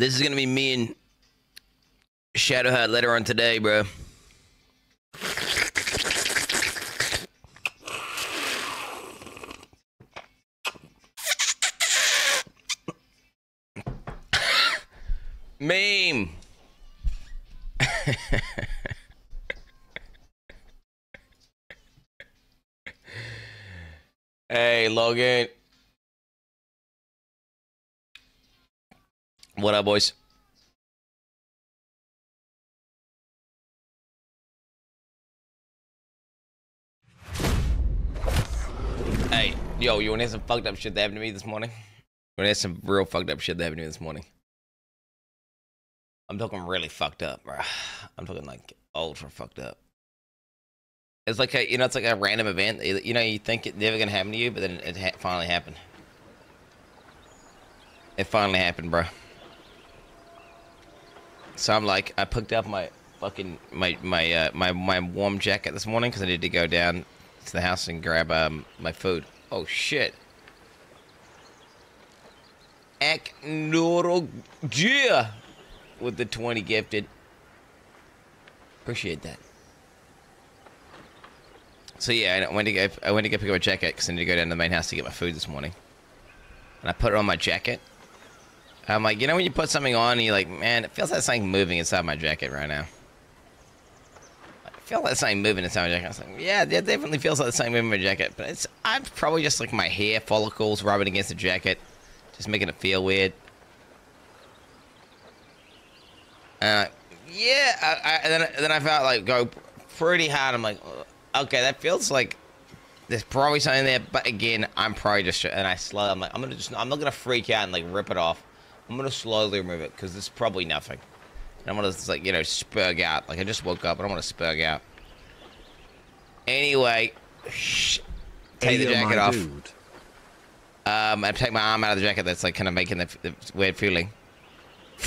This is gonna be me and Shadowheart later on today, bro. Meme. hey, Logan. What up, boys? Hey, yo, you wanna hear some fucked up shit that happened to me this morning? You wanna hear some real fucked up shit that happened to me this morning? I'm talking really fucked up, bro. I'm talking like ultra fucked up. It's like a, you know, it's like a random event. You know, you think it's never gonna happen to you, but then it ha- finally happened. It finally happened, bro. So I'm like, I picked up my fucking my my uh, my my warm jacket this morning because I needed to go down to the house and grab um my food. Oh shit. Acknowledge with the 20 gifted. Appreciate that. So yeah, I went to go. I went to go pick up my jacket because I need to go down to the main house to get my food this morning. And I put it on my jacket. I'm like, you know, when you put something on, and you're like, man, it feels like something moving inside my jacket right now. I feel like something moving inside my jacket. I was like, yeah, it definitely feels like something moving in my jacket, but it's I'm probably just like my hair follicles rubbing against the jacket, just making it feel weird. Uh, yeah, I, I, then then I felt like go pretty hard. I'm like, okay, that feels like there's probably something there, but again, I'm probably just and I slow. I'm like, I'm gonna just I'm not gonna freak out and like rip it off. I'm gonna slowly remove it because it's probably nothing. And I'm gonna just like you know spurg out. Like I just woke up, but I want to spurg out. Anyway, shh, take Hey, the jacket off. dude. Um, I take my arm out of the jacket. That's like kind of making the, the weird feeling.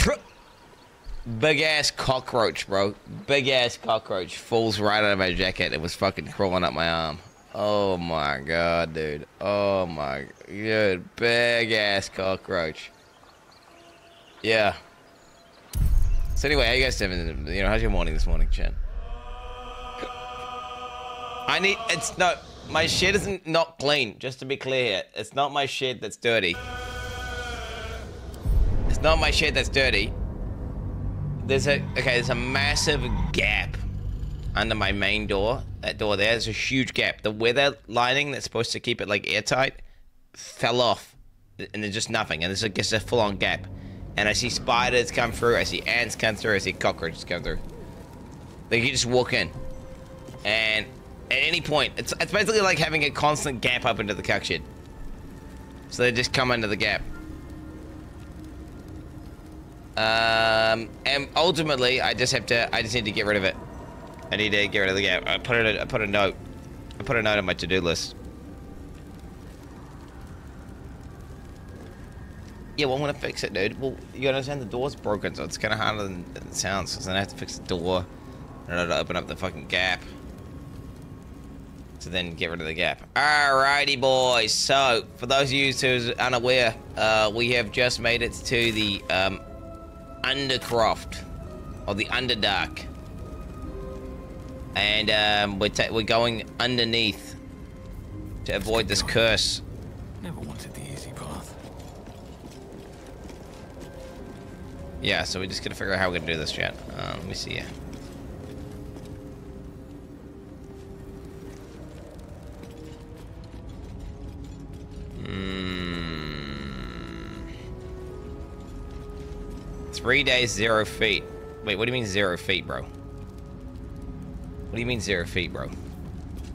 Big ass cockroach, bro. Big ass cockroach falls right out of my jacket. It was fucking crawling up my arm. Oh my god, dude. Oh my, dude. Big ass cockroach. Yeah. So anyway, how you guys doing? You know, how's your morning this morning, Chen? I need. It's no. My shed isn't not clean. Just to be clear, it's not my shed that's dirty. It's not my shed that's dirty. There's a okay. There's a massive gap under my main door. That door there. There's a huge gap. The weather lining that's supposed to keep it like airtight fell off, and there's just nothing. And there's a, a full-on gap. And I see spiders come through. I see ants come through. I see cockroaches come through. Like you just walk in, and at any point, it's it's basically like having a constant gap up into the shed. So they just come under the gap. Um, and ultimately, I just have to. I just need to get rid of it. I need to get rid of the gap. I put it. I put a note. I put a note on my to-do list. Yeah, well, I'm gonna fix it, dude. Well, you understand the door's broken, so it's kind of harder than it sounds. Because then I have to fix the door in order to open up the fucking gap. To then get rid of the gap. Alrighty, boys. So, for those of you who's unaware, uh, we have just made it to the um, Undercroft, or the Underdark, and um, we're we're going underneath to avoid this curse. Yeah, so we just gotta figure out how we're gonna do this, yet. Uh, let me see. Hmm. Three days, zero feet. Wait, what do you mean zero feet, bro? What do you mean zero feet, bro?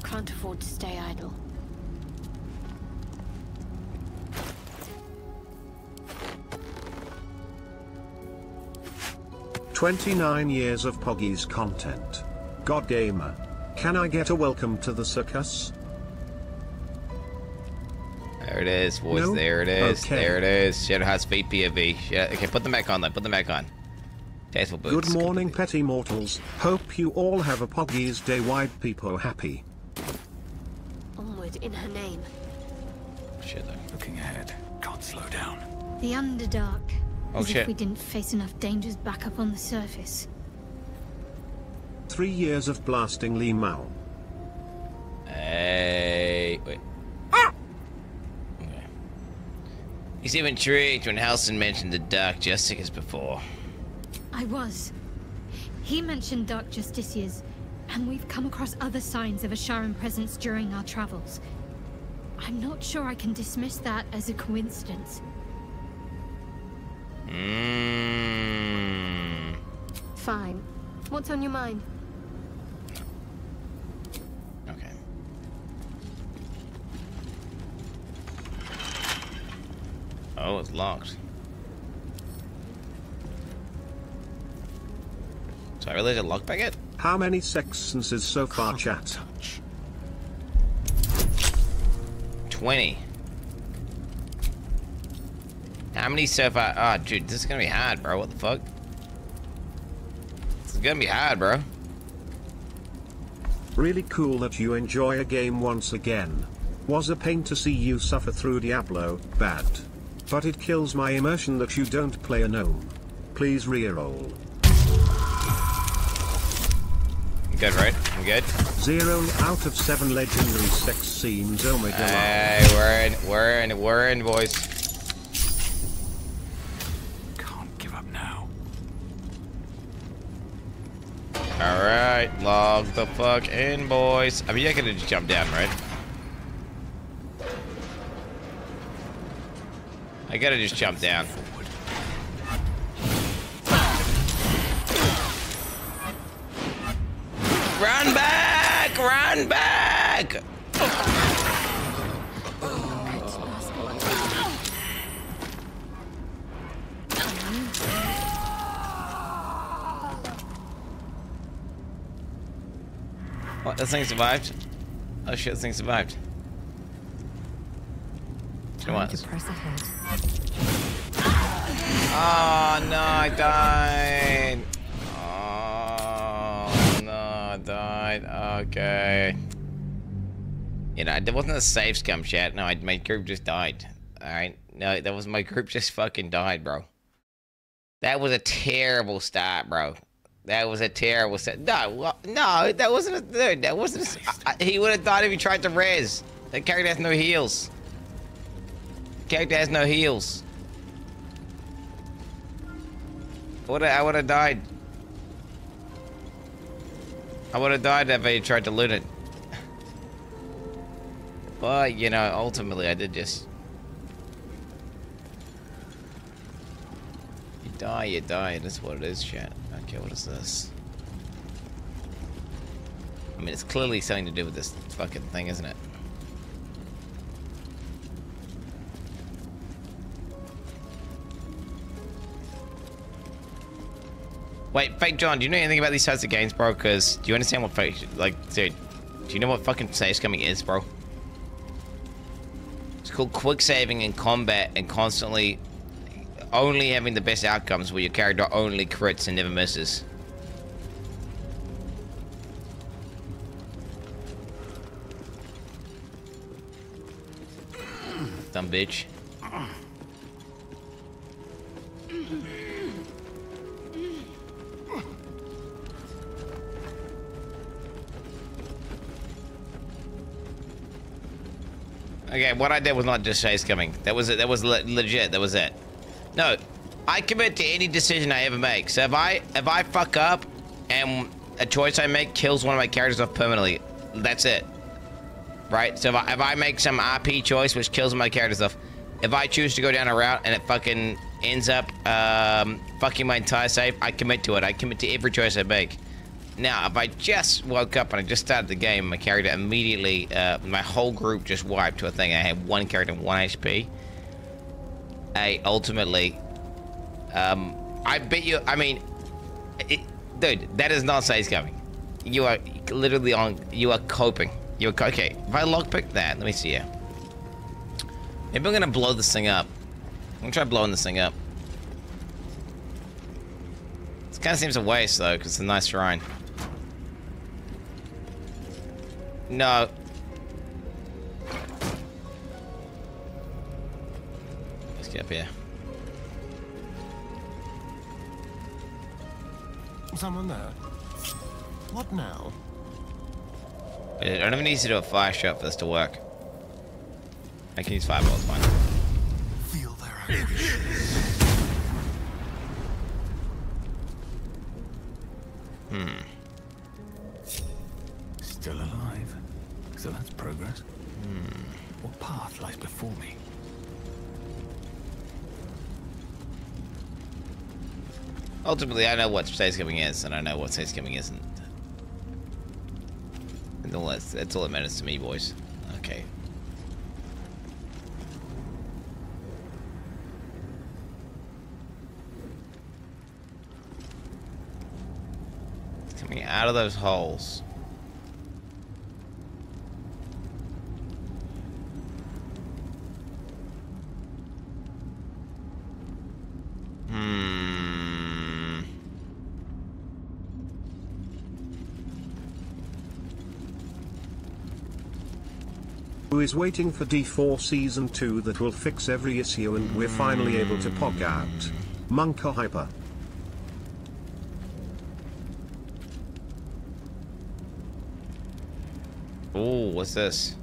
Can't afford to stay idle. Twenty-nine years of Poggy's content. God Gamer. Can I get a welcome to the circus? There it is, boys. No? There it is. Okay. There it is. Shadowheart's feet POV. Yeah, okay, put them back on then. Put them back on. Tasteful boots. Good morning, petty mortals. Hope you all have a Poggy's Day wide people happy. Onward in her name. Shit. Looking ahead. Can't slow down. The Underdark. Oh, as shit. if we didn't face enough dangers back up on the surface. Three years of blasting Lee Mao. Hey, wait. Okay. You seem intrigued when Halsin mentioned the Dark Justiciars before. I was. He mentioned Dark Justiciars, and we've come across other signs of a Sharran presence during our travels. I'm not sure I can dismiss that as a coincidence. Mmm. Fine. What's on your mind? Okay. Oh, it's locked. So I really did lockback it? How many sextances so far, oh, chat? Touch. 20. How many so far? Oh, dude, this is gonna be hard, bro. What the fuck? This is gonna be hard, bro. Really cool that you enjoy a game once again. Was a pain to see you suffer through Diablo, bad. But it kills my immersion that you don't play a gnome. Please reroll. Good, right? I'm good. Zero out of seven legendary sex scenes, oh my god. Hey, we're in, we're in, we're in, boys. Alright, log the fuck in, boys. I mean, I could have just jumped down, right? I gotta just jump down. Run back! Run back! What? This thing survived? Oh shit, this thing survived. Come on. press ahead. Oh no, I died. Oh no, I died. Okay. You know, there wasn't a save scum chat. No, I, my group just died. All right. No, that was my group just fucking died, bro. That was a terrible start, bro. That was a terrible start. No, no, that wasn't a dude. That wasn't. A, I, he would have died if he tried to res. That character has no heals. Character has no heals. Would I would have died. I would have died if I tried to loot it. But you know, ultimately, I did just. You die, you die. That's what it is, chat. Okay, what is this? I mean, it's clearly something to do with this fucking thing, isn't it? Wait, Fake John, do you know anything about these types of games, bro? Because do you understand what fake, like, dude, do you know what fucking save scumming is, bro? It's called quick saving in combat and constantly only having the best outcomes where your character only crits and never misses. Dumb bitch. Okay, what I did was not just save scumming. That was it. That was le legit. That was it. No, I commit to any decision I ever make. So if I if I fuck up and a choice I make kills one of my characters off permanently, that's it. Right? So if I, if I make some RP choice which kills my characters off, if I choose to go down a route and it fucking ends up um, fucking my entire save, I commit to it. I commit to every choice I make. Now, if I just woke up and I just started the game, my character immediately, uh, my whole group just wiped to a thing. I had one character, one HP. I ultimately, um, I bet you, I mean, it, dude, that is not save scumming. You are literally on, you are coping. You're, co- okay, if I lockpick that, let me see here. Maybe I'm gonna blow this thing up. I'm gonna try blowing this thing up. This kind of seems a waste though, because it's a nice shrine. No. Let's get up here. Someone there. What now? Wait, I don't even need to do a fire shot for this to work. I can use fireballs, fine. Feel their. Hmm. Still alive. So that's progress. What path lies before me? Ultimately, I know what coming is, and I know what coming isn't. All that's, that's all that matters to me, boys. Okay. Coming out of those holes. Hmm. Who is waiting for D4 Season 2 that will fix every issue and we're finally able to pog out. Monka Hyper. Ooh, what's this?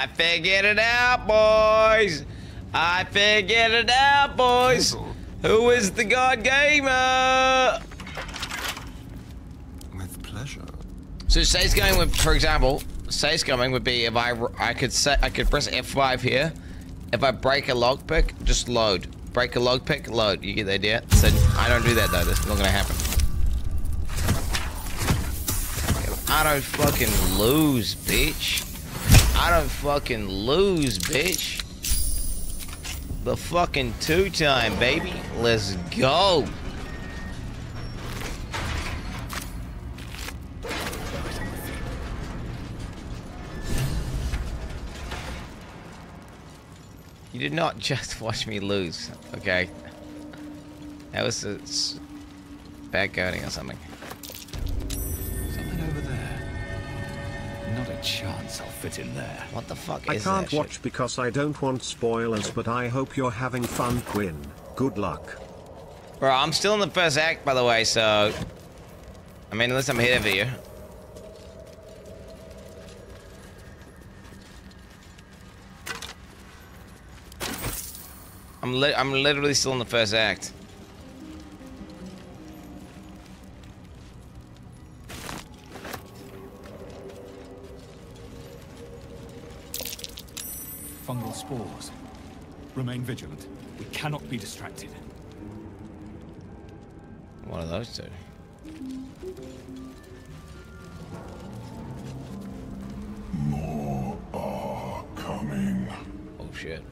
I figured it out, boys. I figured it out, boys. Who is the god gamer? With pleasure. So save scumming would, for example, save scumming would be if I I could say I could press F5 here. If I break a lockpick, just load. Break a lockpick, load. You get the idea? So I don't do that though. That's not gonna happen. I don't fucking lose, bitch. I don't fucking lose, bitch. The fucking two time, baby. Let's go. You did not just watch me lose, okay? That was a bad coding or. Something chance I'll fit in there. What the fuck I can't that shit? watch because I don't want spoilers, but I hope you're having fun, Quin. Good luck. Bro, I'm still in the first act, by the way, so... I mean, unless I'm ahead of you. I'm li I'm literally still in the first act. Fungal spores. Remain vigilant. We cannot be distracted. One of those two. Coming. Oh shit.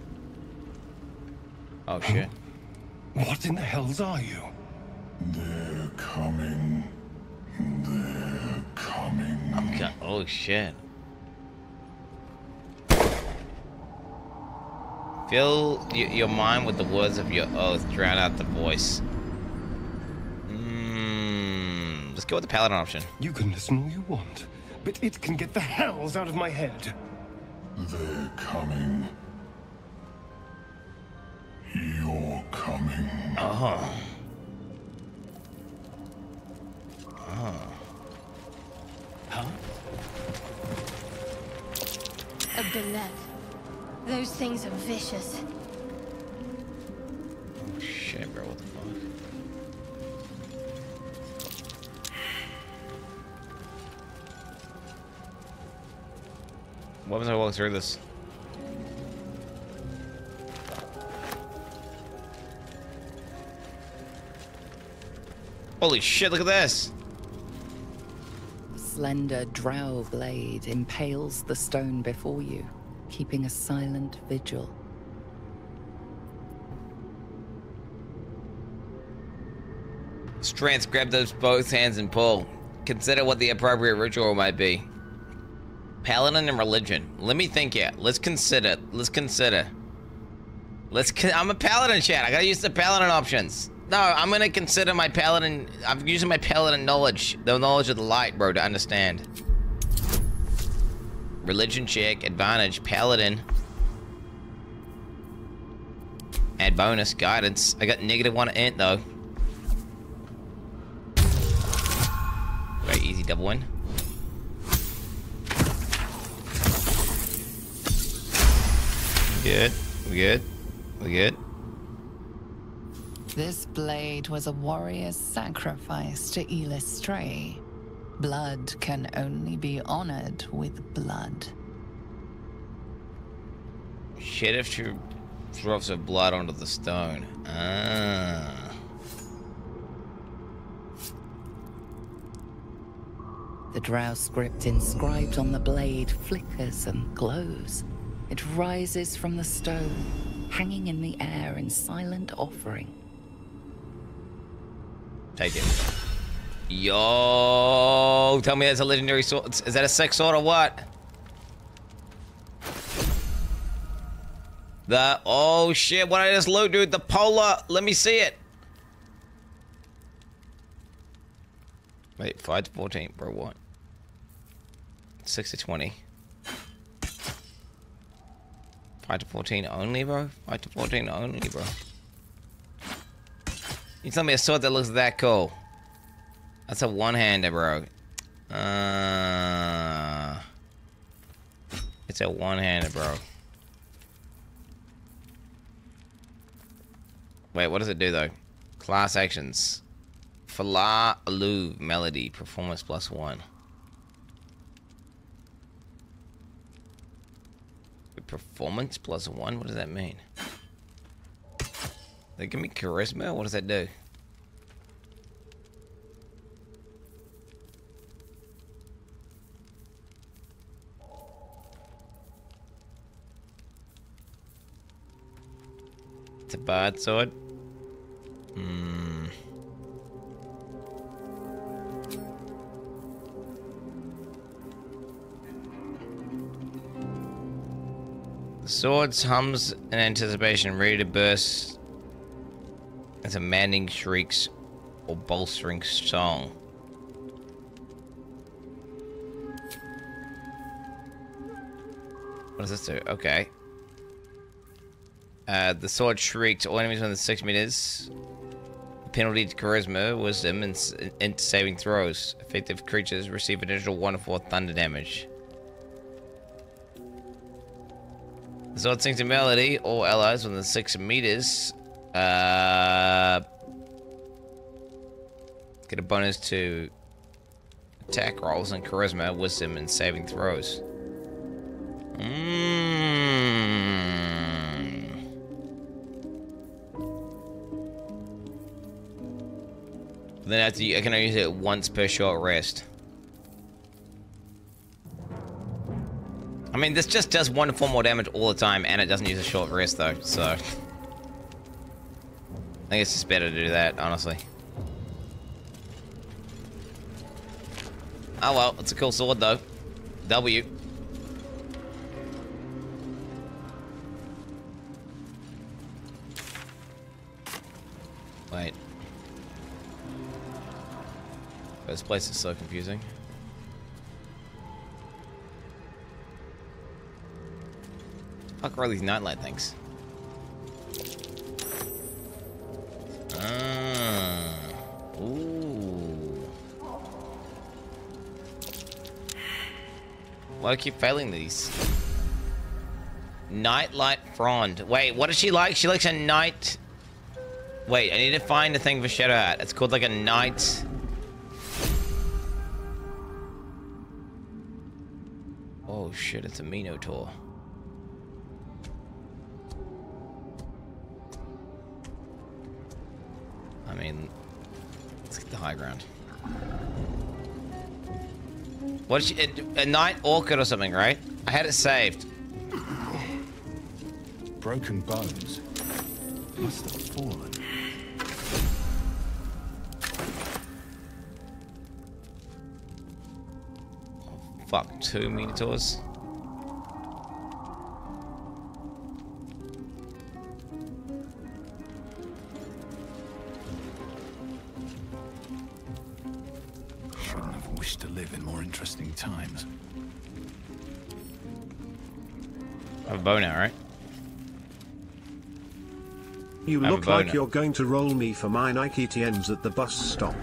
Oh shit. What in the hells are you? They're coming. They're coming. God, oh shit. Fill y your mind with the words of your oath. Drown out the voice. Mm, let's go with the paladin option. You can listen all you want, but it can get the hells out of my head. They're coming. You're coming. Oh. Huh? A billet. Those things are vicious. Oh shit, bro. What the fuck? What was I walk through this? Holy shit, look at this! slender drow blade impales the stone before you, keeping a silent vigil. Strength, grab those both hands and pull. Consider what the appropriate ritual might be. Paladin and religion. Let me think here. Let's consider. Let's consider. Let's. con- I'm a paladin, chat. I gotta use the paladin options. No, I'm gonna consider my paladin. I'm using my paladin knowledge, the knowledge of the light, bro, to understand. Religion check, advantage, paladin. Add bonus, guidance. I got negative one int though. Very easy double win. Good. We good. We good. This blade was a warrior's sacrifice to Eilistraee. Blood can only be honored with blood. Shit if she drops her blood onto the stone. Ah. The drow script inscribed on the blade flickers and glows. It rises from the stone, hanging in the air in silent offering. Take it. Yo, tell me that's a legendary sword. Is that a sex sword or what? The oh shit! What I just loot, dude? The polar. Let me see it. Wait, five to fourteen, bro. What? Six to twenty. Five to fourteen only, bro. Five to fourteen only, bro. You tell me a sword that looks that cool? That's a one-hander, bro. Uh, it's a one-hander, bro. Wait, what does it do though? Class actions. Phalar melody performance plus one. Performance plus one? What does that mean? They give me charisma? What does that do? It's a bad sword. Hmm. The sword hums in anticipation, ready to burst as a maddening shrieks or bolstering song. What does this do? Okay. Uh, the sword shrieked all enemies within six meters. Penalty to charisma, wisdom, and, and saving throws. Effective creatures receive additional one to four thunder damage. The sword sings a melody. All allies within six meters uh, get a bonus to attack rolls and charisma, wisdom, and saving throws. Then after you, I can only use it once per short rest. I mean, this just does one four more damage all the time, and it doesn't use a short rest though. So, I think it's just better to do that, honestly. Oh well, it's a cool sword though. W. This place is so confusing. Fuck are all these nightlight things? Ah. Ooh. Why do I keep failing these? Nightlight frond. Wait, what does she like? She likes a night... Wait, I need to find a thing for Shadowheart. It's called like a night... shit, it's a Minotaur. I mean, let's get the high ground. What is she, a, a night orchid or something, right? I had it saved. Broken bones. Must have fallen. Oh, fuck, two Minotaurs. You I'm look like you're going to roll me for my Nike TNs at the bus stop.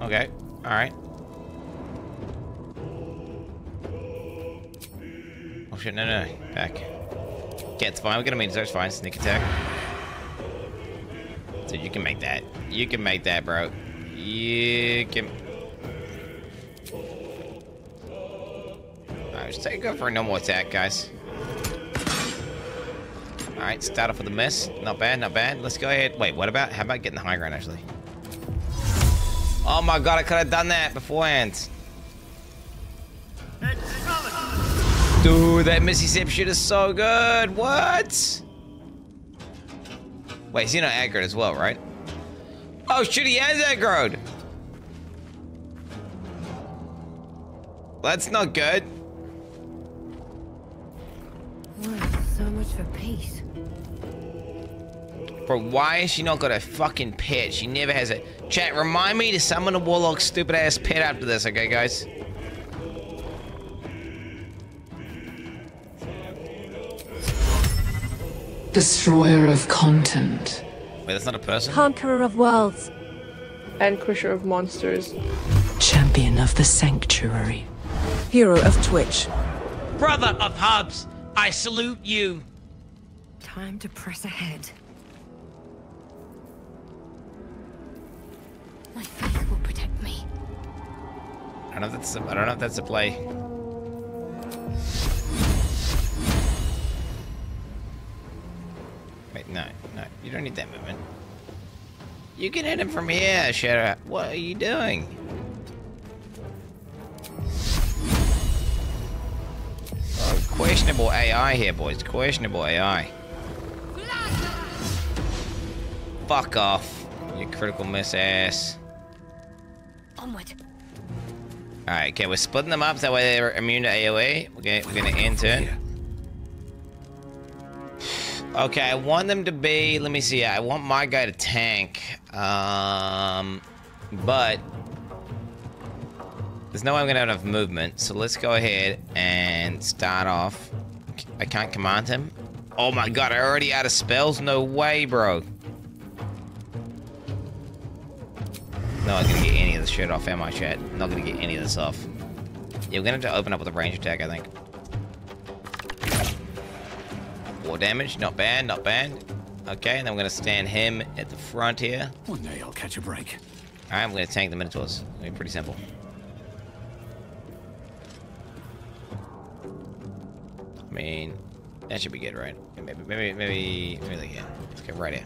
Okay. Alright. Oh shit, no, no, no. Back. Okay, it's fine. We're gonna meet it's fine. Sneak attack. Dude, you can make that. You can make that, bro. You can... Alright, just take go for a normal attack, guys. Alright, start off with a miss. Not bad, not bad. Let's go ahead. Wait, what about... How about getting the high ground, actually? Oh my god, I could have done that beforehand. Dude, that Misty Step shit is so good. What? Wait, is he not aggroed as well, right? Oh shit, he has aggroed. That's not good. Bro, why has she not got a fucking pet? She never has it. Chat, remind me to summon a Warlock's stupid ass pet after this, okay, guys? Destroyer of content. Wait, that's not a person? Conqueror of worlds. And crusher of monsters. Champion of the Sanctuary. Hero of Twitch. Brother of hubs, I salute you. Time to press ahead. I don't know if that's a, I don't know if that's a play. Wait, no, no, you don't need that movement. You can hit him from here, Shadow. What are you doing? Oh, questionable AI here, boys. Questionable AI. Fuck off, you critical miss ass. Onward. Alright, okay, we're splitting them up that way they're immune to AoE. We're gonna, we're gonna end turn. Okay, I want them to be, let me see, I want my guy to tank. Um, but there's no way I'm gonna have enough movement, so let's go ahead and start off. I can't command him. Oh my god, I already out of spells? No way, bro. Not gonna get any this shit off, am I, chat? Not gonna get any of this off. Yeah, we're gonna have to open up with a range attack, I think. Four damage, not bad, not bad. Okay, and then we're gonna stand him at the front here. One day I'll catch a break. Alright, I'm gonna tank the Minotaurs. It'll be pretty simple. I mean, that should be good, right? Maybe, maybe, maybe, maybe, yeah. Let's go right here.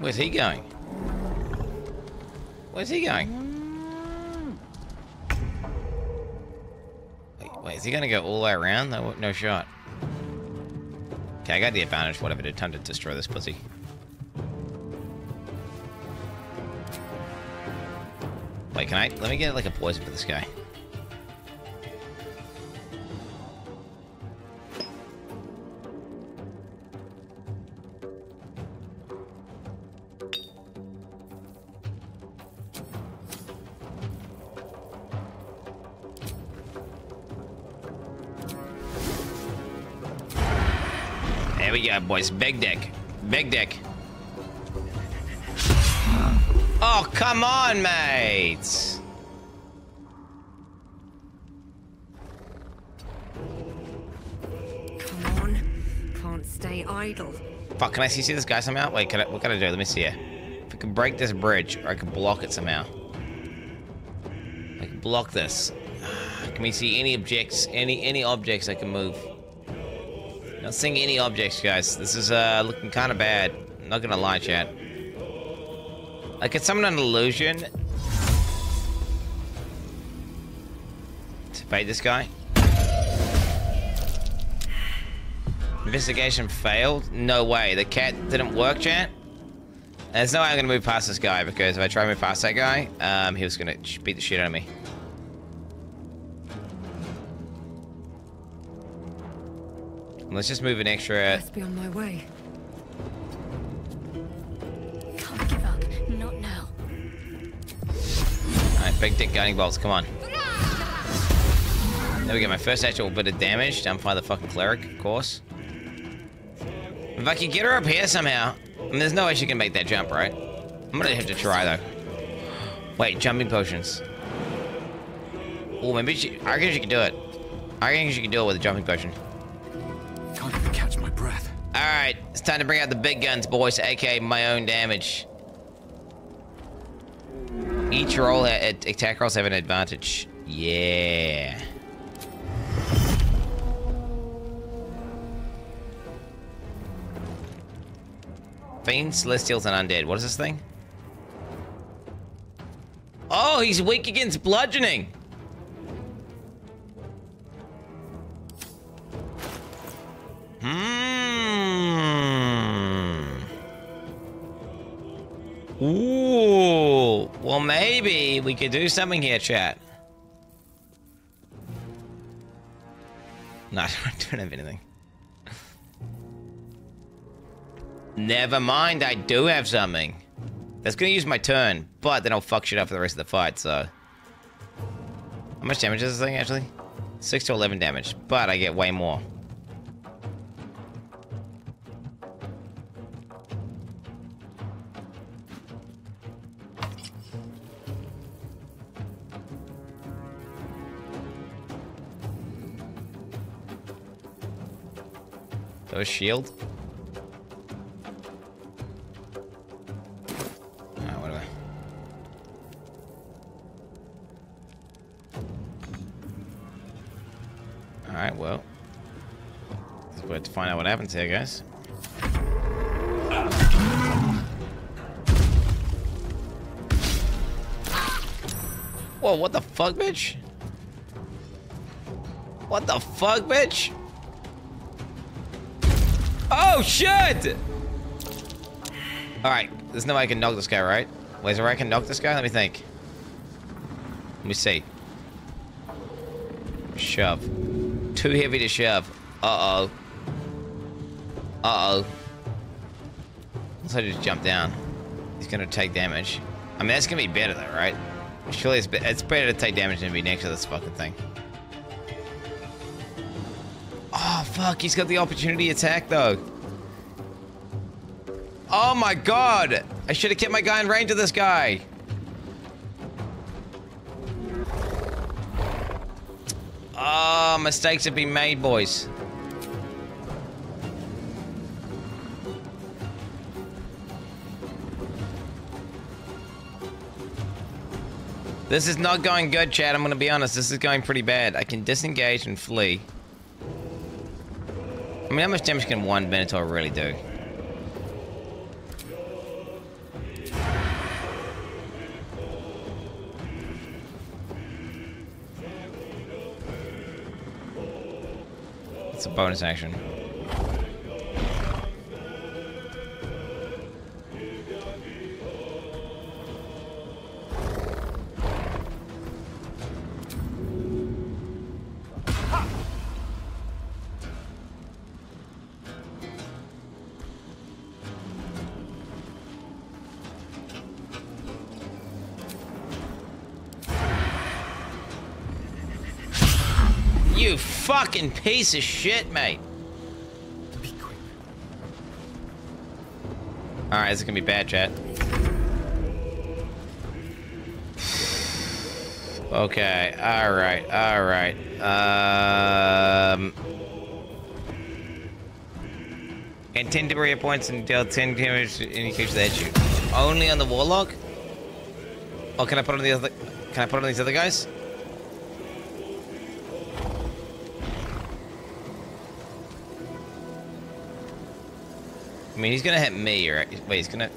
Where's he going? Where's he going? Wait, wait, is he gonna go all the way around? No, no shot. Okay, I got the advantage, whatever, to time to destroy this pussy. Wait, can I, let me get like a poison for this guy. Go, boys. Big dick. Big dick. Oh, come on, mates. Come on. Can't stay idle. Fuck, can I see, see this guy somehow? Wait, can I, what can I do? Let me see here. If I can break this bridge, or I can block it somehow. I can block this. Ah, can we see any objects, any any objects I can move? Not seeing any objects, guys. This is uh looking kind of bad. I'm not gonna lie, chat. Like, it's summon an illusion to fight this guy. Investigation failed? No way. The cat didn't work, chat? There's no way I'm gonna move past this guy because if I try to move past that guy, um, he was gonna beat the shit out of me. Let's just move an extra. Uh, Must be on my way. Can't give up. Not now. Alright, big dick guiding bolts, come on. There we go, my first actual bit of damage done by the fucking cleric, of course. If I can get her up here somehow. I mean, there's no way she can make that jump, right? I'm gonna have to try though. Wait, jumping potions. Oh, maybe she. I reckon she can do it. I reckon she can do it with a jumping potion. Alright, it's time to bring out the big guns, boys, aka my own damage. Each roll, attack rolls have an advantage. Yeah. Fiends, Celestials, and Undead. What is this thing? Oh, he's weak against bludgeoning. Hmm. Ooh. Well, maybe we could do something here, chat. No, I don't have anything. Never mind, I do have something. That's gonna use my turn, but then I'll fuck shit up for the rest of the fight, so... How much damage is this thing, actually? 6 to 11 damage, but I get way more. A shield? Ah, whatever. Alright, well. Let's wait to find out what happens here, guys. Whoa, what the fuck, bitch? What the fuck, bitch? Oh, shit! Alright, there's no way I can knock this guy, right? Wait, is there I can knock this guy? Let me think. Let me see. Shove. Too heavy to shove. Uh-oh. Uh-oh. Let's just jump down. He's gonna take damage. I mean, that's gonna be better though, right? Surely it's, be it's better to take damage than be next to this fucking thing. Oh, fuck. He's got the opportunity attack, though. Oh, my God. I should have kept my guy in range of this guy. Oh, mistakes have been made, boys. This is not going good, Chad. I'm going to be honest. This is going pretty bad. I can disengage and flee. I mean, how much damage can one Minotaur really do? It's a bonus action. Fucking piece of shit, mate. Alright, this is gonna be bad, chat. Okay, alright, alright. Um... And 10 degree points and deal 10 damage to any creature that you. Only on the Warlock? Or can I put on the other... Can I put on these other guys? I mean, he's gonna hit me, right? Wait, he's gonna...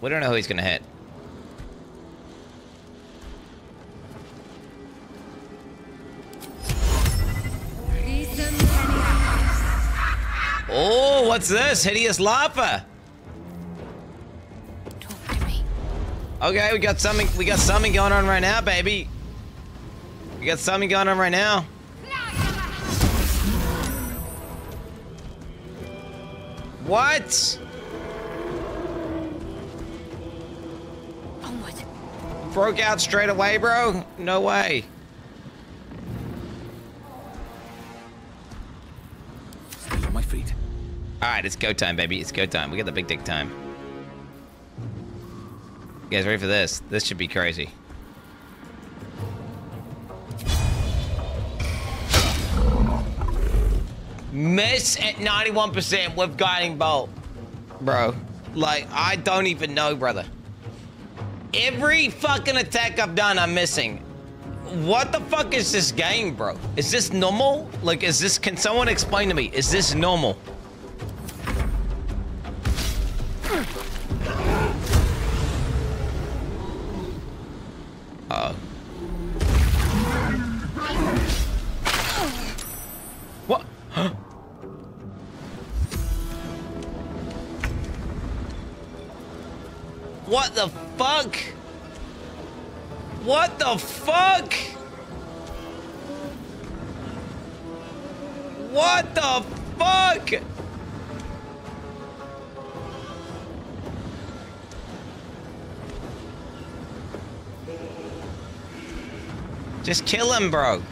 We don't know who he's gonna hit. Oh, what's this? Hideous Laughter! Okay, we got something. We got something going on right now, baby. We got something going on right now. What? Oh, Onward. Broke out straight away, bro? No way. Still on my feet. All right, it's go time, baby. It's go time. We got the big dick time. You guys ready for this? This should be crazy. Miss at 91% with guiding bolt. Bro, like, I don't even know, brother. Every fucking attack I've done, I'm missing. What the fuck is this game, bro? Is this normal? Like, is this, can someone explain to me, is this normal? Uh What? Huh? What the fuck? What the fuck? What the fuck? Just kill him, bro.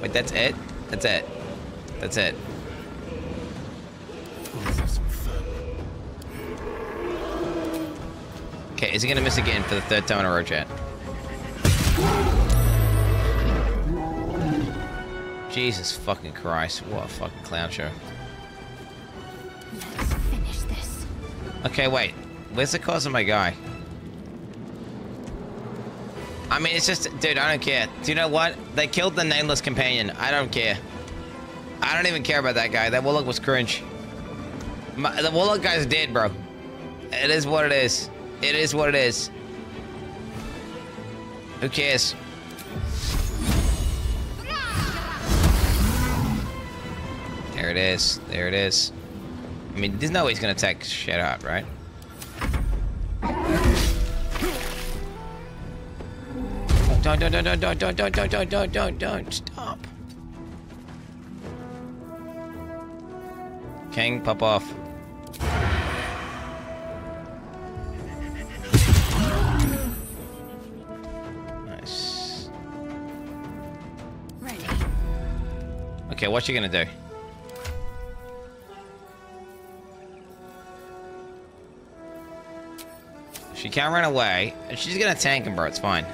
Wait, that's it? That's it. That's it. Okay, is he gonna miss again for the third time in a row, chat? Jesus fucking Christ, what a fucking clown show. Let's finish this. Okay, wait. Where's the cause of my guy? I mean, it's just, dude, I don't care. Do you know what? They killed the nameless companion. I don't care. I don't even care about that guy. That Warlock was cringe. My, the Warlock guy's dead, bro. It is what it is. It is what it is. Who cares? There it is. There it is. I mean, there's no way he's gonna attack shit out, right? Don't, don't, don't, don't, don't, don't, don't, don't, don't, don't, don't, don't, stop. King, pop off. Okay, what you gonna do? She can't run away. She's gonna tank him, bro. It's fine.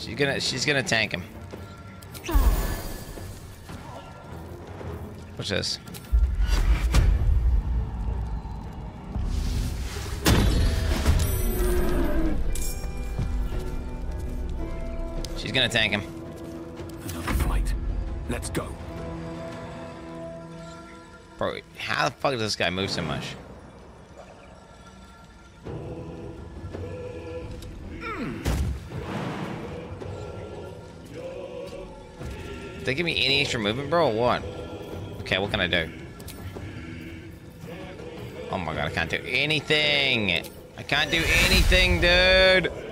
She's gonna she's gonna tank him. What's this? She's gonna tank him. Another fight. Let's go. Bro, how the fuck does this guy move so much? Did they give me any extra movement, bro, or what? Okay, what can I do? Oh my god, I can't do anything! I can't do anything, dude!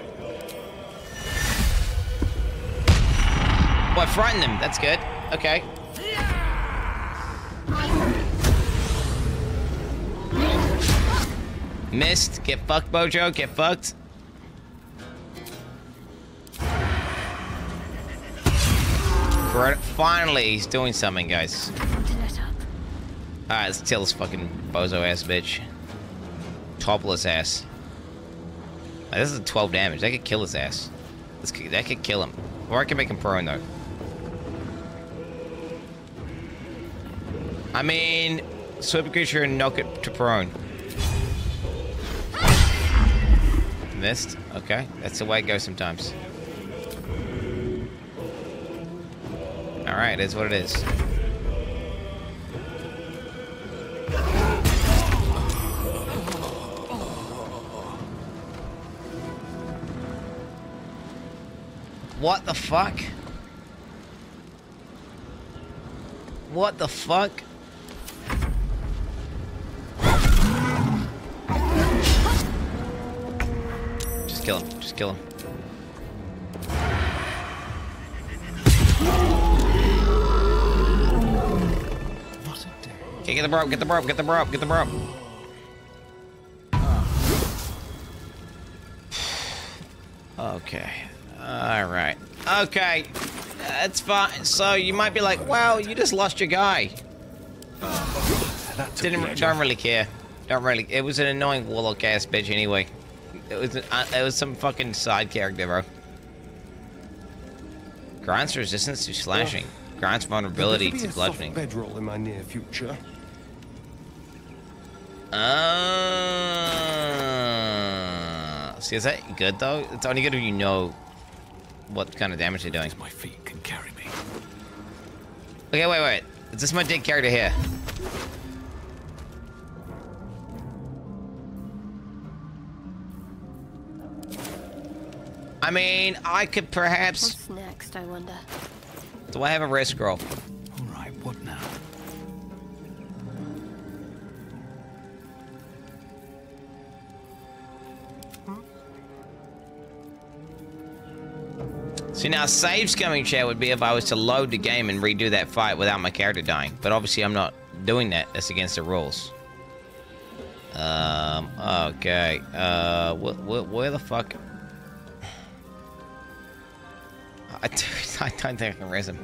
Well, I frightened them. That's good. Okay. Missed. Get fucked, Bojo. Get fucked. Finally, he's doing something, guys. Alright, let's kill this fucking bozo ass bitch. Topless ass. This is 12 damage. That could kill his ass. This could, that could kill him. Or I can make him prone, though. I mean, sweep a creature and knock it to prone. Missed. Okay, that's the way it goes sometimes. Alright, it's what it is. What the fuck? What the fuck? Kill him. Just kill him. Okay, get the rope, get the rope, get the rope, get the rope. Okay. Alright. Okay. That's fine. So you might be like, well, you just lost your guy. Didn't don't really care. Don't really. It was an annoying warlock ass bitch anyway. It was uh, it was some fucking side character, bro. Grants resistance to slashing. Grants vulnerability to be a soft bludgeoning. bedroll in my near future. Uh, see, is that good though? It's only good if you know what kind of damage they're doing. My feet can carry me. Okay, wait, wait. Is this my dead character here? I mean, I could perhaps. What's next, I wonder? Do I have a rest scroll? All right, what now? See now, save scumming chat would be if I was to load the game and redo that fight without my character dying. But obviously, I'm not doing that. That's against the rules. Um. Okay. Uh. Wh wh where the fuck? I, I don't think I can raise him.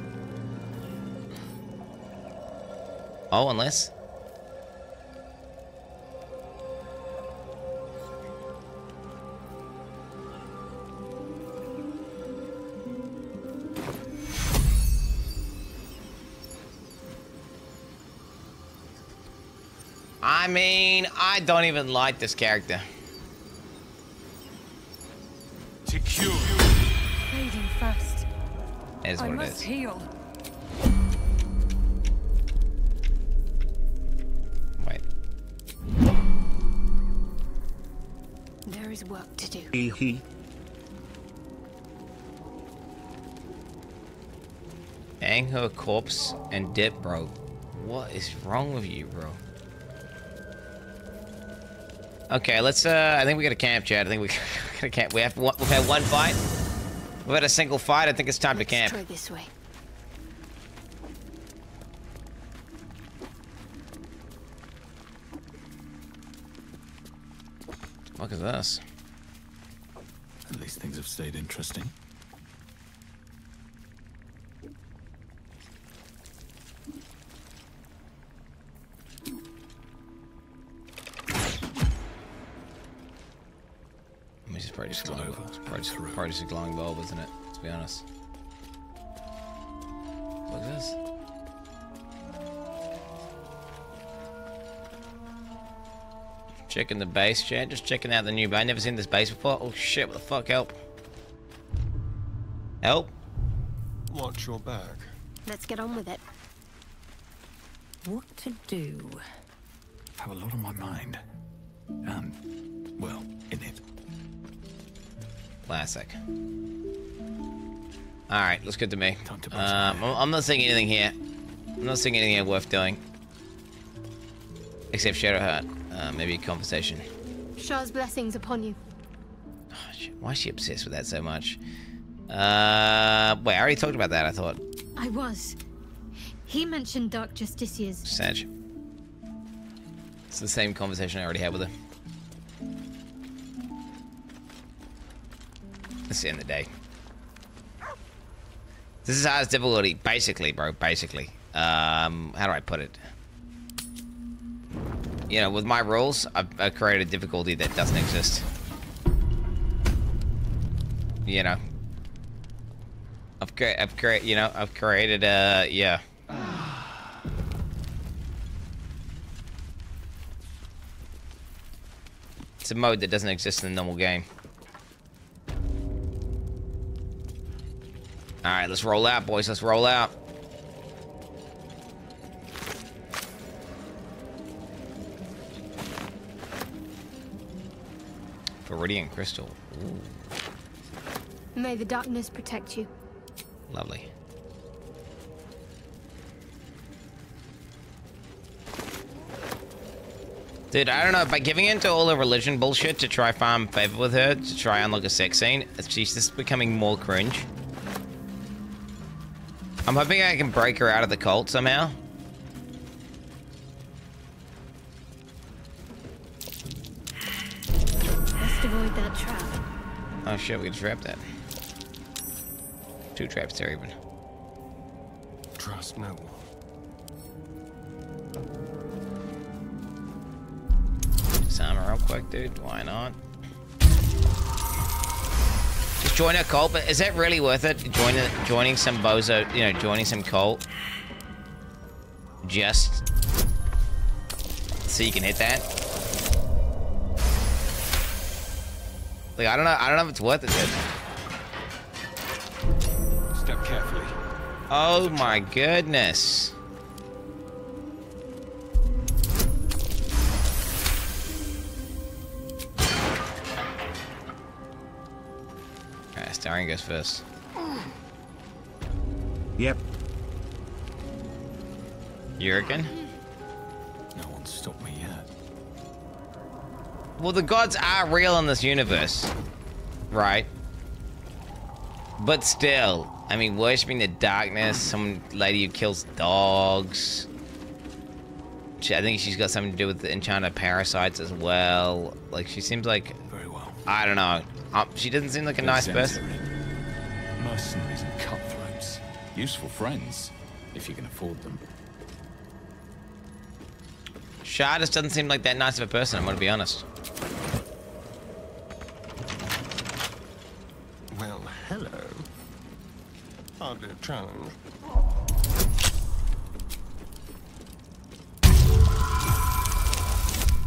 Oh, unless. I mean, I don't even like this character. It is I what it must is. heal. Wait. There is work to do. Hee hee. Hang her corpse and dip, bro. What is wrong with you, bro? Okay, let's. Uh, I think we got a camp, Chad. I think we got a camp. We have one, we've had one fight. We've had a single fight. I think it's time to camp. Try this way. What is this? At least things have stayed interesting. I mean, it's probably just glowing. It's probably just, probably just a glowing bulb, isn't it? Let's be honest. Look at this. Checking the base, Chad. Just checking out the new base. Never seen this base before. Oh shit! What the fuck? Help! Help! Watch your back. Let's get on with it. What to do? I have a lot on my mind. And, well, in it. Classic. Alright, looks good to me. Um, I'm, I'm not seeing anything here. I'm not seeing anything here worth doing. Except Shadowheart. Uh, maybe a conversation. Shar's blessings upon you. Why is she obsessed with that so much? Uh, wait, I already talked about that, I thought. I was. He mentioned Dark Justiciars. Sag. It's the same conversation I already had with her. Let's end the day. This is hardest difficulty, basically, bro. Basically. Um, how do I put it? You know, with my rules, I've, I've created a difficulty that doesn't exist. You know. I've, cre I've created, you know, I've created, uh, yeah. It's a mode that doesn't exist in the normal game. All right, let's roll out, boys. Let's roll out. Viridian crystal. Ooh. May the darkness protect you. Lovely. Dude, I don't know, by giving into all the religion bullshit to try farm favor with her, to try unlock a sex scene, she's just becoming more cringe. I'm hoping I can break her out of the cult somehow. Must avoid that trap. Oh shit, we trapped that. Two traps there even. Trust no one. Disarm her real quick, dude. Why not? Just join a cult, but is that really worth it? Joining joining some bozo, you know, joining some cult. Just so you can hit that. Like I don't know, I don't know if it's worth it, dude. Step carefully. Oh my goodness. Astarion goes first. Yep. Jurgen? No one's stopped me yet. Well, the gods are real in this universe. Right? But still, I mean, worshipping the darkness, some lady who kills dogs. She, I think she's got something to do with the enchanted parasites as well. Like, she seems like... Very well. I don't know. Um, she doesn't seem like a nice person. Mercenaries and cutthroats. Useful friends, if you can afford them. Shar just doesn't seem like that nice of a person, I'm gonna be honest. Well, hello. Hardly a challenge.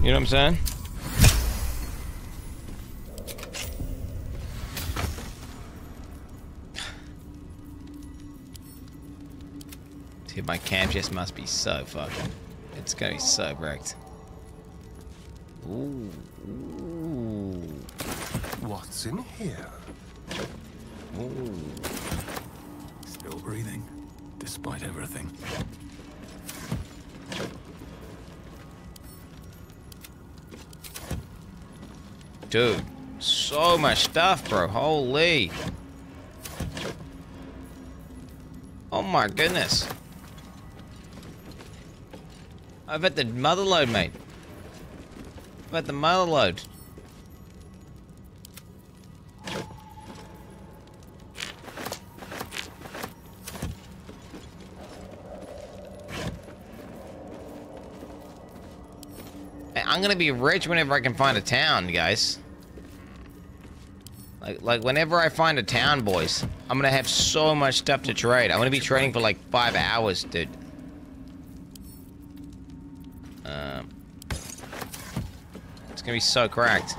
You know what I'm saying? Dude, my camp just must be so fucking. It's gonna be so wrecked. Ooh. Ooh. What's in here? Ooh. Still breathing, despite everything. Dude, so much stuff, bro. Holy. Oh my goodness. I've at the mother load, mate. I bet the mother load. I'm gonna be rich whenever I can find a town, guys. Like, like whenever I find a town, boys, I'm gonna have so much stuff to trade. I'm gonna be trading for like five hours, dude. Um, it's gonna be so cracked.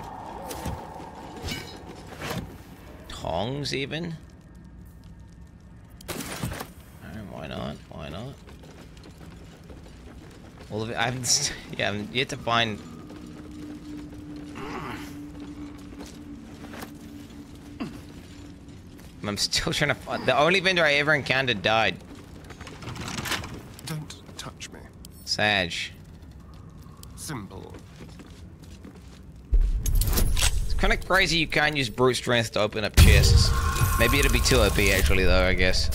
Tongs, even? Why not? Why not? Well, I haven't, yeah, I'm yet to find. I'm still trying to find. The only vendor I ever encountered died. Don't touch me. Sage. Simple. It's kind of crazy you can't use brute strength to open up chests. Maybe it'll be too OP actually, though. I guess.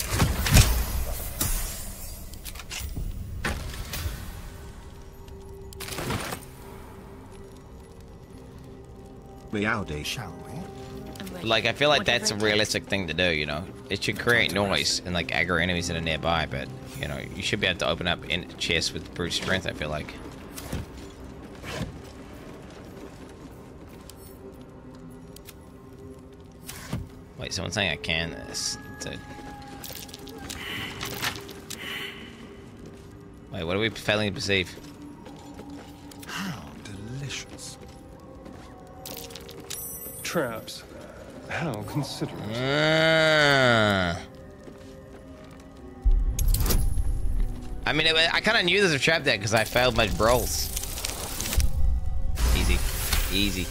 Meowdy. Shall we? Like, I feel like that's a realistic thing to do, you know? It should create noise and, like, aggro enemies that are nearby, but, you know, you should be able to open up in chests with brute strength, I feel like. Wait, someone's saying I can this. Wait, what are we failing to perceive? How delicious. Traps. How considerate. Ah. I mean, it, I kind of knew there was a trap there because I failed my brawls. Easy. Easy.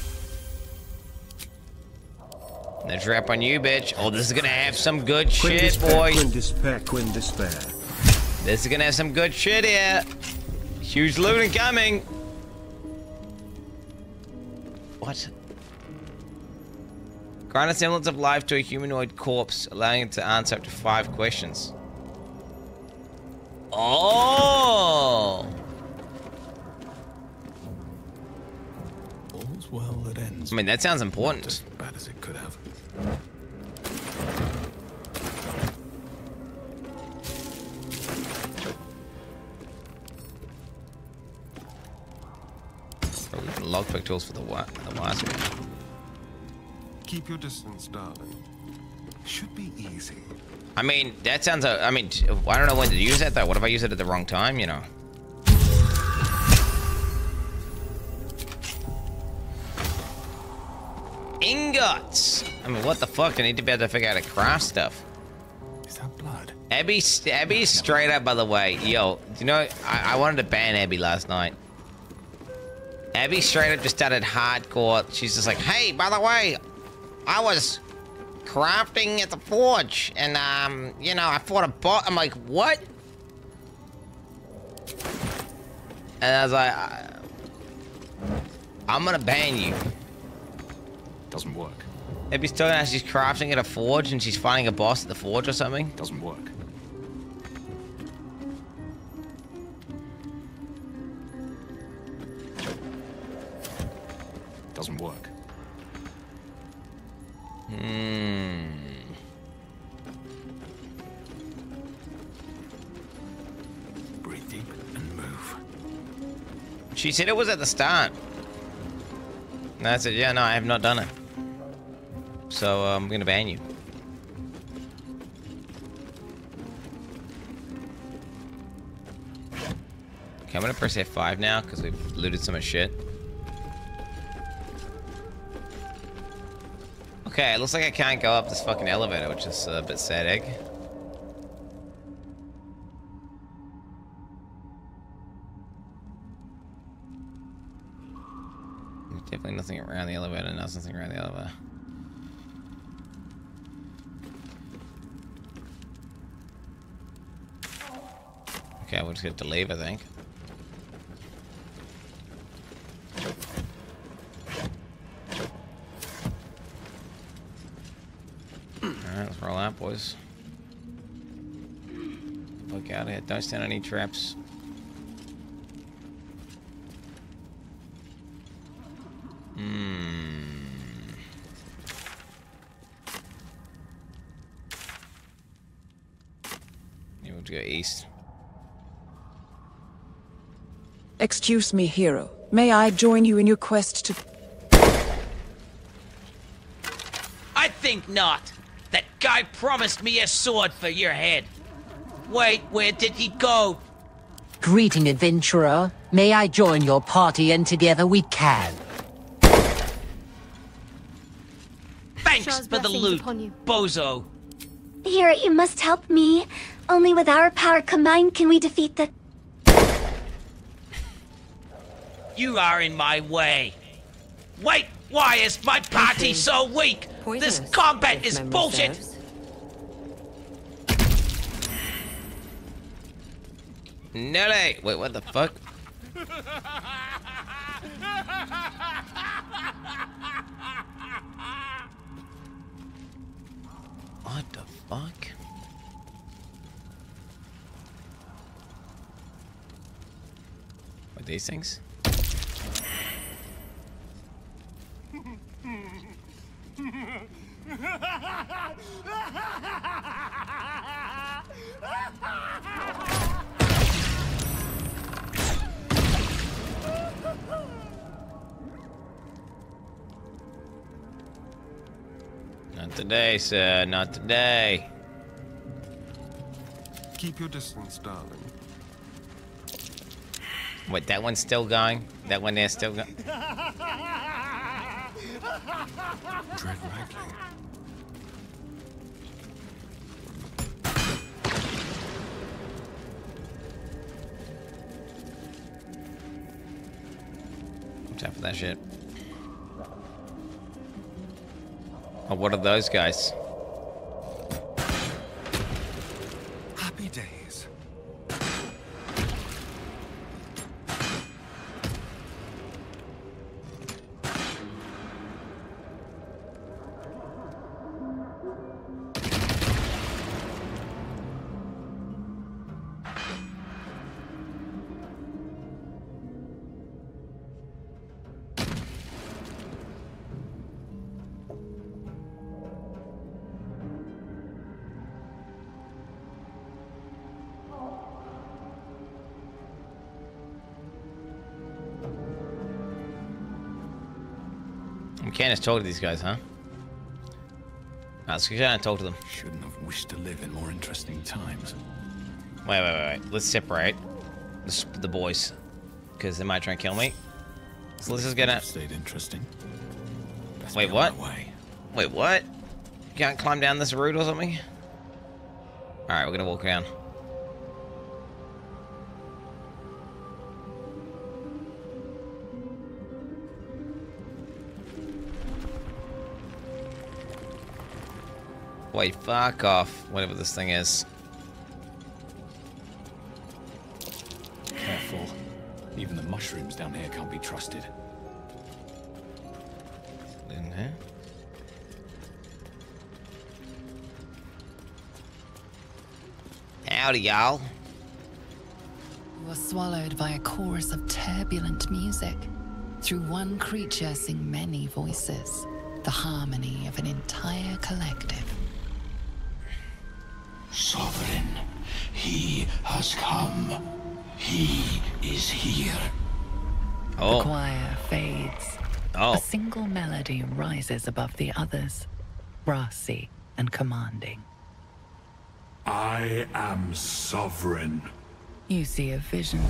No trap on you, bitch. Oh, this is gonna have some good Quin shit, despair, boy. Quin despair, Quin despair. This is gonna have some good shit here. Huge loot incoming. What? Grant a semblance of life to a humanoid corpse, allowing it to answer up to five questions. Oh! All's well that ends. I mean, that sounds important. As bad as it could have. Lockpick tools for the wa the wasp. Keep your distance, darling. Should be easy. I mean, that sounds. Uh, I mean, I don't know when to use that though. What if I use it at the wrong time? You know. Ingots. I mean, what the fuck? I need to be able to figure out how to craft stuff. Is that blood? Abby, Abby, straight up. By the way, yo, you know? I, I wanted to ban Abby last night. Abby straight up just started hardcore. She's just like, hey, by the way, I was crafting at the forge, and um, you know, I fought a bot. I'm like, what? And I was like, I, I'm gonna ban you. Doesn't work. Abby's talking about she's crafting at a forge and she's fighting a boss at the forge or something. Doesn't work. Doesn't work. Hmm. Breathe deep and move. She said it was at the start. And I said, yeah, no, I have not done it. So uh, I'm gonna ban you. Okay, I'm gonna press F5 now because we've looted so much shit. Okay, it looks like I can't go up this fucking elevator, which is a bit sad egg. There's definitely nothing around the elevator, and there's nothing around the elevator. Okay, we'll just get to leave, I think. Alright, let's roll out, boys. Look out here. Don't stand on any traps. Hmm. East. Excuse me, hero. May I join you in your quest to... I think not. That guy promised me a sword for your head. Wait, where did he go? Greeting, adventurer. May I join your party and together we can? Thanks Shar's for the loot, upon you. bozo. Here, you must help me. Only with our power combined can we defeat the... You are in my way. Wait, why is my party so weak? This combat if is bullshit. serves. Nelly! Wait, what the fuck? What the fuck? What, these things? Not today, sir. Not today. Keep your distance, darling. Wait, that one's still going? That one there's still going? Tread lightly. Time for that shit. Oh, what are those guys? Can't talk to these guys, huh? Let's go and talk to them. Shouldn't have wished to live in more interesting times. Wait, wait, wait, wait. Let's separate the, the boys, because they might try and kill me. So let's just get out. Stayed interesting. Best Wait, what? Wait, what? You can't climb down this route or something? Alright, we're gonna walk around. Wait, fuck off. Whatever this thing is. Careful. Even the mushrooms down here can't be trusted. In here? Howdy, y'all. You are swallowed by a chorus of turbulent music. Through one creature sing many voices, the harmony of an entire collective. Sovereign, he has come. He is here. Oh. The choir fades. Oh. A single melody rises above the others, brassy and commanding. I am sovereign. You see a vision.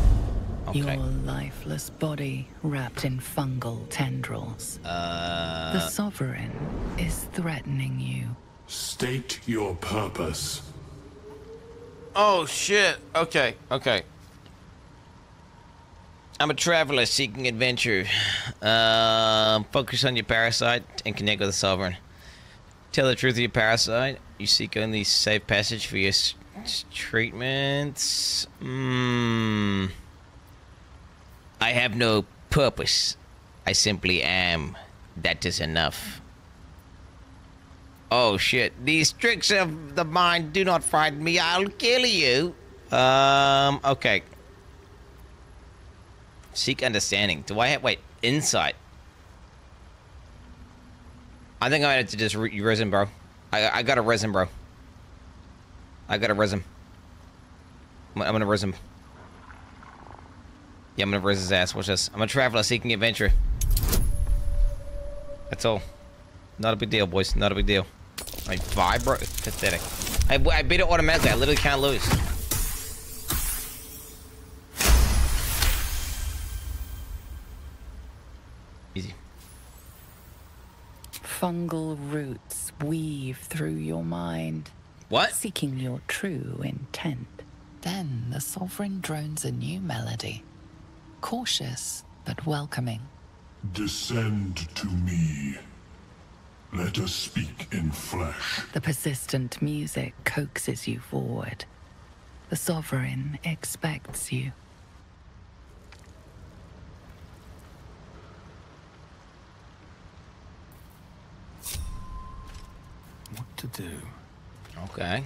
Okay. Your lifeless body wrapped in fungal tendrils. Uh. the sovereign is threatening you. State your purpose. Oh shit. Okay, okay. I'm a traveler seeking adventure. Um, focus on your parasite and connect with the sovereign. Tell the truth of your parasite. You seek only safe passage for your treatments. Hmm. I have no purpose. I simply am. That is enough. Oh shit. These tricks of the mind do not frighten me. I'll kill you. Um, okay. Seek understanding. Do I have, wait, insight? I think I had to just re- resin, bro. I, I got a resin, bro. I got a resin. I'm, I'm gonna resin. Yeah, I'm gonna res his ass. Watch this. I'm a traveler seeking adventure. That's all. Not a big deal, boys. Not a big deal. I vibro. Pathetic. I, I beat it automatically. I literally can't lose. Easy. Fungal roots weave through your mind. What? Seeking your true intent. Then the sovereign drones a new melody. Cautious, but welcoming. Descend to me. Let us speak in flesh. The persistent music coaxes you forward. The sovereign expects you. What to do? Okay.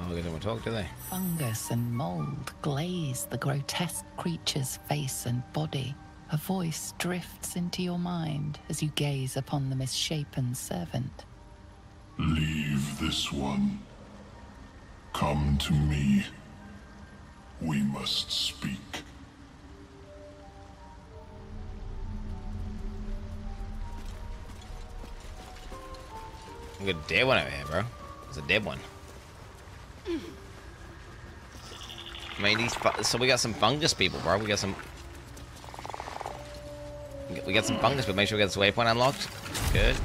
No, they don't want to talk, do they? Fungus and mold glaze the grotesque creature's face and body. A voice drifts into your mind as you gaze upon the misshapen servant. Leave this one. Come to me. We must speak. We got a dead one over here, bro. There's a dead one. I mean, these. So we got some fungus people, bro. We got some. we got- some fungus, but make sure we get this waypoint unlocked. Good.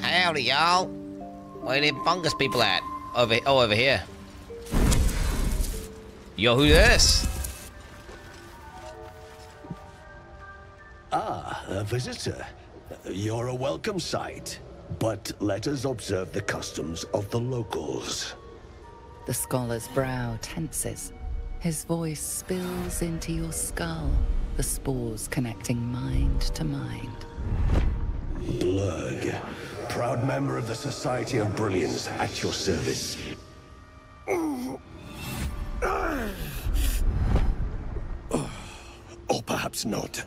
Howdy, y'all. Where them fungus people at? Over. Oh, over here. Yo, who this? Ah, a visitor. You're a welcome sight. But let us observe the customs of the locals. The scholar's brow tenses. His voice spills into your skull, the spores connecting mind to mind. Blurg, proud member of the Society of Brilliance at your service. Or perhaps not.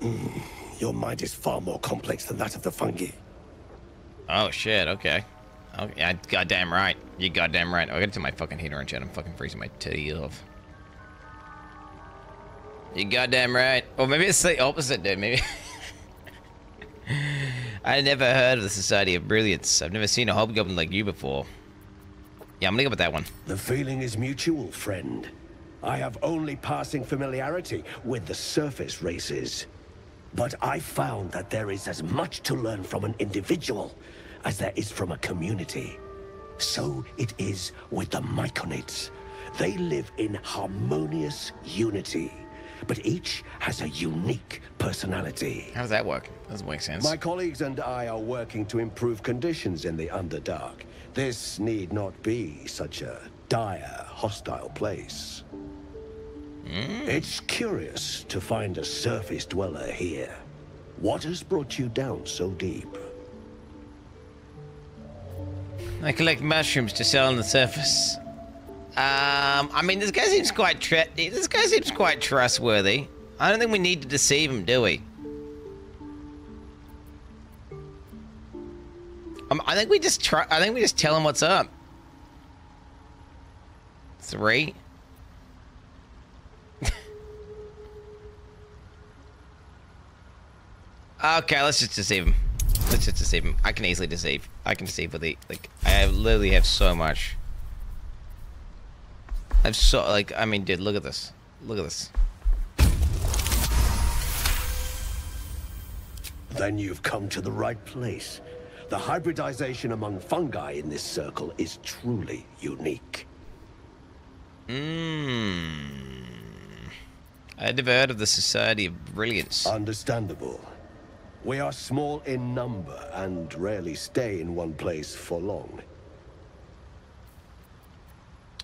Mm, your mind is far more complex than that of the fungi. Oh shit, okay. Okay, yeah, goddamn right. You goddamn right. Oh, I gotta turn my fucking heater on, shit. I'm fucking freezing my titty off. You goddamn right. Or maybe it's the opposite, dude. Maybe. I never heard of the Society of Brilliance. I've never seen a hobgoblin like you before. Yeah, I'm gonna go with that one. The feeling is mutual, friend. I have only passing familiarity with the surface races. But I found that there is as much to learn from an individual as there is from a community. So it is with the Myconids. They live in harmonious unity, but each has a unique personality. How does that work? Doesn't make sense. My colleagues and I are working to improve conditions in the Underdark. This need not be such a dire, hostile place. Mm. It's curious to find a surface dweller here. What has brought you down so deep? I collect mushrooms to sell on the surface. Um, I mean, this guy seems quite this guy seems quite trustworthy. I don't think we need to deceive him, do we? Um, I think we just try. I think we just tell him what's up. Three. Okay, let's just deceive him. Let's just deceive him. I can easily deceive. I can deceive with the like. I have, literally have so much. I've so like. I mean, dude, look at this. Look at this. Then you've come to the right place. The hybridization among fungi in this circle is truly unique. Mmm. I'd never heard of the Society of Brilliance. Understandable. We are small in number and rarely stay in one place for long.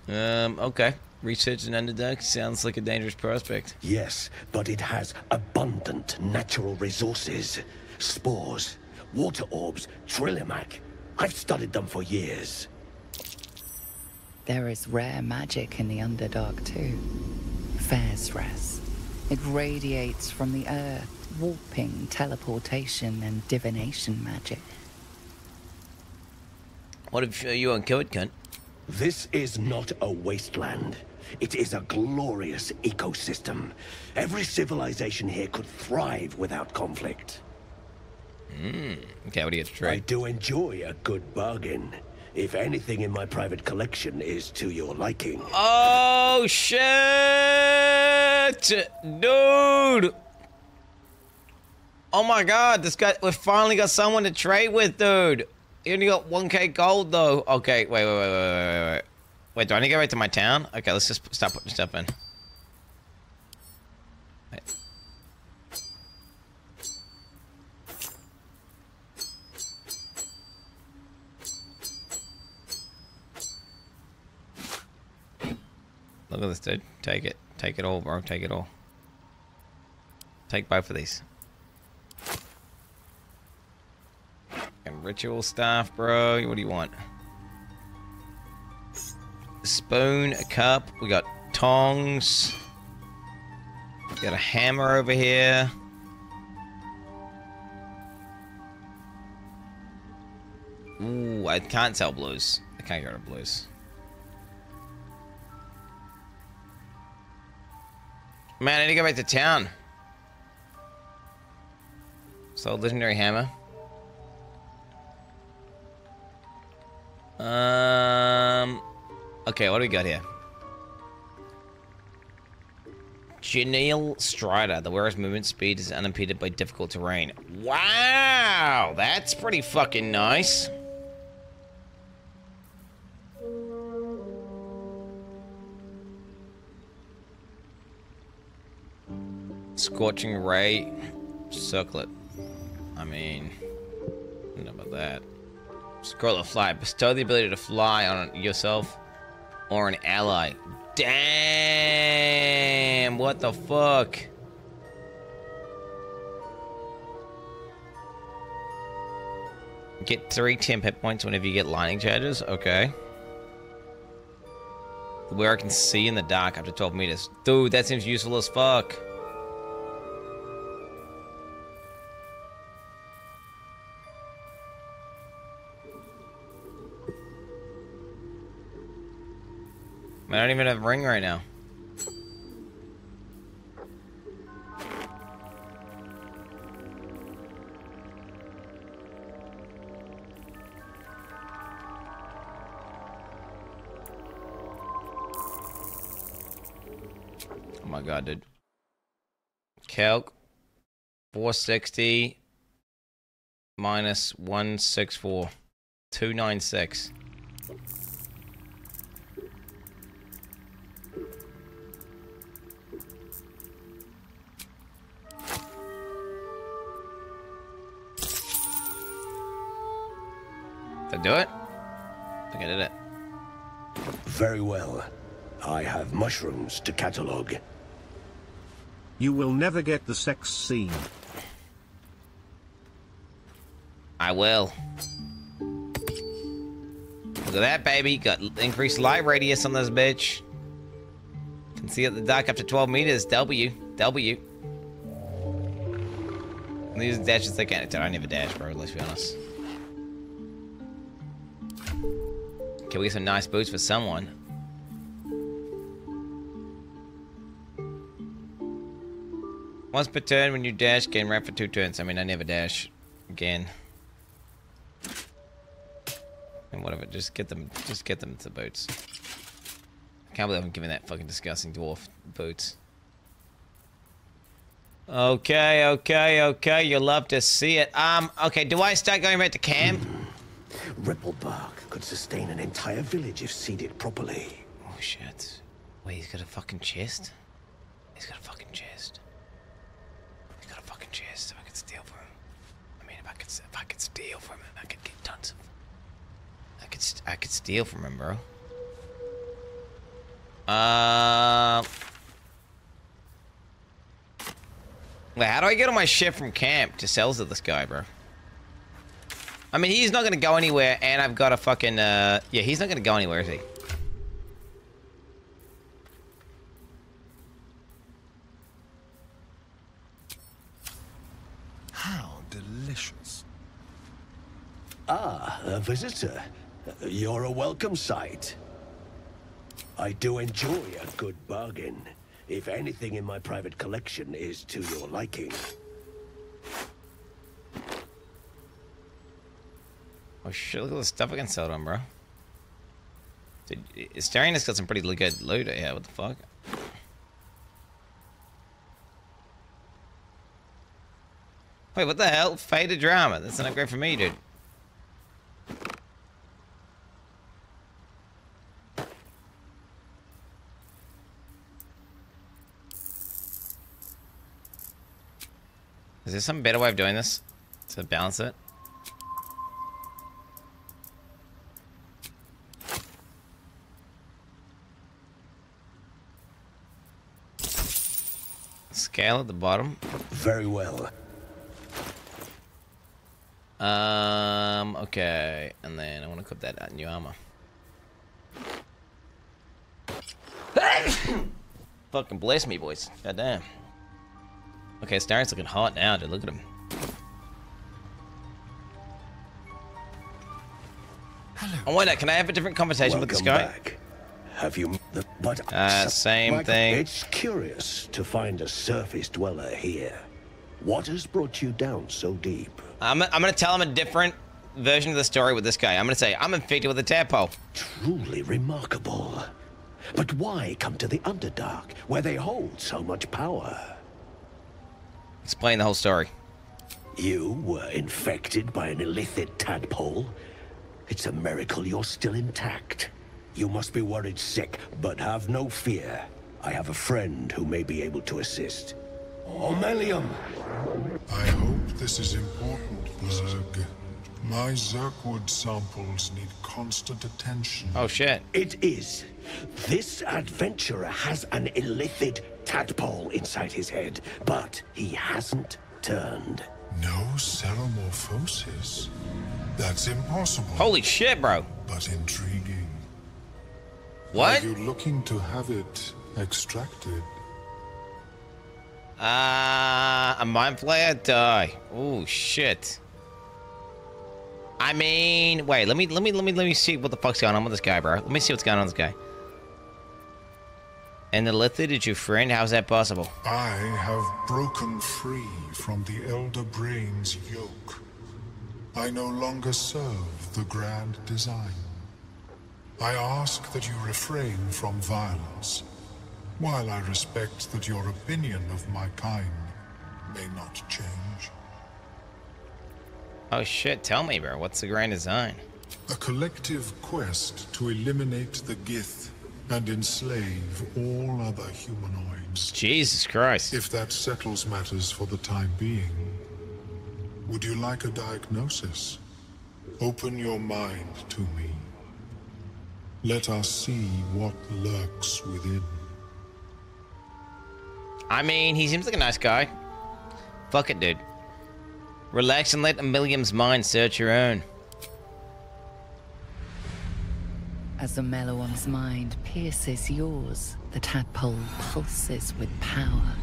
Um, okay. Research an Underdark sounds like a dangerous prospect. Yes, but it has abundant natural resources. Spores, water orbs, Trillimac. I've studied them for years. There is rare magic in the Underdark too. Faerzress. It radiates from the earth, warping, teleportation, and divination magic. What if uh, you uncovered, cunt? This is not a wasteland. It is a glorious ecosystem. Every civilization here could thrive without conflict. Hmm. Okay, what do you get to trade? I do enjoy a good bargain. If anything in my private collection is to your liking. Oh, shit! Dude! Oh my god, this guy, we finally got someone to trade with, dude. You only got 1k gold, though. Okay, wait, wait, wait, wait, wait, wait. Wait, do I need to go back to my town? Okay, let's just start putting stuff in. Wait. Look at this, dude. Take it. Take it all, bro. Take it all. Take both of these. And ritual stuff, bro. What do you want? Spoon, a cup. We got tongs. We got a hammer over here. Ooh, I can't sell blues. I can't go to blues. Man, I need to go back to town. So legendary hammer. Um. Okay, what do we got here? Janelle Strider. The wearer's movement speed is unimpeded by difficult terrain. Wow, that's pretty fucking nice. Scorching Ray. Circlet. I mean, I don't know about that. Scroll of Fly. Bestow the ability to fly on yourself or an ally. Damn! What the fuck? Get three temp hit points whenever you get lightning charges. Okay. Where I can see in the dark after 12 meters. Dude, that seems useful as fuck. I don't even have a ring right now. Oh my god, dude. Calc 460 minus 164. 296. Do it? I think I did it. Very well. I have mushrooms to catalog. You will never get the sex scene. I will. Look at that, baby. Got increased light radius on this bitch. Can see at the dock up to 12 meters. W. W. These dashes they can't. I never dash, bro. Let's be honest. Can we get some nice boots for someone? Once per turn, when you dash, gain ramp for two turns. I mean, I never dash again. And whatever, just get them, just get them to boots. I can't believe I'm giving that fucking disgusting dwarf boots. Okay, okay, okay. You'll love to see it. Um, okay, do I start going back to camp? Ripplebark could sustain an entire village if seeded properly. Oh shit. Wait, he's got a fucking chest? He's got a fucking chest. He's got a fucking chest. If I could steal from him. I mean, if I could, if I could steal from him, I could get tons of. I could, I could steal from him, bro. Uh. Wait, how do I get on my ship from camp to sell to this guy, bro? I mean, he's not gonna go anywhere, and I've got a fucking, uh... Yeah, he's not gonna go anywhere, is he? How delicious. Ah, a visitor. You're a welcome sight. I do enjoy a good bargain. If anything in my private collection is to your liking. Oh shit, look at the stuff I can sell to him, bro. Dude, Astarion's got some pretty good loot here, what the fuck? Wait, what the hell? Faded drama. That's not great for me, dude. Is there some better way of doing this to balance it? Scale at the bottom. Very well. Um, okay. And then I want to equip that uh, new armor. Fucking bless me, boys. God damn. Okay, Star's looking hot now, dude. Look at him. Hello. Oh, wait, can I have a different conversation Welcome with this guy? Back. Have you... The, but... Uh, same like, thing. It's curious to find a surface dweller here. What has brought you down so deep? I'm, I'm gonna tell him a different version of the story with this guy. I'm gonna say, I'm infected with a tadpole. Truly remarkable. But why come to the Underdark, where they hold so much power? Explain the whole story. You were infected by an illithid tadpole? It's a miracle you're still intact. You must be worried sick, but have no fear. I have a friend who may be able to assist. Omeluum! I hope this is important, Zerg. My Zurkhwood samples need constant attention. Oh shit. It is. This adventurer has an illithid tadpole inside his head, but he hasn't turned. No ceremorphosis. That's impossible. Holy shit, bro. But intriguing. What? Are you looking to have it extracted? Uh, a mind flayer? Die. Oh shit. I mean, wait, let me, let me, let me, let me see what the fuck's going on with this guy, bro. Let me see what's going on with this guy. And the Lithid is your friend? How's that possible? I have broken free from the Elder Brain's yoke. I no longer serve the grand design. I ask that you refrain from violence, while I respect that your opinion of my kind may not change. Oh shit, tell me, bro. What's the grand design? A collective quest to eliminate the Gith and enslave all other humanoids. Jesus Christ. If that settles matters for the time being, would you like a diagnosis? Open your mind to me. Let us see what lurks within. I mean, he seems like a nice guy. Fuck it, dude. Relax and let Omeluum's mind search your own. As the Omeluum's mind pierces yours, the tadpole pulses with power.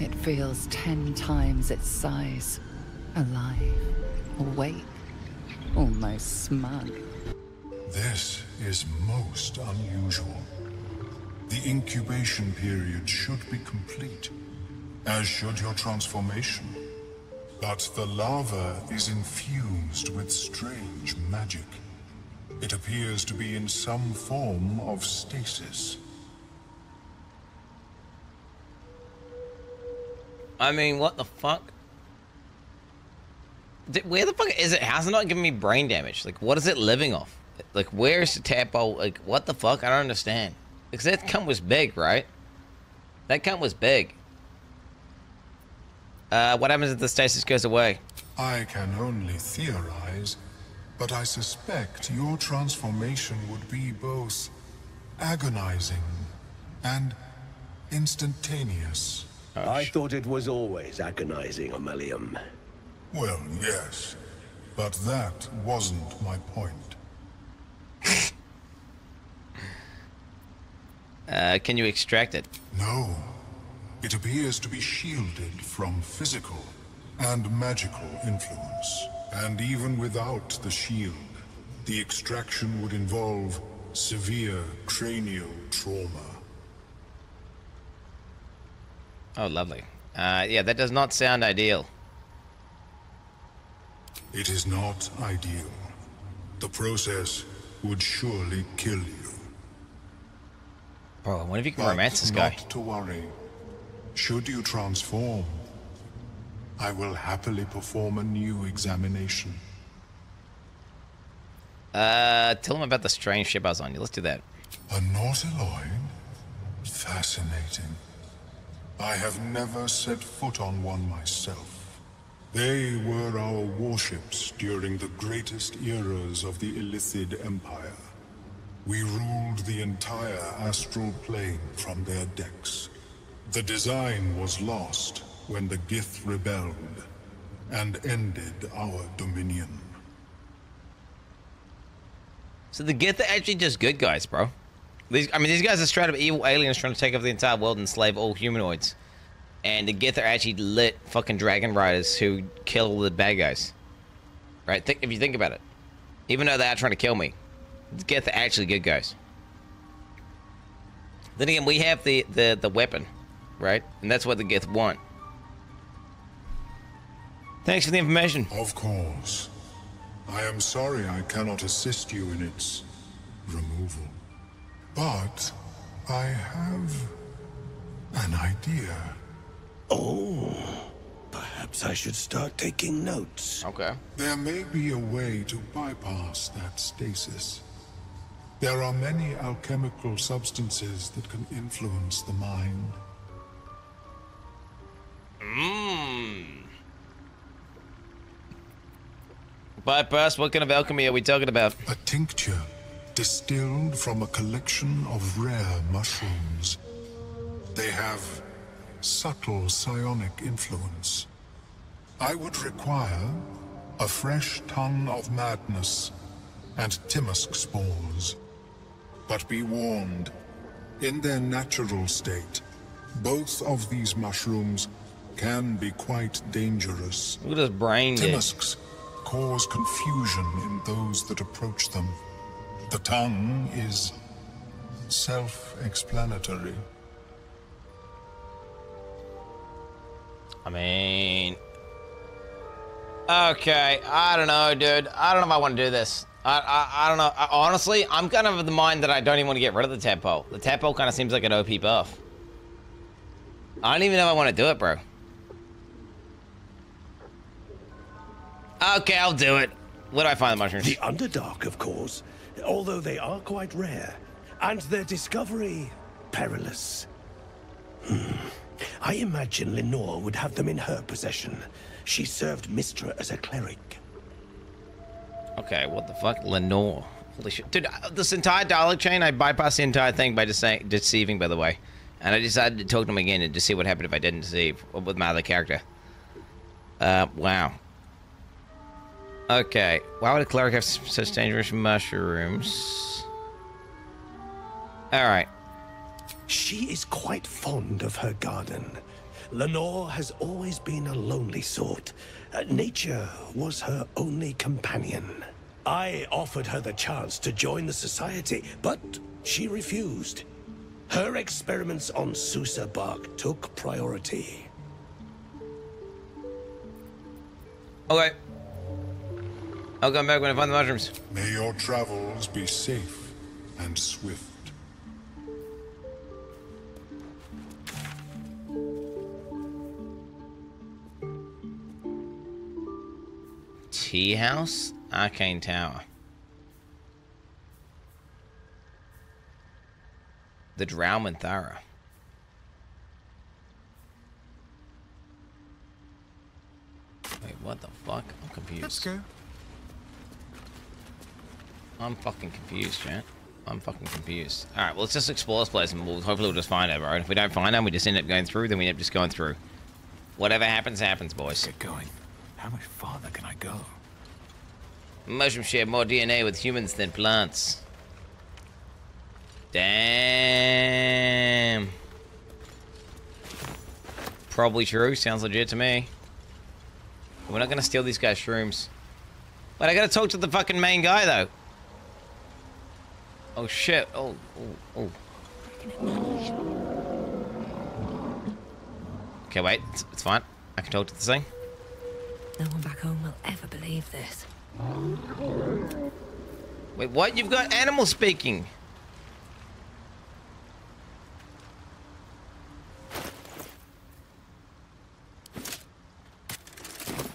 It feels ten times its size. Alive, awake, almost smug. This is most unusual. The incubation period should be complete, as should your transformation. But the larva is infused with strange magic. It appears to be in some form of stasis. I mean, what the fuck? Where the fuck is it? How's it not giving me brain damage? Like, what is it living off? Like, where's the tadpole? Like, what the fuck? I don't understand. Because that cunt was big, right? That cunt was big. Uh, what happens if the stasis goes away? I can only theorize, but I suspect your transformation would be both agonizing and instantaneous. I thought it was always agonizing, Omeluum. Well, yes, but that wasn't my point. Uh, can you extract it? No. It appears to be shielded from physical and magical influence. And even without the shield, the extraction would involve severe cranial trauma. Oh, lovely. Uh, yeah, that does not sound ideal. It is not ideal. The process would surely kill you. Bro, what if you can But romance this guy? Not to worry. Should you transform, I will happily perform a new examination. Uh, tell him about the strange ship I was on. Let's do that. A Nautiloid? Fascinating. I have never set foot on one myself. They were our warships during the greatest eras of the Illithid Empire. We ruled the entire astral plane from their decks. The design was lost when the Gith rebelled and ended our dominion. So the Gith are actually just good guys, bro. These, I mean, these guys are straight up evil aliens trying to take over the entire world and enslave all humanoids. And the Gith are actually lit fucking dragon riders who kill the bad guys. Right? Think, if you think about it. Even though they are trying to kill me, the Gith are actually good guys. Then again, we have the, the, the weapon, right? And that's what the Gith want. Thanks for the information. Of course. I am sorry I cannot assist you in its removal. But I have an idea. Oh, perhaps I should start taking notes. Okay. There may be a way to bypass that stasis. There are many alchemical substances that can influence the mind. Mmm. Bypass, what kind of alchemy are we talking about? A tincture distilled from a collection of rare mushrooms. They have subtle psionic influence. I would require a fresh tongue of madness and Timmask spores. But be warned, in their natural state, both of these mushrooms can be quite dangerous. Look at his brain. Timmasks cause confusion in those that approach them. The tongue is self-explanatory. I mean... Okay, I don't know, dude. I don't know if I want to do this. I, I, I don't know. I, honestly, I'm kind of of the mind that I don't even want to get rid of the tadpole. The tadpole kind of seems like an OP buff. I don't even know if I want to do it, bro. Okay, I'll do it. Where do I find the mushrooms? The Underdark, of course, although they are quite rare. And their discovery, perilous. Hmm. I imagine Lenore would have them in her possession. She served Mystra as a cleric. Okay, what the fuck? Lenore. Holy shit. Dude, uh, this entire dialogue chain, I bypassed the entire thing by just saying, deceiving, by the way. And I decided to talk to him again and just see what happened if I didn't deceive with my other character. Uh, wow. Okay. Why would a cleric have such dangerous mushrooms? Alright. She is quite fond of her garden. Lenore has always been a lonely sort. Uh, nature was her only companion. I offered her the chance to join the society, but she refused. Her experiments on Sussur bark took priority. Okay. I'll come back when I find the mushrooms. May your travels be safe and swift. Tea House? Arcane Tower. The Drowmanthara. Wait, what the fuck? I'm confused. Let's go. I'm fucking confused, chat. I'm fucking confused. Alright, well, let's just explore this place and we'll hopefully we'll just find it, right? If we don't find it, we just end up going through, then we end up just going through. Whatever happens, happens, boys. Get going. How much farther can I go? Mushrooms share more DNA with humans than plants. Damn. Probably true. Sounds legit to me. We're not gonna steal these guys' shrooms. But I gotta talk to the fucking main guy, though. Oh, shit. Oh, oh, oh. Okay, wait. It's, it's fine. I can talk to this thing. No one back home will ever believe this. Wait, what? You've got animal speaking.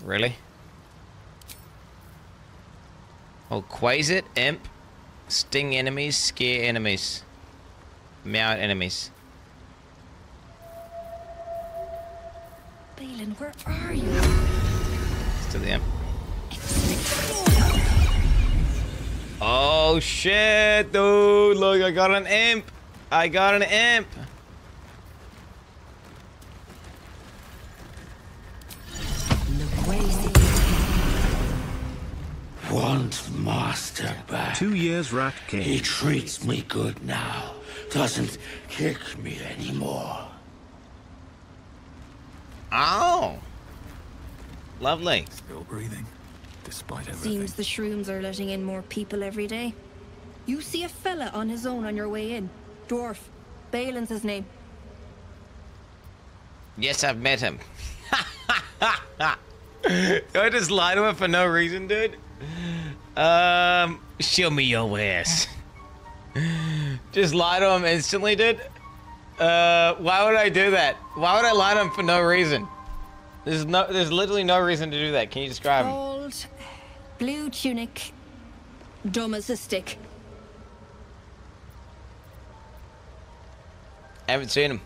Really? Oh, Quasit, Imp, Sting enemies, Scare enemies, Meow enemies. Baelen, where are you? It's to the Imp. Oh shit, dude! Look, I got an imp. I got an imp. Want master back. Two years Rat King. He treats me good now. Doesn't kick me anymore. Oh. Lovely. Still breathing, despite everything. Seems the shrooms are letting in more people every day. You see a fella on his own on your way in. Dwarf. Baelen's his name. Yes, I've met him. Do I just lie to him for no reason, dude? Um, show me your ass. just lie to him instantly, dude? Uh, why would I do that? Why would I lie to him for no reason? There's no, there's literally no reason to do that. Can you describe him? Old, blue tunic, dumb as a stick. Haven't seen him.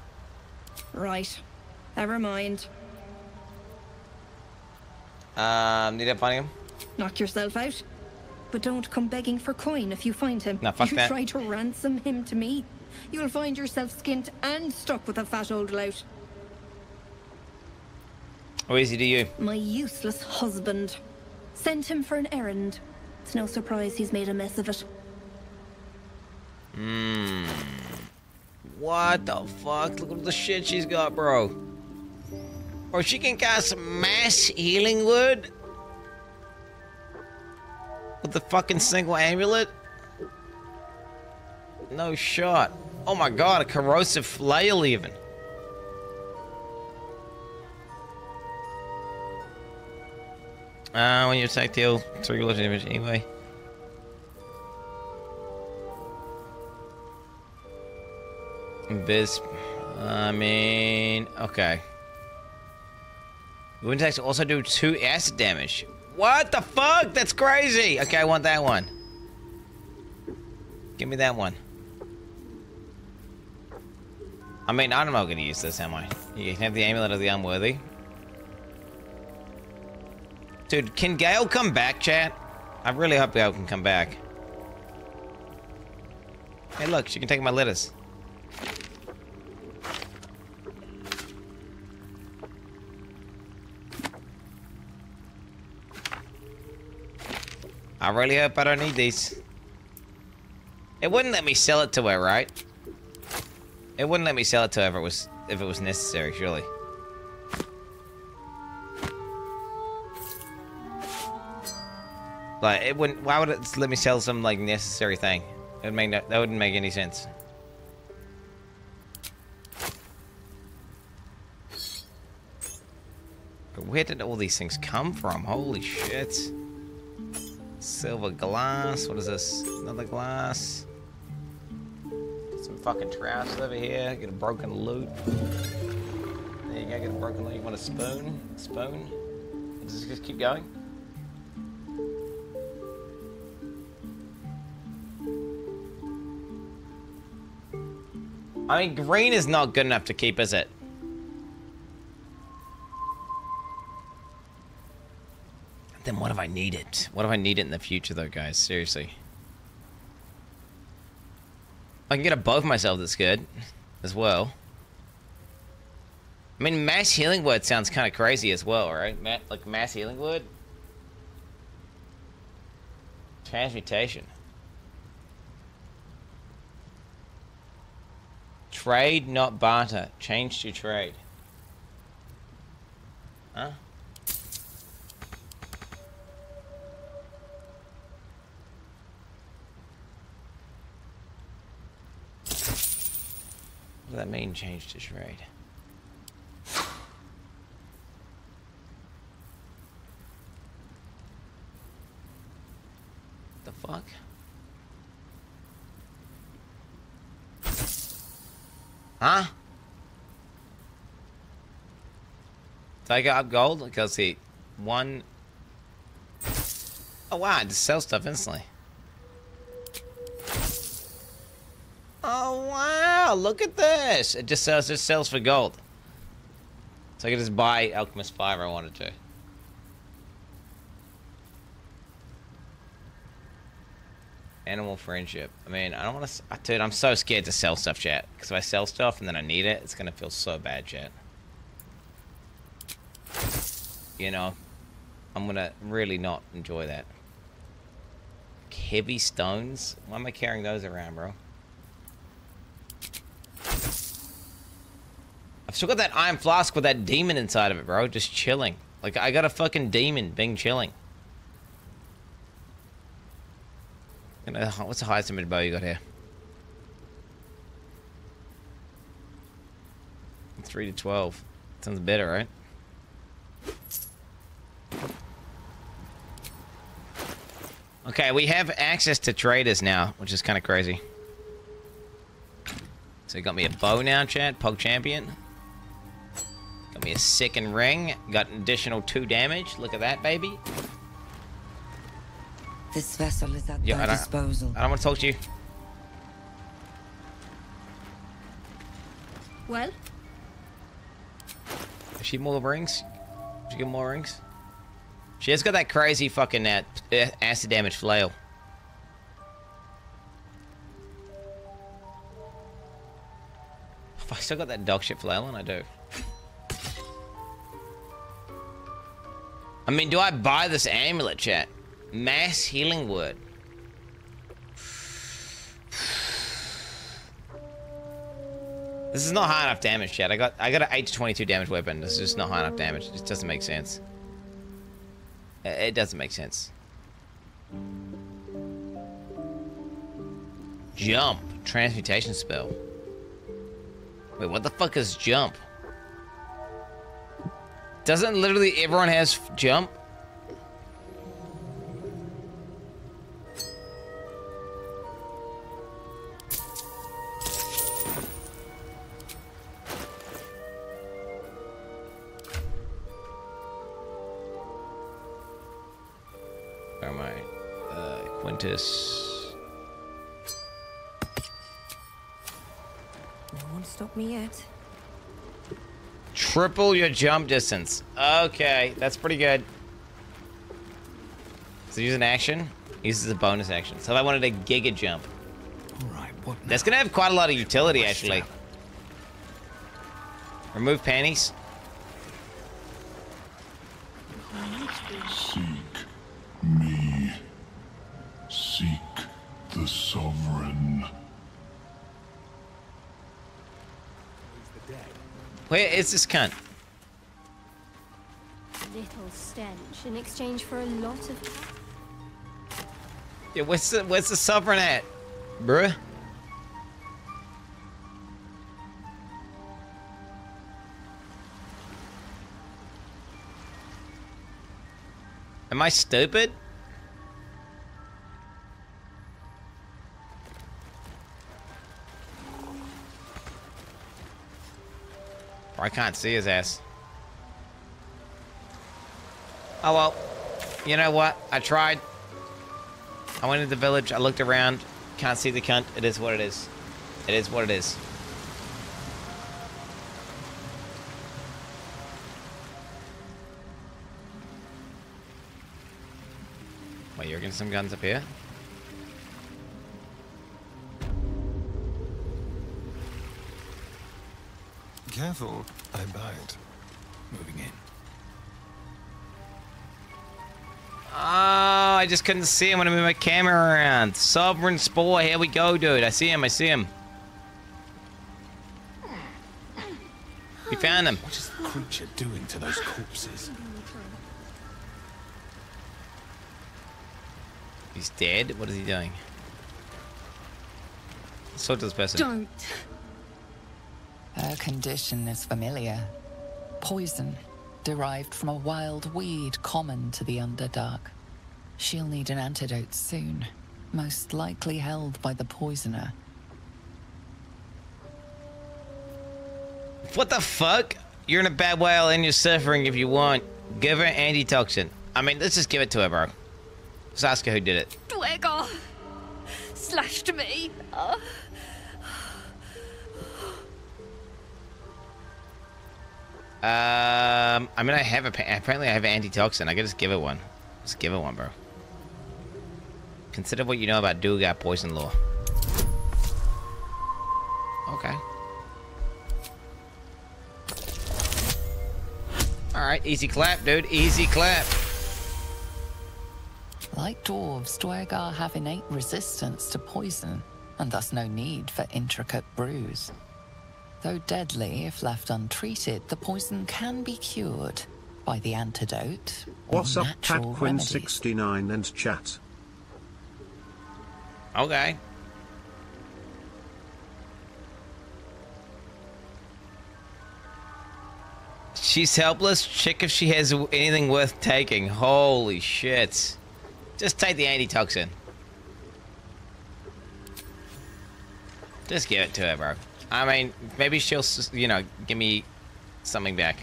Right. Never mind. Um, need help finding him? Knock yourself out. But don't come begging for coin if you find him. Nah, fuck you that. try to ransom him to me. You'll find yourself skint and stuck with a fat old lout. How easy to you? My useless husband. Sent him for an errand. It's no surprise he's made a mess of it. Hmm. What the fuck? Look at the shit she's got, bro. Or she can cast mass healing word? With the fucking single amulet? No shot. Oh my god, a corrosive flail even. Uh, when you attack, deal less damage anyway. This, I mean, okay. Wind attacks also do two acid damage. What the fuck? That's crazy. Okay, I want that one. Give me that one. I mean, I'm not gonna use this, am I? You can have the amulet of the unworthy. Dude, can Gale come back, chat? I really hope Gale can come back. Hey, look, she can take my lettuce. I really hope I don't need these. It wouldn't let me sell it to her, right? It wouldn't let me sell it to her if it was if it was necessary, surely. Like it wouldn't. Why would it let me sell some like necessary thing? It would make no, that wouldn't make any sense. But where did all these things come from? Holy shit! Silver glass. What is this? Another glass. Some fucking trouts over here. Get a broken loot. There you go. Get a broken loot. You want a spoon? Spoon? Does this just keep going? I mean, green is not good enough to keep, is it? Then what if I need it? What if I need it in the future, though, guys? Seriously. I can get above myself that's good, as well. I mean, mass healing word sounds kind of crazy as well, right? Ma like mass healing word? Transmutation. Trade, not barter. Change to trade. Huh? What does that mean, change to trade? The fuck? Huh? Take up gold? Because see, one... Oh wow, I just sell stuff instantly. Oh wow, look at this! It just sells, just sells for gold. So I can just buy Alchemist 5 if I wanted to. Animal friendship. I mean, I don't want to... Dude, I'm so scared to sell stuff, chat. Because if I sell stuff and then I need it, it's going to feel so bad, chat. You know? I'm going to really not enjoy that. Heavy stones? Why am I carrying those around, bro? I've still got that iron flask with that demon inside of it, bro. Just chilling. Like, I got a fucking demon being chilling. Uh, what's the highest limit bow you got here? Three to twelve. Sounds better, right? Okay, we have access to traders now, which is kind of crazy. So you got me a bow now, Chad. Pog champion. Got me a second ring. Got an additional two damage. Look at that, baby. This vessel is at Yo, thy I disposal. I don't want to talk to you. Well, Is she more rings? Did she get more rings? She has got that crazy fucking uh, uh, acid damage flail. Have I still got that dog shit flail on? I do. I mean, do I buy this amulet, chat? Mass healing word. This is not high enough damage, chat. I got I got an 8 to 22 damage weapon. This is just not high enough damage. It just doesn't make sense. It doesn't make sense. Jump. Transmutation spell. Wait, what the fuck is jump? Doesn't literally everyone has jump? Am I? Uh, Quintus. No one stopped me yet. Triple your jump distance. Okay, that's pretty good. So use an action. Uses a bonus action. So if I wanted a giga jump. Alright, what That's gonna have quite a lot of utility actually. Remove panties. Seek me. Seek the Sovereign. Where is this cunt? Little stench in exchange for a lot of. Yeah, where's the where's the sovereign at? Bruh. Am I stupid? I can't see his ass. Oh well. You know what? I tried. I went into the village. I looked around. Can't see the cunt. It is what it is. It is what it is. Wait, you're getting some guns up here? Careful, I bite. Moving in. Oh, I just couldn't see him when I moved my camera around. Sovereign Spaw, here we go, dude. I see him, I see him. We found him. What is the creature doing to those corpses? He's dead? What is he doing? So does this person. Don't. Her condition is familiar. Poison, derived from a wild weed common to the Underdark. She'll need an antidote soon, most likely held by the poisoner. What the fuck? You're in a bad way and you're suffering if you want. Give her antitoxin. I mean, let's just give it to her, bro. Let's ask her who did it. Duergar slashed me. Uh, Um, I mean, I have a apparently I have antitoxin. I could just give it one. Just give it one, bro. Consider what you know about Duergar poison law. Okay. All right, easy clap, dude. Easy clap. Like dwarves, Duergar have innate resistance to poison, and thus no need for intricate brews. Though deadly if left untreated, the poison can be cured by the antidote or What's up, natural Tatquin69 and chat? Okay. She's helpless. Check if she has anything worth taking. Holy shit. Just take the antitoxin. Just give it to her, bro. I mean, maybe she'll, you know, give me something back.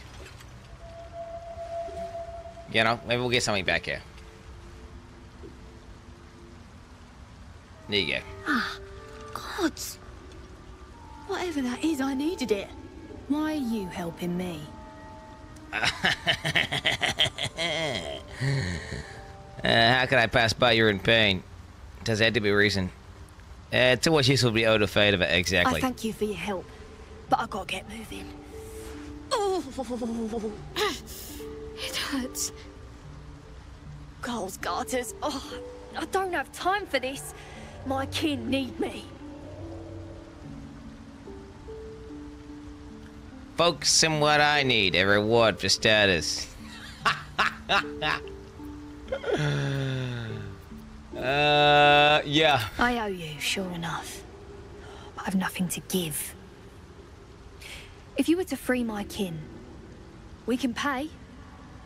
You know, maybe we'll get something back here. There you go. Ah, gods. Whatever that is, I needed it. Why are you helping me? Uh, how can I pass by? You're in pain. Does there have to be a reason? Uh, to what use will be owed a fate of it, exactly. I thank you for your help, but I gotta get moving. Oh, it hurts. Girls, garters. Oh, I don't have time for this. My kin need me. Focus on what I need. A reward for status. uh, yeah. I owe you, sure enough. But I've nothing to give. If you were to free my kin, we can pay.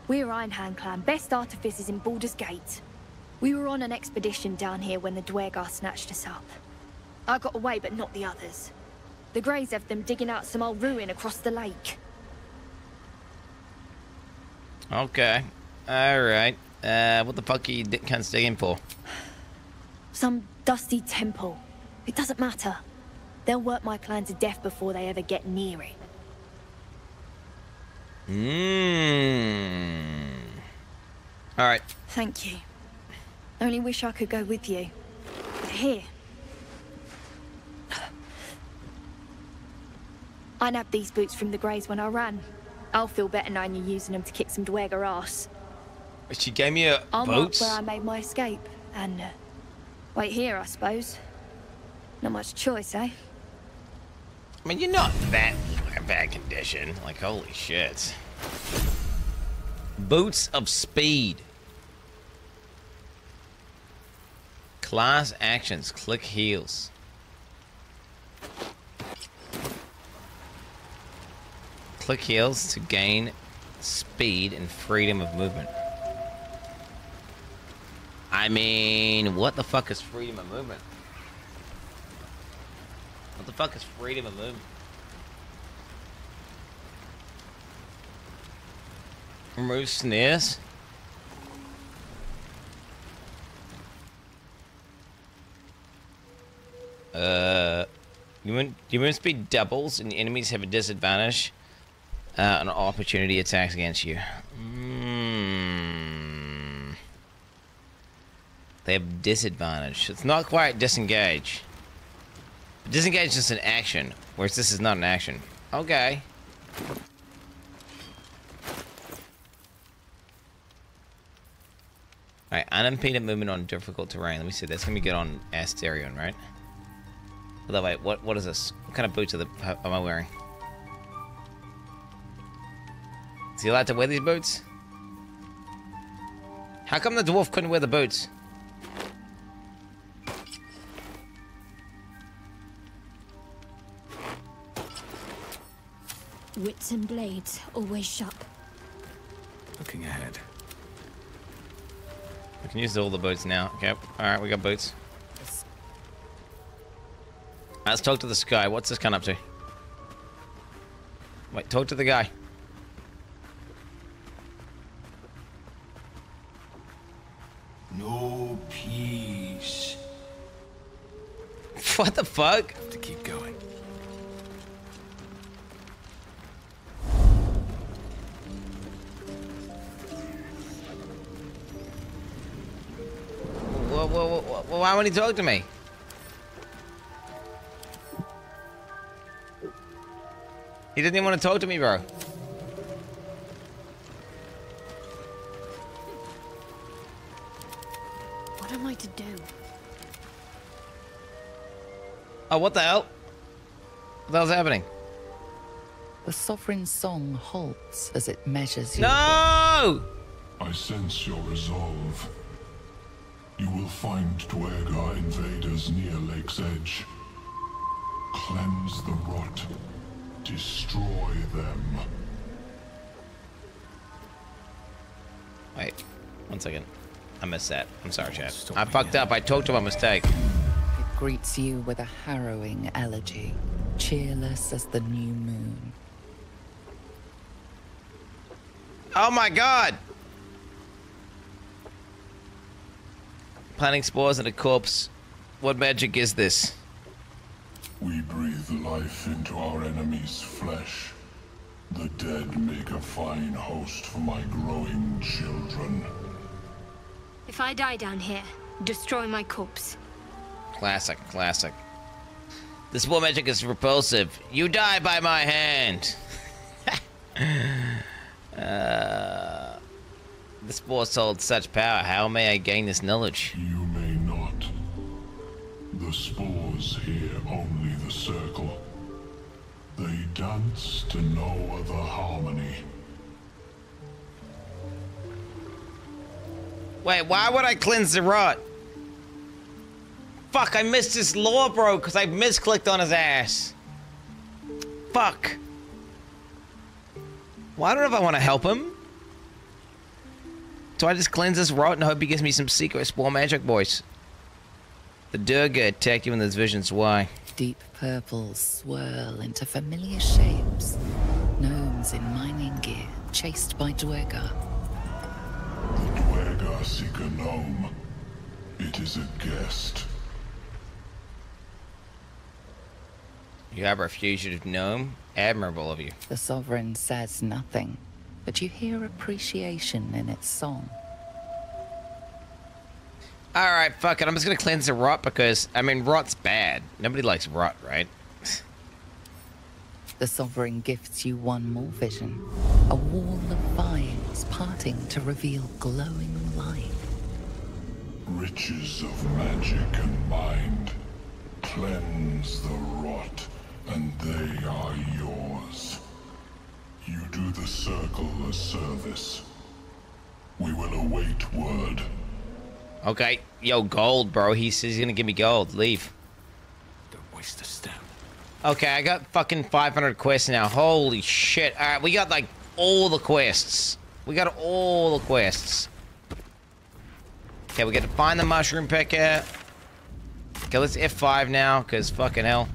We're Ironhand Clan, best artificers in Baldur's Gate. We were on an expedition down here when the Duergar snatched us up. I got away, but not the others. The Greys have them digging out some old ruin across the lake. Okay. Alright. Uh, what the fuck are you stay in for? Some dusty temple. It doesn't matter. They'll work my clan to death before they ever get near it. Mmm. All right. Thank you. Only wish I could go with you. Here. I nabbed these boots from the Greys when I ran. I'll feel better knowing you're using them to kick some duergar ass. She gave me a I'll mark where I made my escape, and uh, wait here, I suppose. Not much choice, eh? I mean, you're not that bad condition. Like, holy shit. Boots of speed. Class actions. Click heels. Click heels to gain speed and freedom of movement. I mean, what the fuck is freedom of movement? What the fuck is freedom of movement? Remove snares. Uh, you your move speed doubles and the enemies have a disadvantage uh, on opportunity attacks against you. They have disadvantage. It's not quite disengage. Disengage is an action, whereas this is not an action. Okay. Alright, unimpeded movement on difficult terrain. Let me see. That's gonna be good on Astarion, right? Although, wait, what what is this? What kind of boots are the, am I wearing? Is he allowed to wear these boots? How come the dwarf couldn't wear the boots? Wits and blades, always sharp. Looking ahead. We can use all the boots now. Okay, alright, we got boots. Let's talk to the sky. What's this kind up to? Wait, talk to the guy. No peace. What the fuck? Have To keep going. Whoa, whoa, whoa, whoa, why won't he talk to me? He didn't even want to talk to me, bro. What am I to do? Oh, what the hell? What the hell's happening? The sovereign song halts as it measures you. No! I sense your resolve. You will find Duergar invaders near Lake's Edge. Cleanse the rot. Destroy them. Wait, one second. I missed that. I'm sorry, chat. I fucked up. I talked to my mistake. It greets you with a harrowing elegy, cheerless as the new moon. Oh my god! Planting spores in a corpse. What magic is this? We breathe life into our enemy's flesh. The dead make a fine host for my growing children. If I die down here, destroy my corpse. Classic, classic. This war magic is repulsive. You die by my hand. uh, this force holds such power. How may I gain this knowledge? You may not. The spores hear only the circle. They dance to no other harmony. Wait, why would I cleanse the rot? Fuck, I missed his lore, bro, because I misclicked on his ass. Fuck. Well, I don't know if I want to help him. Do I just cleanse this rot and hope he gives me some secret spore magic, boys? The Duergar attacked you in those visions. Why? Deep purples swirl into familiar shapes. Gnomes in mining gear, chased by Duergar. Duergar never seek a gnome. It is a guest. You have a fugitive gnome? Admirable of you. The Sovereign says nothing, but you hear appreciation in its song. Alright, fuck it. I'm just gonna cleanse the rot because, I mean, rot's bad. Nobody likes rot, right? The Sovereign gifts you one more vision. A wall of vines parting to reveal glowing light. Riches of magic and mind. Cleanse the rot, and they are yours. You do the Circle a service. We will await word. Okay. Yo, gold, bro. He says he's gonna give me gold. Leave. Don't waste a step. Okay, I got fucking 500 quests now. Holy shit. Alright, we got like all the quests. We got all the quests. Okay, we got to find the mushroom picker. Okay, let's F5 now, because fucking hell.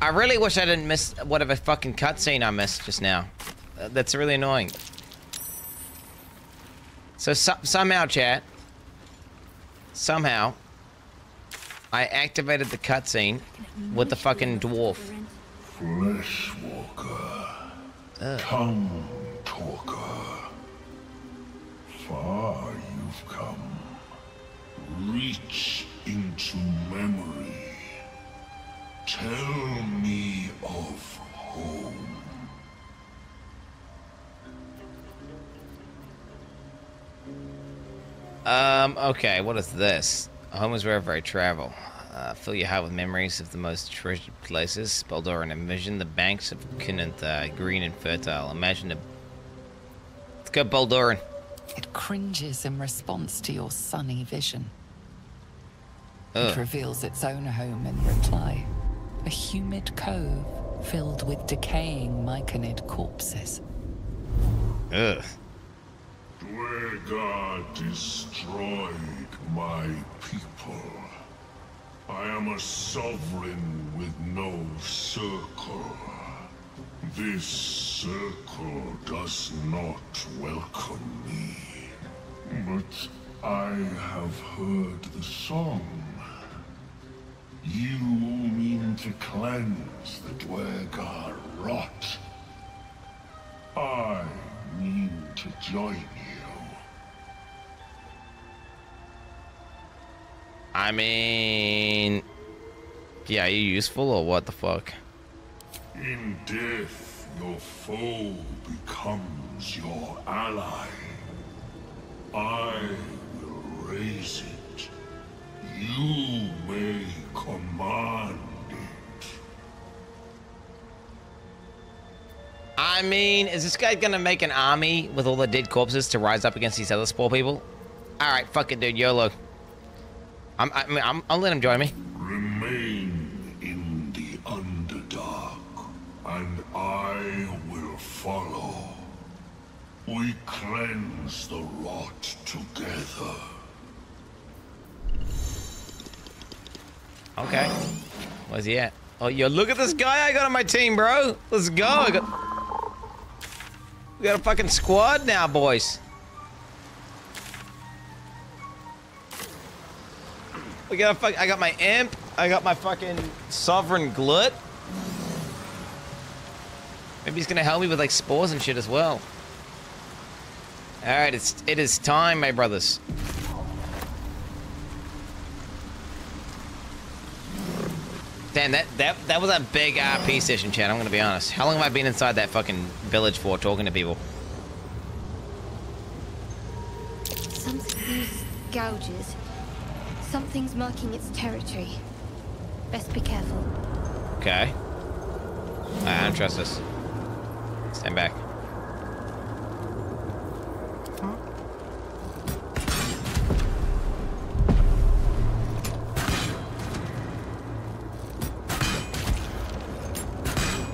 I really wish I didn't miss whatever fucking cutscene I missed just now. That's really annoying. So, so somehow, chat, somehow, I activated the cutscene with the fucking dwarf. Fleshwalker. Tongue talker. Far you've come. Reach into memory. Tell me of home. Um, okay, what is this? Home is wherever I travel. Uh, fill your heart with memories of the most treasured places. Baldurian, envision the banks of Chionthar, green and fertile. Imagine the... Let's go, Baldurian. It cringes in response to your sunny vision. It reveals its own home in reply. A humid cove filled with decaying myconid corpses. Ugh. Duergar destroyed my people. I am a sovereign with no circle. This circle does not welcome me. But I have heard the song. You mean to cleanse the Duergar rot. I mean to join I mean... Yeah, are you useful or what the fuck? In death, your foe becomes your ally. I will raise it. You may command it. I mean, is this guy gonna make an army with all the dead corpses to rise up against these other spore people? Alright, fuck it, dude. YOLO. I'm, I mean, I'm, I'll let him join me. Remain in the Underdark, and I will follow. We cleanse the rot together. Okay. Where's he at? Oh, yo, look at this guy I got on my team, bro. Let's go. I got... We got a fucking squad now, boys. We got a fuck. I got my imp. I got my fucking sovereign glut. Maybe he's gonna help me with like spores and shit as well. All right, it's it is time, my brothers. Damn, that, that that was a big RP session, Chad. I'm gonna be honest. How long have I been inside that fucking village for, talking to people? Something these gouges. Something's marking its territory. Best be careful. Okay. I don't trust this. Stand back.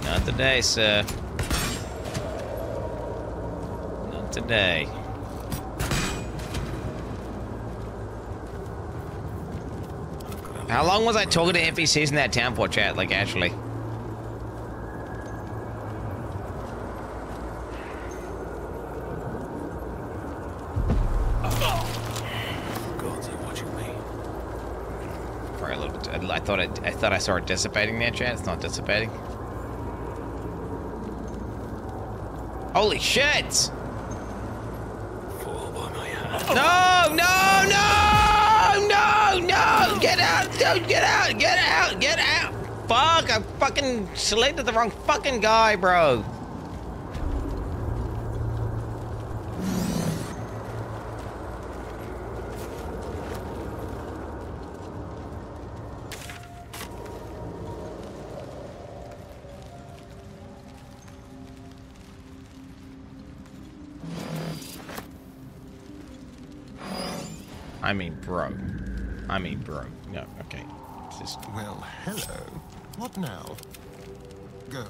Not today, sir. Not today. How long was I talking to NPCs in that town for, chat? Like, actually. I thought I thought I saw it dissipating there, chat. It's not dissipating. Holy shit! No! No! No! No! No! Get out, dude! Get out! Get out! Get out! Fuck! I fucking selected the wrong fucking guy, bro. I mean, bro. I mean, bro. No, okay. Just Well, hello. What now? Go.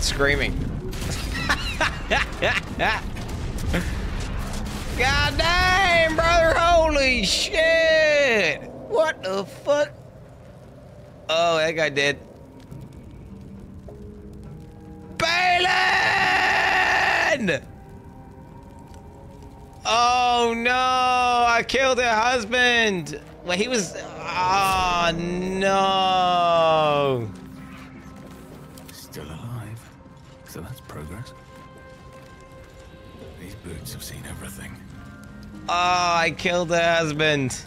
Screaming. God damn, brother! Holy shit! What the fuck? Oh, that guy dead. Baelen! Oh no! I killed her husband. Well, he was. Oh no! Ah, I killed her husband.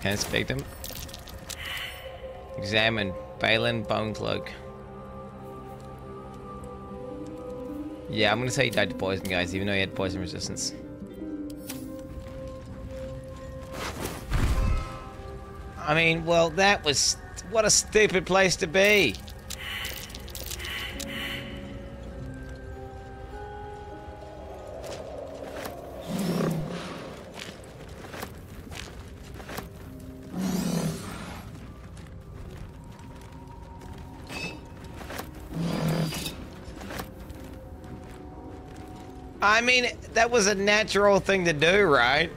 Can I speak to him? Examine Baelen bone. Yeah, I'm gonna say he died to poison, guys, even though he had poison resistance. I mean, well, that was... What a stupid place to be. Mean, that was a natural thing to do, right?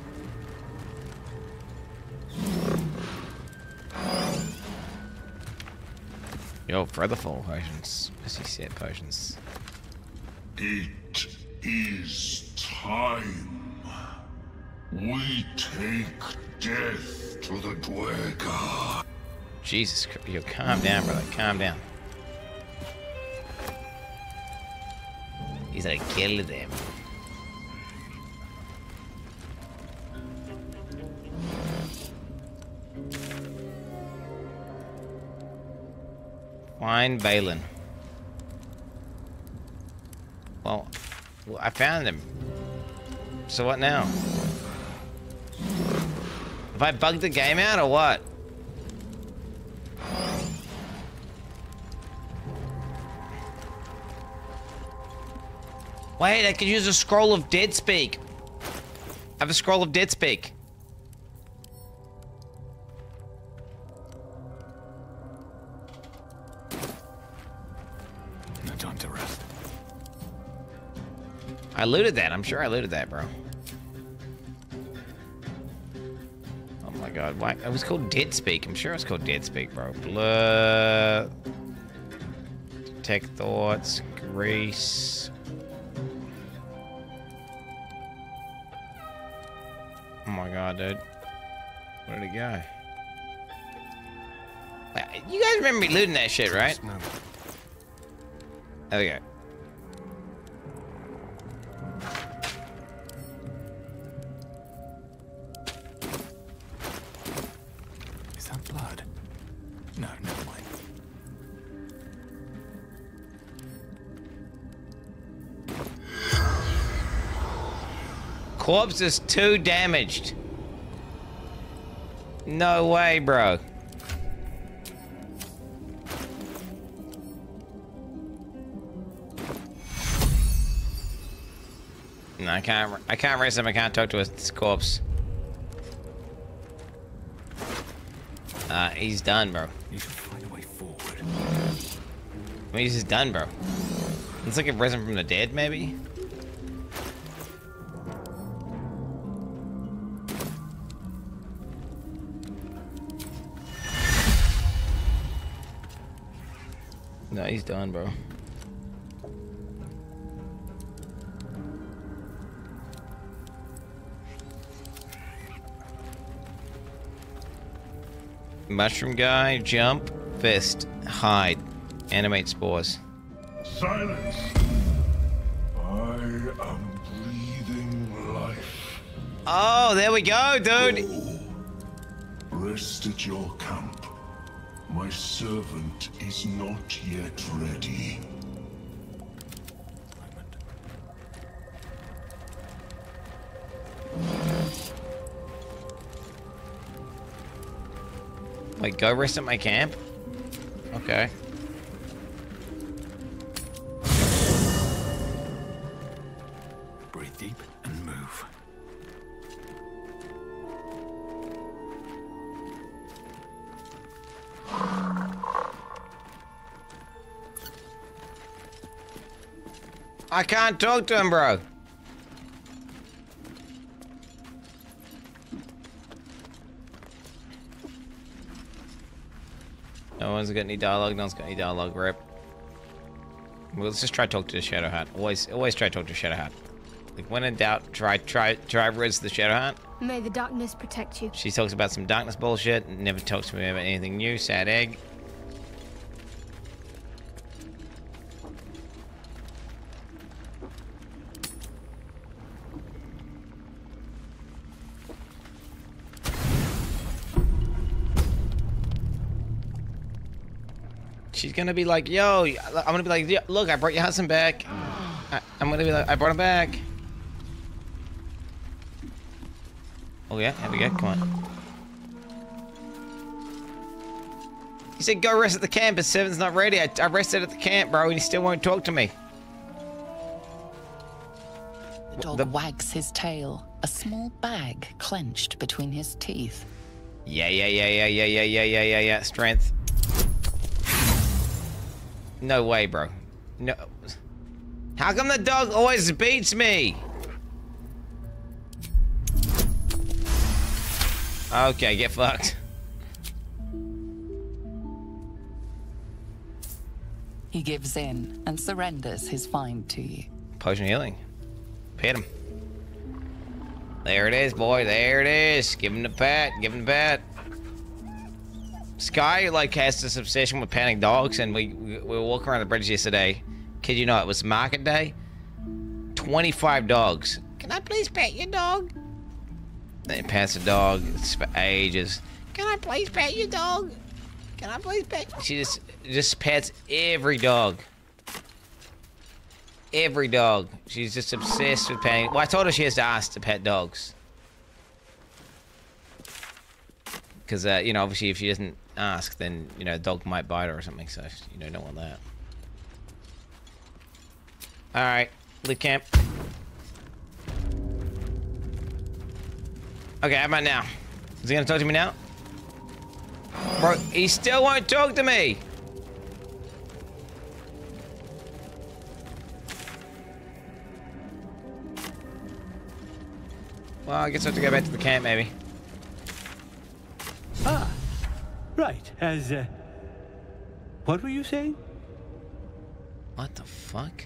Yo, Featherfall potions. Pussy set potions. It is time. We take death to the Duergar. Jesus Christ. Yo, calm down, brother. Calm down. He's gonna kill them. Find Baelen. Well, I found him. So what now? Have I bugged the game out or what? Wait, I could use a scroll of dead speak. I have a scroll of dead speak. Time to rest. I looted that. I'm sure I looted that, bro. Oh my god, why? It was called Dead Speak. I'm sure it was called Dead Speak, bro. Blur. Detect thoughts. Grease. Oh my god, dude. Where did it go? Uh, you guys remember me looting that shit, right? There we go. Is that blood? No, never mind. Corpse is too damaged. No way, bro. No, I can't. I can't raise him. I can't talk to his corpse. Uh, he's done, bro. You should find a way forward. I mean, he's just done, bro. It's like a risen from the dead, maybe? No, he's done, bro. Mushroom guy, jump, fist, hide, animate spores. Silence! I am breathing life. Oh, there we go, dude. Oh, rest at your camp. My servant is not yet ready. Wait, go rest at my camp? Okay. Breathe deep and move. I can't talk to him, bro. No one's got any dialogue. No one's got any dialogue. Rip. Well, let's just try to talk to the Shadowheart. Always, always try to talk to the Shadowheart. Like when in doubt, try, try, try res the Shadowheart. May the darkness protect you. She talks about some darkness bullshit. Never talks to me about anything new. Sad egg. She's gonna be like, yo, I'm gonna be like, "Yo, look, I brought your husband back. I, I'm gonna be like, I brought him back. Oh yeah, there we go, come on. He said go rest at the camp, but Seven's not ready. I, I rested at the camp, bro, and he still won't talk to me. The dog wags his tail, a small bag clenched between his teeth. Yeah, yeah, yeah, yeah, yeah, yeah, yeah, yeah, yeah, yeah. Strength. No way, bro. No. How come the dog always beats me? Okay, get fucked. He gives in and surrenders his find to you. Potion healing. Hit him. There it is, boy. There it is. Give him the pat. Give him the pat. Sky like has this obsession with patting dogs, and we, we we were walking around the bridge yesterday. Kid you not, it was market day. Twenty-five dogs. Can I please pet your dog? Then it the dog it's for ages. Can I please pet your dog? Can I please pet? She just just pets every dog. Every dog. She's just obsessed with petting. Well, I told her she has to ask to pet dogs. Because, uh, you know, obviously if she doesn't ask, then, you know, a dog might bite her or something. So, you know, don't want that. Alright. Leave camp. Okay, how about now? Is he gonna talk to me now? Bro, he still won't talk to me! Well, I guess I have to go back to the camp, maybe. Ah, right. As, uh, what were you saying? What the fuck?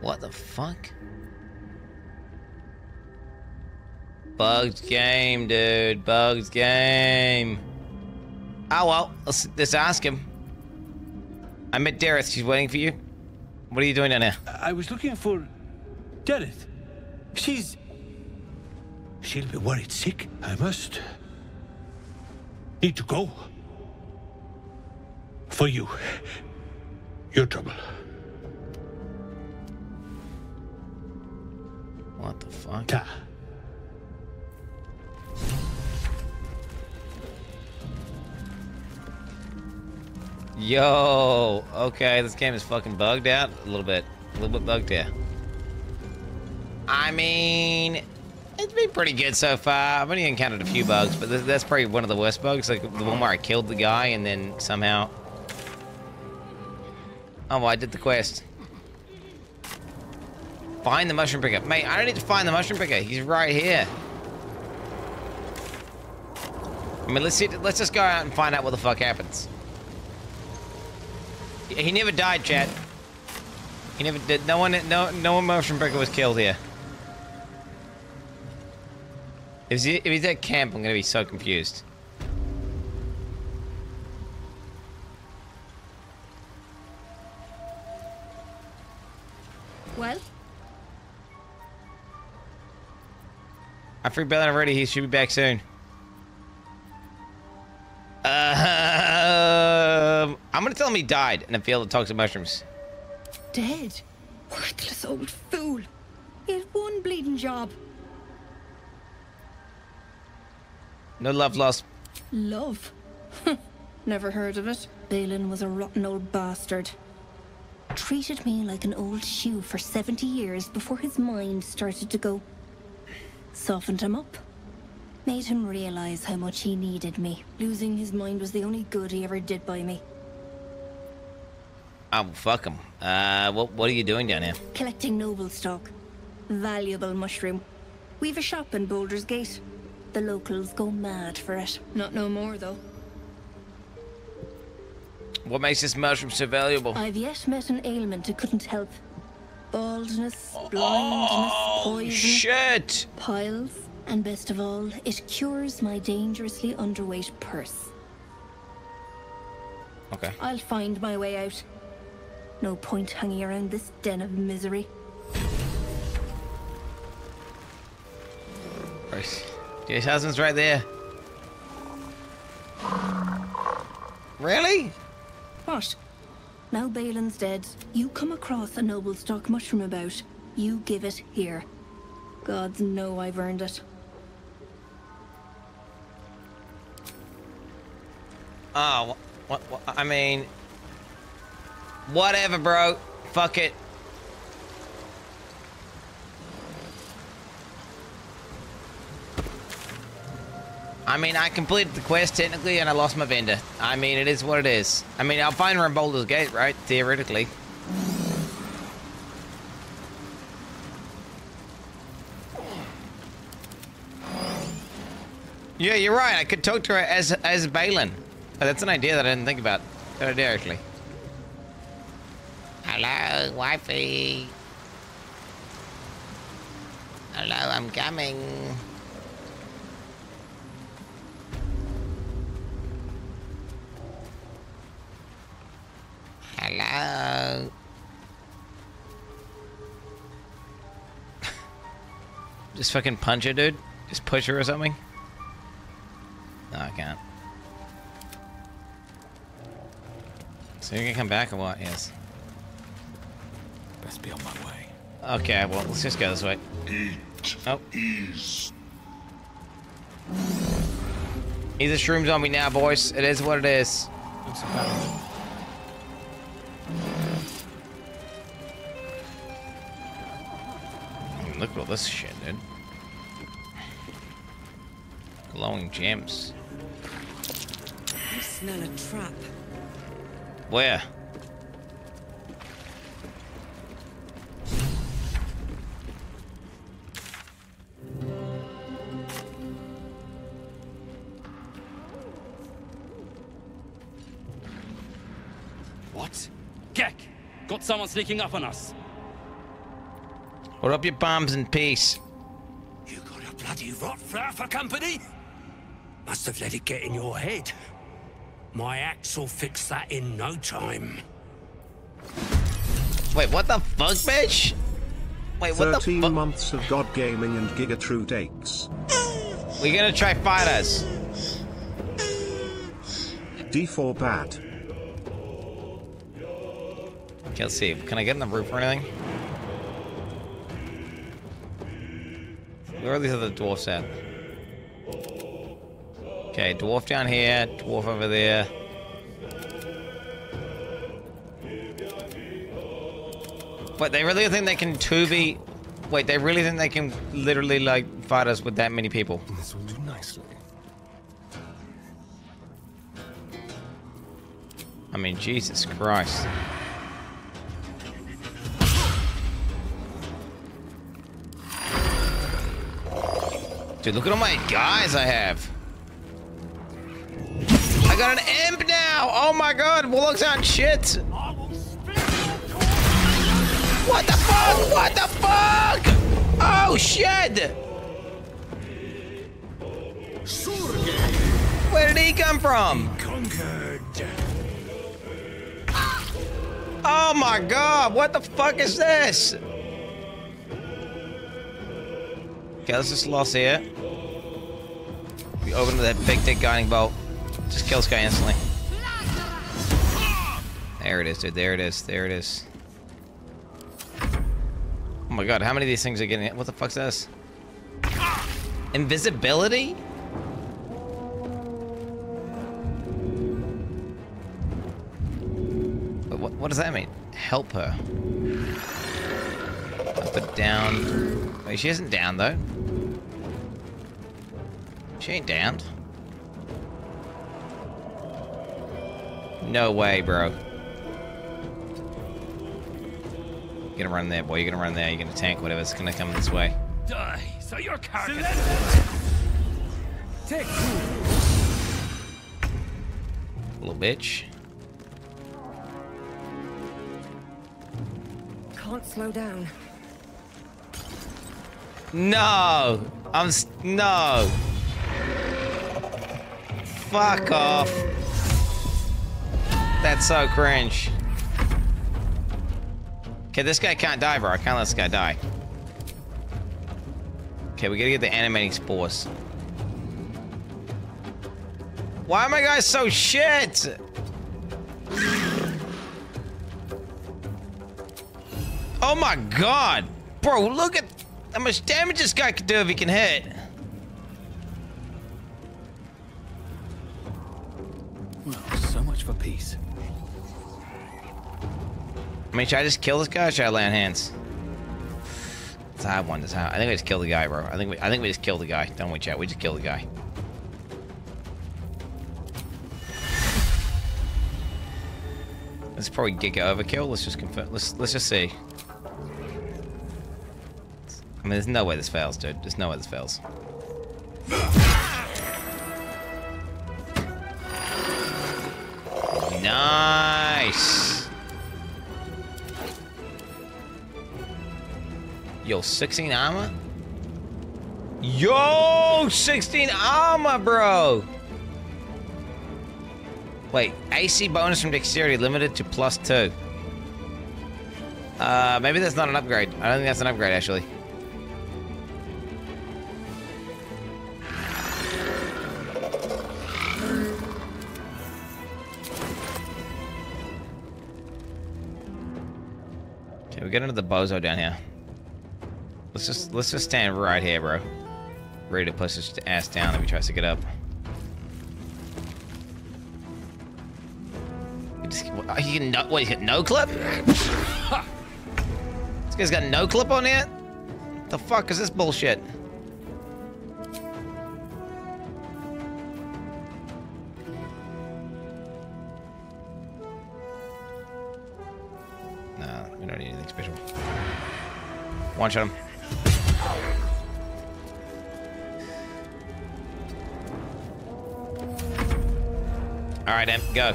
What the fuck? Bugs game, dude. Bugs game. Oh well, let's, let's ask him. I met Derryth. She's waiting for you. What are you doing down there? I was looking for Derryth. She's. She'll be worried sick. I must. Need to go. For you. Your trouble. What the fuck? Ta. Yo, okay, this game is fucking bugged out a little bit, a little bit bugged here. I mean, It's been pretty good so far. I've only encountered a few bugs, but th that's probably one of the worst bugs. Like the one where I killed the guy and then somehow. Oh, well, I did the quest. Find the mushroom picker. Mate, I don't need to find the mushroom picker. He's right here. I mean, let's see. Let's just go out and find out what the fuck happens. He never died, chat. He never did. No one, no, no one mushroom picker was killed here. If, he, if he's at camp, I'm gonna be so confused. Well, I free Baelen already. He should be back soon. Um, I'm gonna tell him he died in a field of toxic mushrooms. dead. Worthless old fool. He had one bleeding job. No love lost. Love. Never heard of it. Baelen was a rotten old bastard. Treated me like an old shoe for 70 years before his mind started to go. Softened him up. Made him realize how much he needed me. Losing his mind was the only good he ever did by me. Oh, fuck him. Uh, what, what are you doing down here? Collecting Noblestalk. Valuable mushroom. We've a shop in Baldur's Gate. The locals go mad for it. Not no more, though. What makes this mushroom so valuable? I've yet met an ailment it couldn't help. Baldness, oh, oh, blindness, poison. shit! Piles, and best of all, it cures my dangerously underweight purse. Okay. I'll find my way out. No point hanging around this den of misery. Right. Jay's husband's right there. Really? What? Now Baelen's dead. You come across a Noblestalk mushroom about. You give it here. Gods know I've earned it. Ah, oh, what, what, I mean, whatever, bro. Fuck it. I mean, I completed the quest technically, and I lost my vendor. I mean, it is what it is. I mean, I'll find her in Baldur's Gate, right? Theoretically. Yeah, you're right. I could talk to her as as Baelen. Oh, that's an idea that I didn't think about. Actually. Hello, wifey. Hello, I'm coming. Hello. Just fucking punch her, dude. Just push her or something. No, I can't. So you're gonna come back or what? Yes. Best be on my way. Okay, well, let's just go this way. Oh. He's a shroom zombie now, boys. It is what it is. Looks about Hmm. Look at all this shit, dude. Glowing gems. I smell a trap. Where? What? Gek! Got someone sneaking up on us. Hold up your bombs in peace. You got a bloody rot flower for company? Must have let it get in your head. My axe will fix that in no time. Wait, what the fuck, bitch? Wait, what the 13 months of God Gaming and Gigatrue dates. We're gonna try fight us. D4 bad. Okay, let's see. Can I get on the roof or anything? Where are these other dwarfs at? Okay, dwarf down here, dwarf over there. Wait, they really think they can 2v... Wait, they really think they can literally, like, fight us with that many people. This will do nicely. I mean, Jesus Christ. Dude, look at all my guys I have. I got an imp now! Oh my god, Warlock's on shit! What the fuck? What the fuck? Oh shit! Where did he come from? Oh my god, what the fuck is this? Okay, let's just lost here. We open that big dick guiding bolt. Just kill this guy instantly. There it is, dude. There it is. There it is. Oh my god, how many of these things are getting What the fuck's this? Invisibility? What, what does that mean? Help her. Up and down. Wait, she isn't down though. She ain't downed. No way, bro. You're gonna run there, boy. You're gonna run there. You're gonna tank whatever's gonna come this way. Die, so your carcass. Take Little bitch. Can't slow down. No! I'm no! Fuck off. That's so cringe. Okay, this guy can't die, bro. I can't let this guy die. Okay, we gotta get the animating spores. Why am I guys so shit? Oh my god! Bro, look at how much damage this guy could do if he can hit. Well, so much for peace. I mean, should I just kill this guy or should I land hands? It's a hard one. It's hard. I think we just killed the guy, bro. I think we, I think we just killed the guy. Don't we, chat? We just killed the guy. Let's probably giga overkill. Let's just confirm. Let's let's just see. I mean, there's no way this fails, dude. There's no way this fails. Nice. Yo, 16 armor? Yo, 16 armor, bro. Wait, AC bonus from dexterity limited to plus two. Uh, maybe that's not an upgrade. I don't think that's an upgrade, actually. We get into the bozo down here. Let's just let's just stand right here, bro. Ready to push his ass down if he tries to get up. He can no, what, he got no clip? this guy's got no clip on it? The fuck is this bullshit? One shot him. All right, Em, go.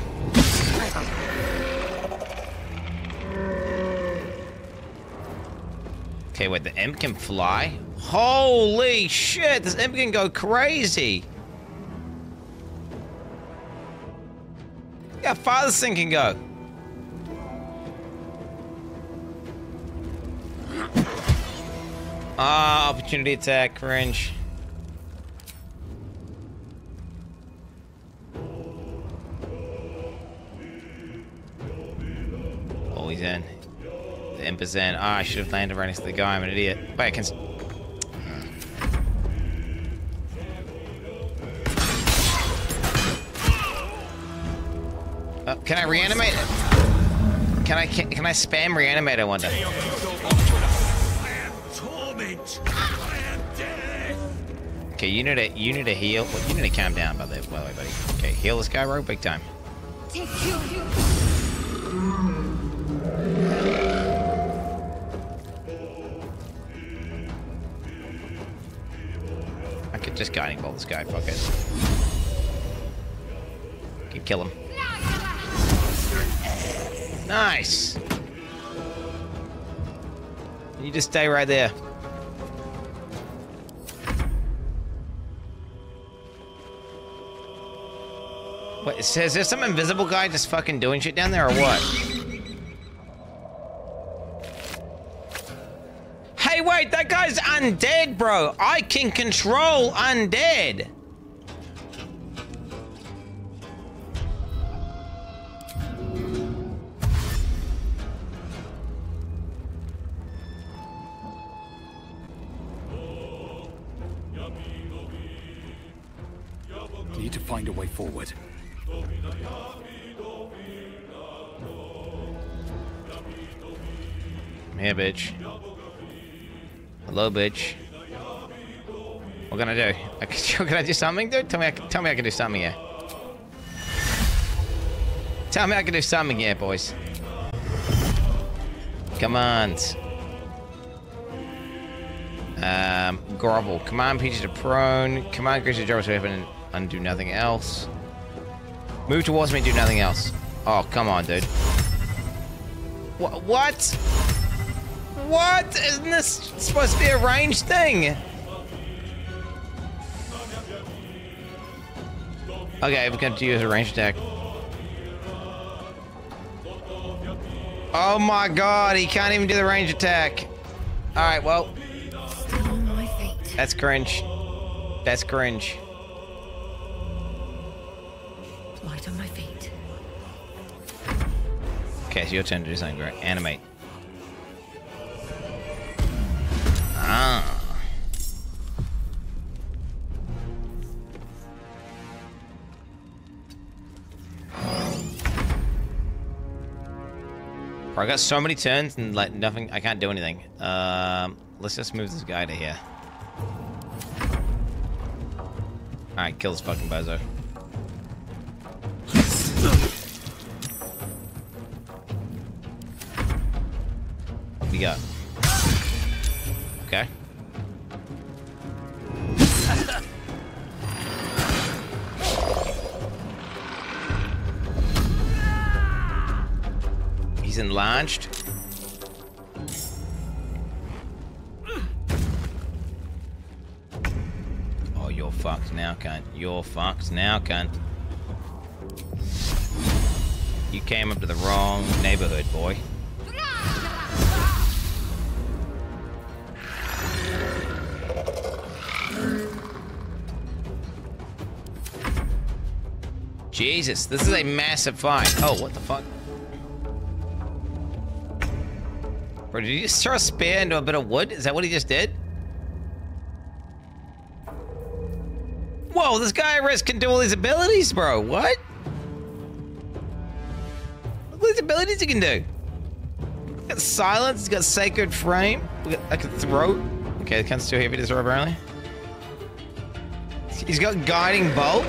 Okay, wait, the imp can fly? Holy shit, this imp can go crazy. Look how far this thing can go. Ah, opportunity attack, cringe. Oh, he's in. The imp is in. Ah, I should have landed right next to the guy. I'm an idiot. Wait, I can... Uh, can I reanimate it? Can I can, can I spam reanimate? I wonder. Okay, you need to you need to heal. Well, you need to calm down, by the, way, buddy. Okay, heal this guy, bro. Big time. Take you. I could just guiding bolt this guy. Fuck it. Can kill him. Nice. You just stay right there. What, is, is there some invisible guy just fucking doing shit down there or what? Hey, wait, that guy's undead, bro. I can control undead. Need to find a way forward. Bitch. Hello, bitch. What can I do? I can, I do something, dude? Tell me, I can, tell me I can do something here. Tell me I can do something here, boys. Come on. Um, grovel. Command Peach to prone. Command Grace to drop to weapon and undo nothing else. Move towards me, do nothing else. Oh, come on, dude. What? What? What? Isn't this supposed to be a range thing? Okay, we're going to use a range attack. Oh my god, he can't even do the range attack. Alright, well. That's cringe. That's cringe. Light on my feet. Okay, it's your turn to do something great. Animate. Ah. I got so many turns and like nothing. I can't do anything. Um, let's just move this guy to here. All right, kill this fucking bozo. What we got? He's enlarged. Oh, you're fucked now, cunt. You're fucked now, cunt. You came up to the wrong neighborhood, boy. Jesus, this is a massive fight. Oh, what the fuck? Bro, did he just throw a spear into a bit of wood? Is that what he just did? Whoa, this guy at risk can do all these abilities, bro. What? Look at these abilities he can do. He's got silence, he's got sacred flame. Got like a throat. Okay, the cunt's too heavy to throw apparently. He's got guiding bolt.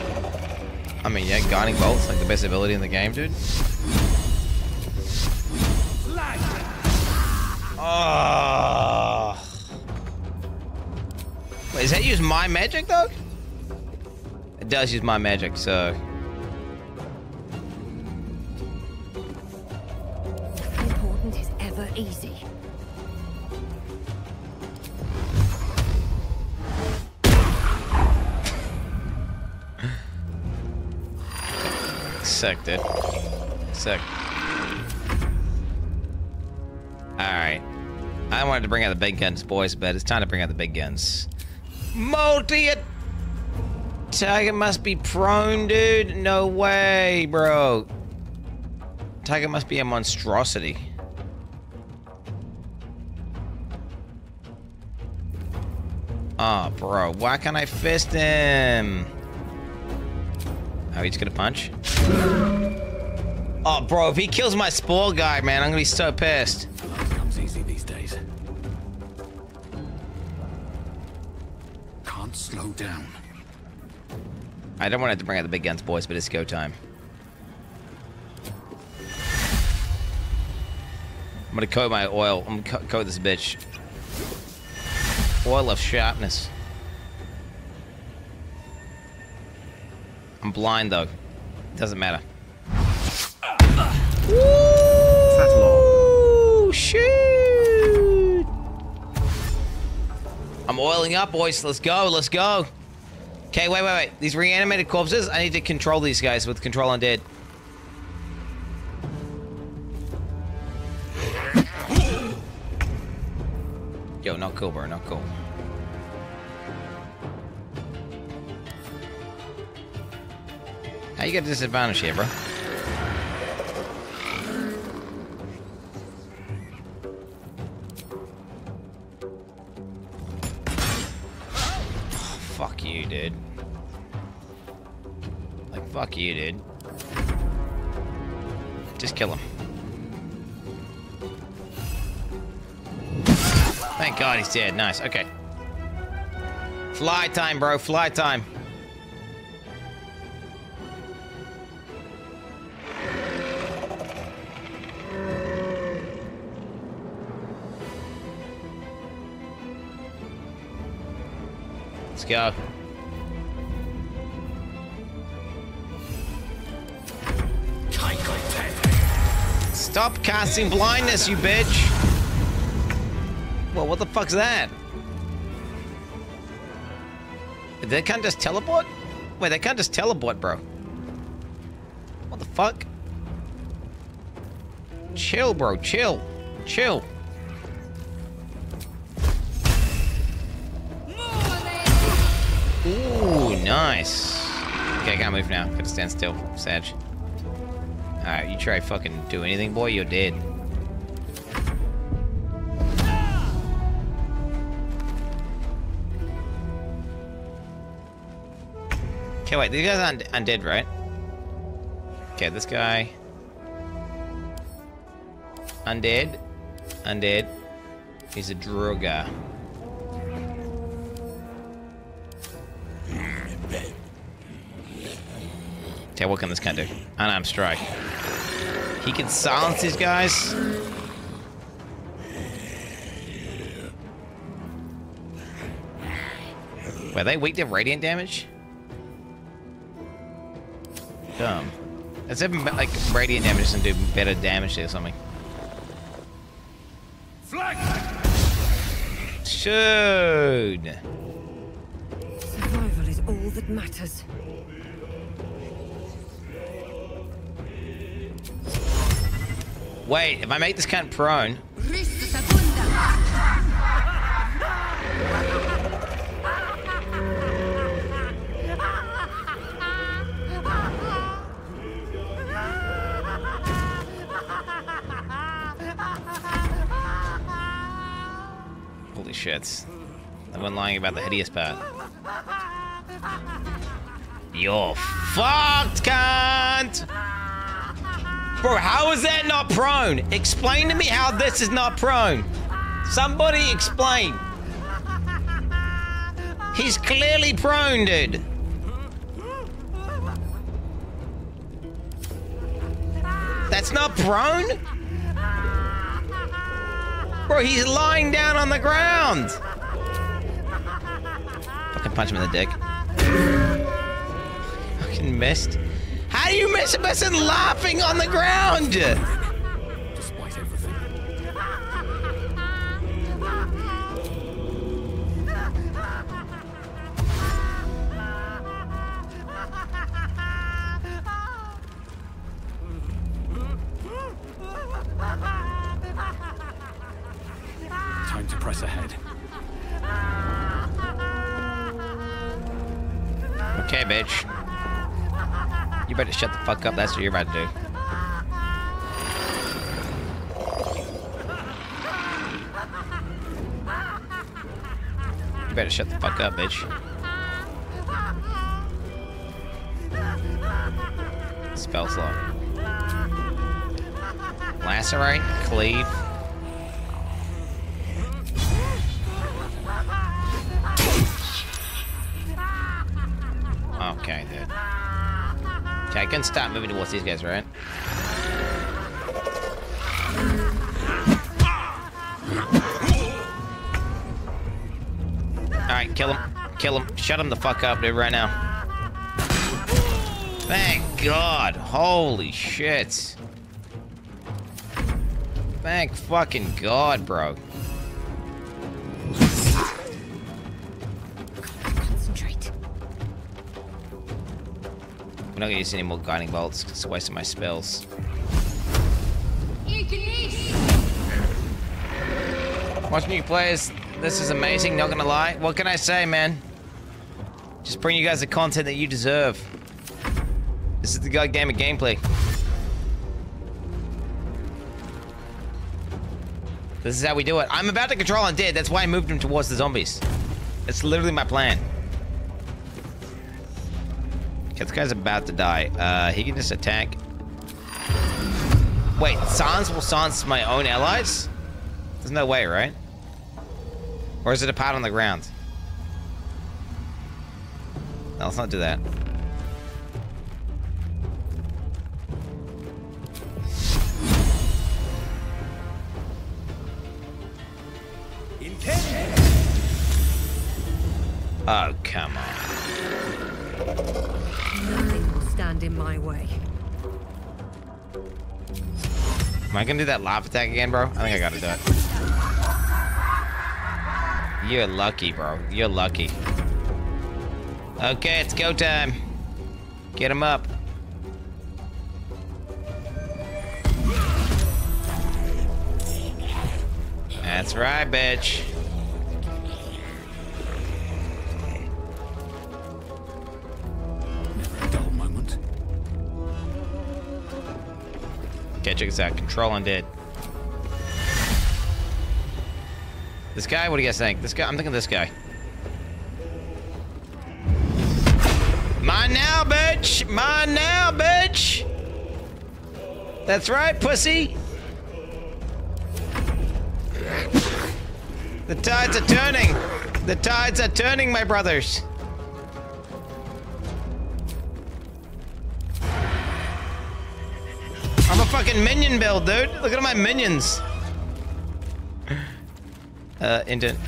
I mean, yeah, guiding bolt's like the best ability in the game, dude. Oh. Wait, does that use my magic, though? It does use my magic, so... Important is ever easy. Sick, dude. Sick. Alright. I wanted to bring out the big guns, boys, but it's time to bring out the big guns. Multi Tiger must be prone, dude. No way, bro. Tiger must be a monstrosity. Oh, bro. Why can't I fist him? Oh, he's gonna punch? Oh, bro, if he kills my spore guy, man, I'm gonna be so pissed. Comes easy these days. Slow down. I don't want to have to bring out the big guns, boys, but it's go time. I'm gonna coat my oil. I'm gonna co- coat this bitch. Oil of sharpness. I'm blind though. Doesn't matter. Ooh, shoot! I'm oiling up, boys. Let's go. Let's go. Okay, wait, wait, wait. These reanimated corpses, I need to control these guys with Control Undead. Yo, not cool, bro. Not cool. How you get a disadvantage here, bro? Fuck you, dude. Like, fuck you, dude. Just kill him. Thank God he's dead. Nice. Okay. Fly time, bro. Fly time. Go. Stop casting blindness, you bitch! Well, what the fuck's that? They can't just teleport? Wait, they can't just teleport, bro. What the fuck? Chill, bro. Chill. Chill. Nice. Okay, I gotta move now. Gotta stand still, Sag. Alright, you try fucking do anything, boy, you're dead. Okay, wait, these guys are un undead, right? Okay, this guy. Undead. Undead. He's a droga. Okay, what can this guy do? Unarmed strike. He can silence these guys. Were they weak to radiant damage? Dumb. Let's have like radiant damage doesn't do better damage or something. Shoot. Survival is all that matters. Wait, if I make this cunt prone, holy shits. I wasn't lying about the hideous part. You're fucked, cunt! Bro, how is that not prone? Explain to me how this is not prone. Somebody explain. He's clearly prone, dude. That's not prone? Bro, he's lying down on the ground. Fucking punch him in the dick. Fucking missed. How do you miss a person laughing on the ground? That's what you're about to do. You better shut the fuck up, bitch. Spell slot. Lacerate, cleave. Moving towards these guys, right? Alright, kill him. Kill him. Shut him the fuck up, dude, right now. Thank God. Holy shit. Thank fucking God, bro. We're not gonna use any more guiding bolts because it's wasting my spells. Watching you players, this is amazing, not gonna lie. What can I say, man? Just bring you guys the content that you deserve. This is the god game of gameplay. This is how we do it. I'm about to control undead, that's why I moved him towards the zombies. It's literally my plan. Okay, this guy's about to die. Uh, he can just attack. Wait, Sans will silence my own allies? There's no way, right? Or is it a pot on the ground? No, let's not do that. Oh, come on. Nothing will stand in my way. Am I gonna do that laugh attack again, bro? I think I gotta do it. You're lucky, bro. You're lucky. Okay, it's go time. Get him up. That's right, bitch. Okay, exact. Control undead. This guy? What do you guys think? This guy? I'm thinking this guy. Mine now, bitch! Mine now, bitch! That's right, pussy! The tides are turning! The tides are turning, my brothers! Fucking minion build, dude. Look at my minions. Uh, indent.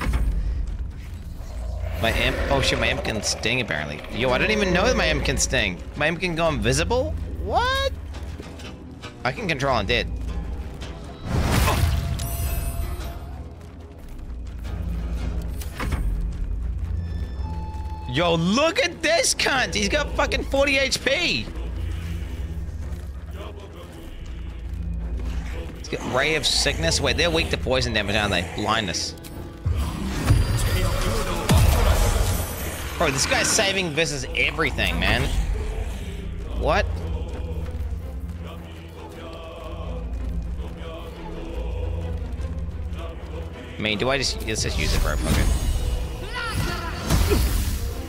My imp. Oh shit, my imp can sting apparently. Yo, I didn't even know that my imp can sting. My imp can go invisible? What? I can control undead. Yo, look at this cunt! He's got fucking 40 HP! Ray of Sickness. Wait, they're weak to poison damage, aren't they? Blindness. Bro, this guy's saving versus everything, man. What? I mean, do I just let's just use it, for Fuck it.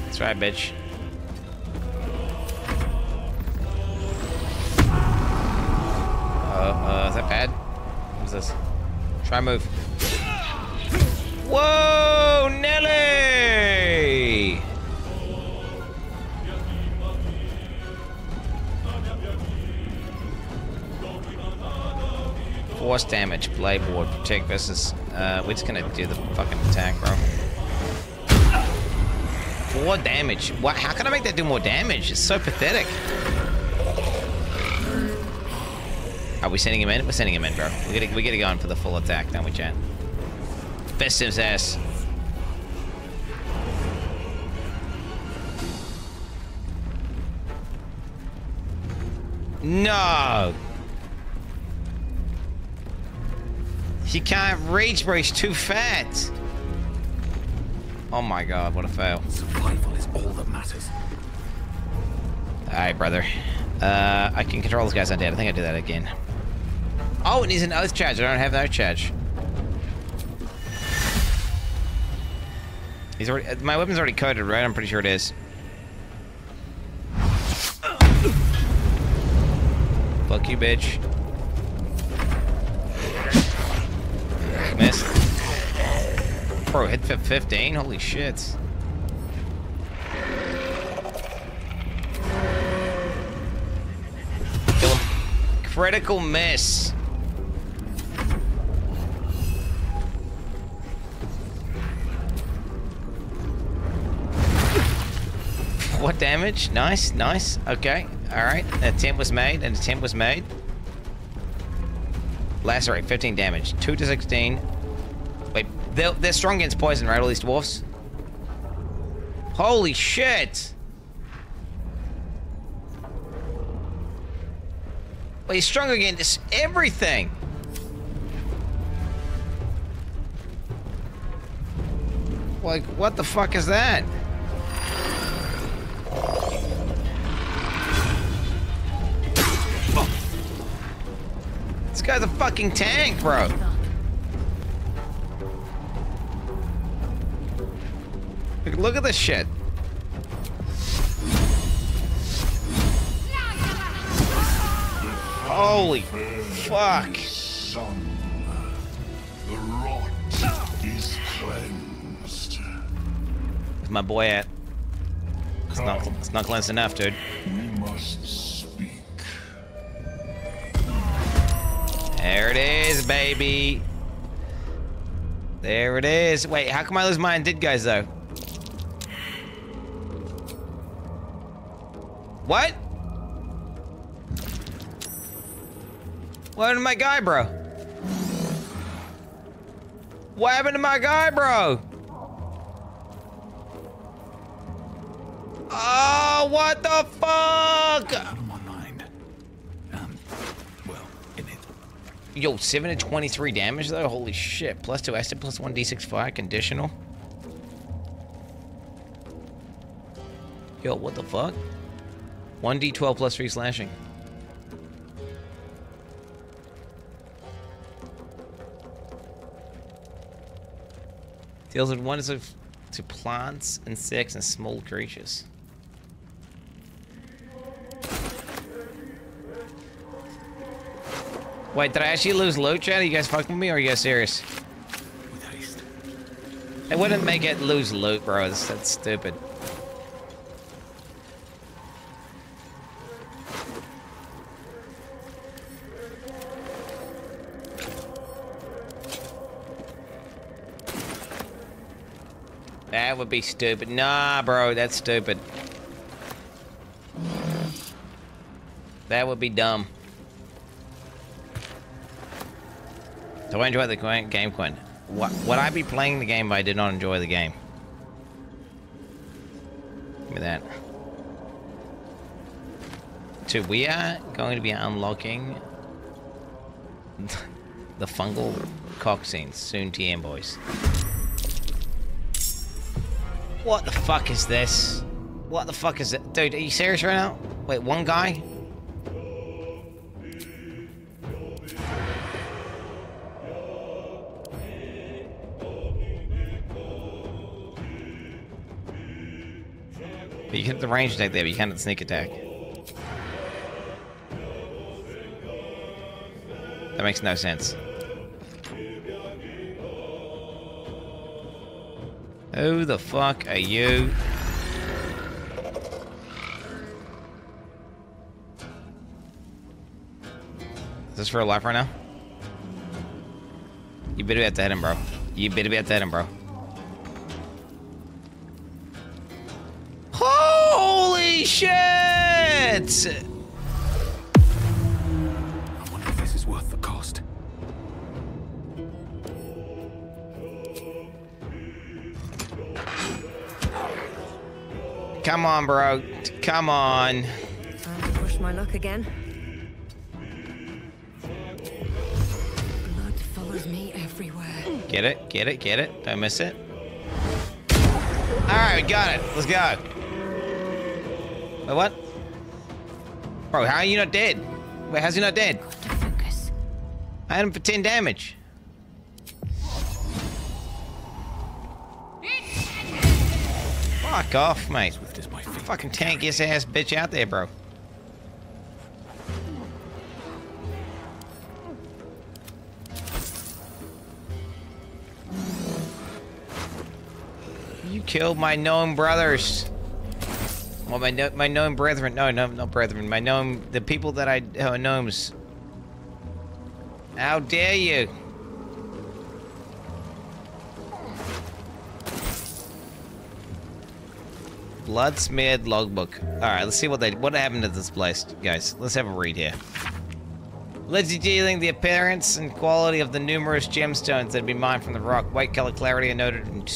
That's right, bitch. Uh, uh, is that bad? This? Try move. Whoa, Nelly! Force damage, blade ward, protect versus. Uh, we're just gonna do the fucking attack, bro. Four damage. What? How can I make that do more damage? It's so pathetic. Are we sending him in? We're sending him in, bro. We gotta, we gotta go in for the full attack, don't we? Fist his ass. No! He can't reach, bro. He's too fat. Oh my god, what a fail. Survival is all that matters. Alright, brother. Uh, I can control this guy's undead. I think I do that again. Oh, it needs an oath charge. I don't have an oath charge. He's already, uh, my weapon's already coded, right? I'm pretty sure it is. Fuck you, bitch. Miss. Bro, hit 15? Holy shit. Kill him. Critical miss. Damage? Nice, nice. Okay, all right. An attempt was made. An attempt was made. Lacerate, 15 damage. 2 to 16. Wait, they're, they're strong against poison, right? All these dwarfs? Holy shit! Well, he's strong against everything. Like, what the fuck is that? Fucking tank, bro. Look, at this shit. Holy fuck. Son, the rot is cleansed. Where's my boy at? It's not, it's not cleansed enough, dude. Baby. There it is. Wait, how come I lose my did guys though? What? What happened to my guy, bro? What happened to my guy, bro? Oh, what the fuck? Yo, 7 to 23 damage though? Holy shit. Plus 2 acid, plus 1 d6 fire, conditional. Yo, what the fuck? 1d12 plus 3 slashing. Deals with one to plants, and insects, and small creatures. Wait, did I actually lose loot, chat? Are you guys fucking with me or are you guys serious? It wouldn't make it lose loot, bro. That's, that's stupid. That would be stupid. Nah, bro, that's stupid. That would be dumb. Do I enjoy the game, Quinn? What, would I be playing the game if I did not enjoy the game? Give me that. So we are going to be unlocking the fungal coxines soon TM boys. What the fuck is this? What the fuck is it? Dude, are you serious right now? Wait, one guy? But you can hit the range attack there, but you can't hit the sneak attack. That makes no sense. Who the fuck are you? Is this for a life right now? You better be at the head bro. You better be at the head bro. Holy shit! I wonder if this is worth the cost. Come on, bro. Come on. Time to push my luck again. Blood follows me everywhere. Get it, get it, get it. Don't miss it. Alright, we got it. Let's go. Wait, what? Bro, how are you not dead? Wait, how's he not dead? I had him for 10 damage. Fuck off, mate. Fucking tank tankiest ass bitch out there, bro. You killed my gnome brothers. Well, my no- my gnome brethren. No, no, no brethren. My gnome, the people that I uh, gnomes. How dare you? Blood smeared logbook. All right, let's see what they what happened to this place, guys. Let's have a read here. Let's detailing the appearance and quality of the numerous gemstones that have been mined from the rock. White color clarity are noted in,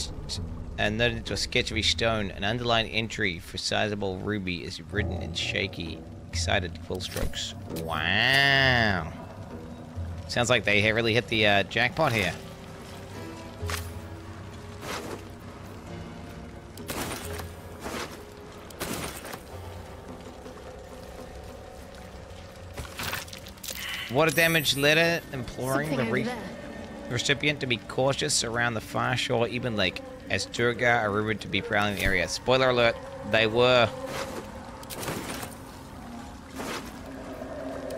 and noted into a sketch of stone. An underlined entry for sizable ruby is written in shaky, excited quill strokes. Wow. Sounds like they really hit the uh, jackpot here. Water damage letter imploring Something the re there. recipient to be cautious around the far shore Even Lake, as duergar are rumored to be prowling the area. Spoiler alert, they were.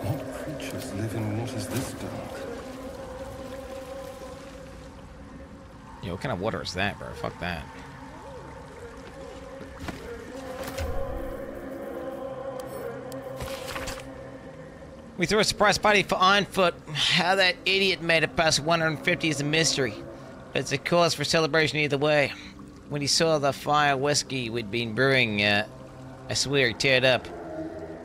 What creatures live in waters this dark? Yo, what kind of water is that, bro? Fuck that. We threw a surprise party for Ironfoot. How that idiot made it past 150 is a mystery. It's a cause for celebration either way. When he saw the fire whiskey we'd been brewing, uh, I swear he teared up.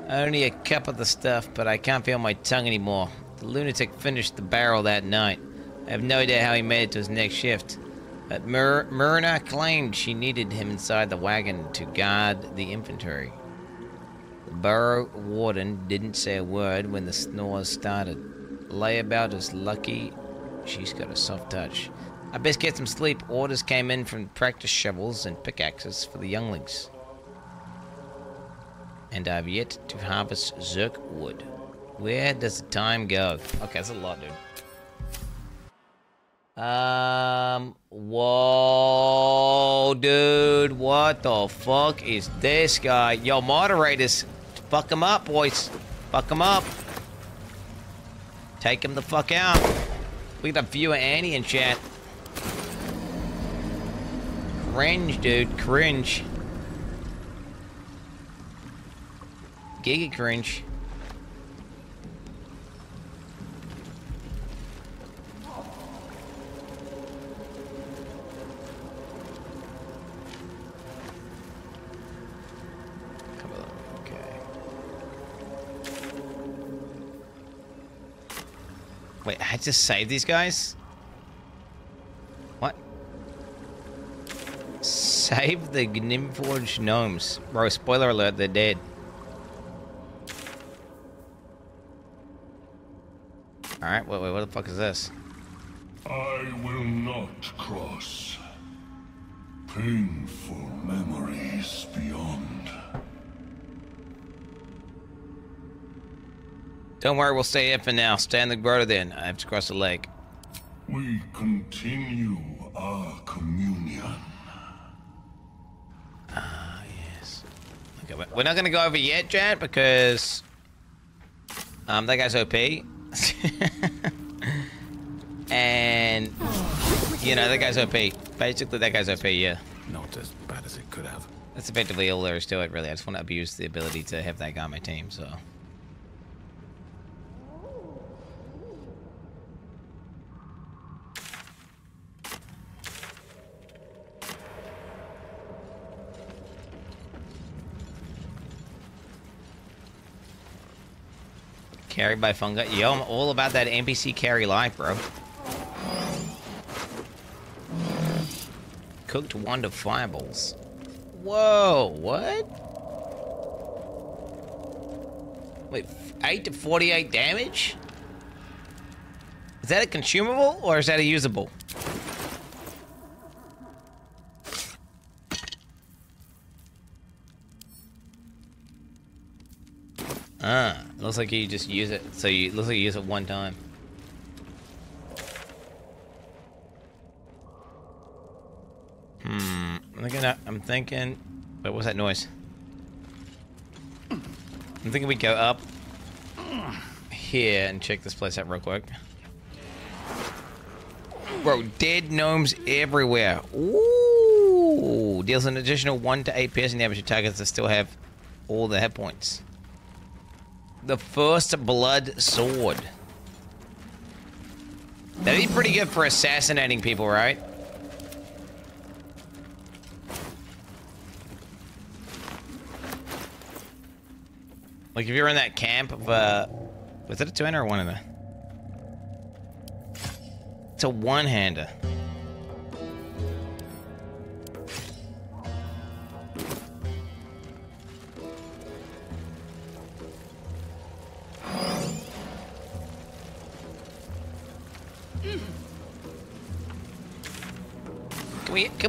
Only a cup of the stuff, but I can't feel my tongue anymore. The lunatic finished the barrel that night. I have no idea how he made it to his next shift. But Myr- Myrna claimed she needed him inside the wagon to guard the inventory. The borough warden didn't say a word when the snores started. Layabout is lucky she's got a soft touch. I best get some sleep. Orders came in from practice shovels and pickaxes for the younglings. And I've yet to harvest Zerk wood. Where does the time go? Okay, that's a lot, dude. Um, whoa, dude, what the fuck is this guy? Yo, moderators, fuck him up, boys. Fuck him up. Take him the fuck out. We got viewer Annie in chat. Cringe, dude, cringe. Giga cringe. Wait, I had to save these guys? Save the Grymforge gnomes. Bro, spoiler alert, they're dead. Alright, wait, wait, what the fuck is this? I will not cross. Painful memories beyond. Don't worry, we'll stay here for now. Stay in the grotto then. I have to cross the lake. We continue our communion. Ah, yes. Okay, we're not gonna go over yet, Jan, because um that guy's OP. and you know that guy's OP. Basically, that guy's OP. Yeah. Not as bad as it could have. That's effectively all there is to it, really. I just want to abuse the ability to have that guy on my team, so. Carried by fungi. Yo, I'm all about that NPC carry life, bro. Cooked wonder fireballs. Whoa, what? Wait, 8 to 48 damage? Is that a consumable or is that a usable? Ah, looks like you just use it. So you looks like you use it one time. Hmm. I'm thinking. I'm thinking. What was that noise? I'm thinking we go up here and check this place out real quick. Bro, dead gnomes everywhere. Ooh, deals an additional one to eight piercing damage to targets that still have all the hit points. The first blood sword. That'd be pretty good for assassinating people, right? Like if you're in that camp of uh was it a two-hander or one of the It's a one-hander.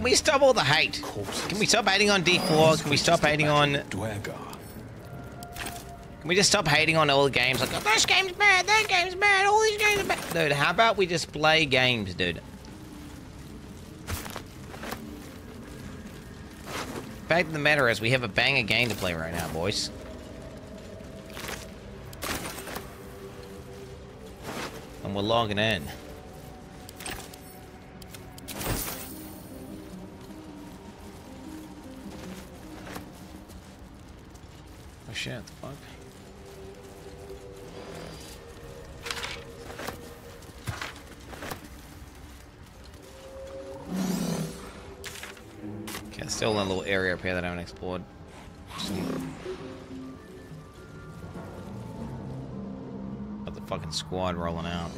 Can we stop all the hate? Can we stop hating on D4? Can we stop hating on. Can we just stop hating on all the games? Like, oh, this game's bad, that game's bad, all these games are bad. Dude, how about we just play games, dude? Fact of the matter is, we have a banger game to play right now, boys. And we're logging in. Shit, the fuck? Okay, still a little area up here that I haven't explored. Got the fucking squad rolling out.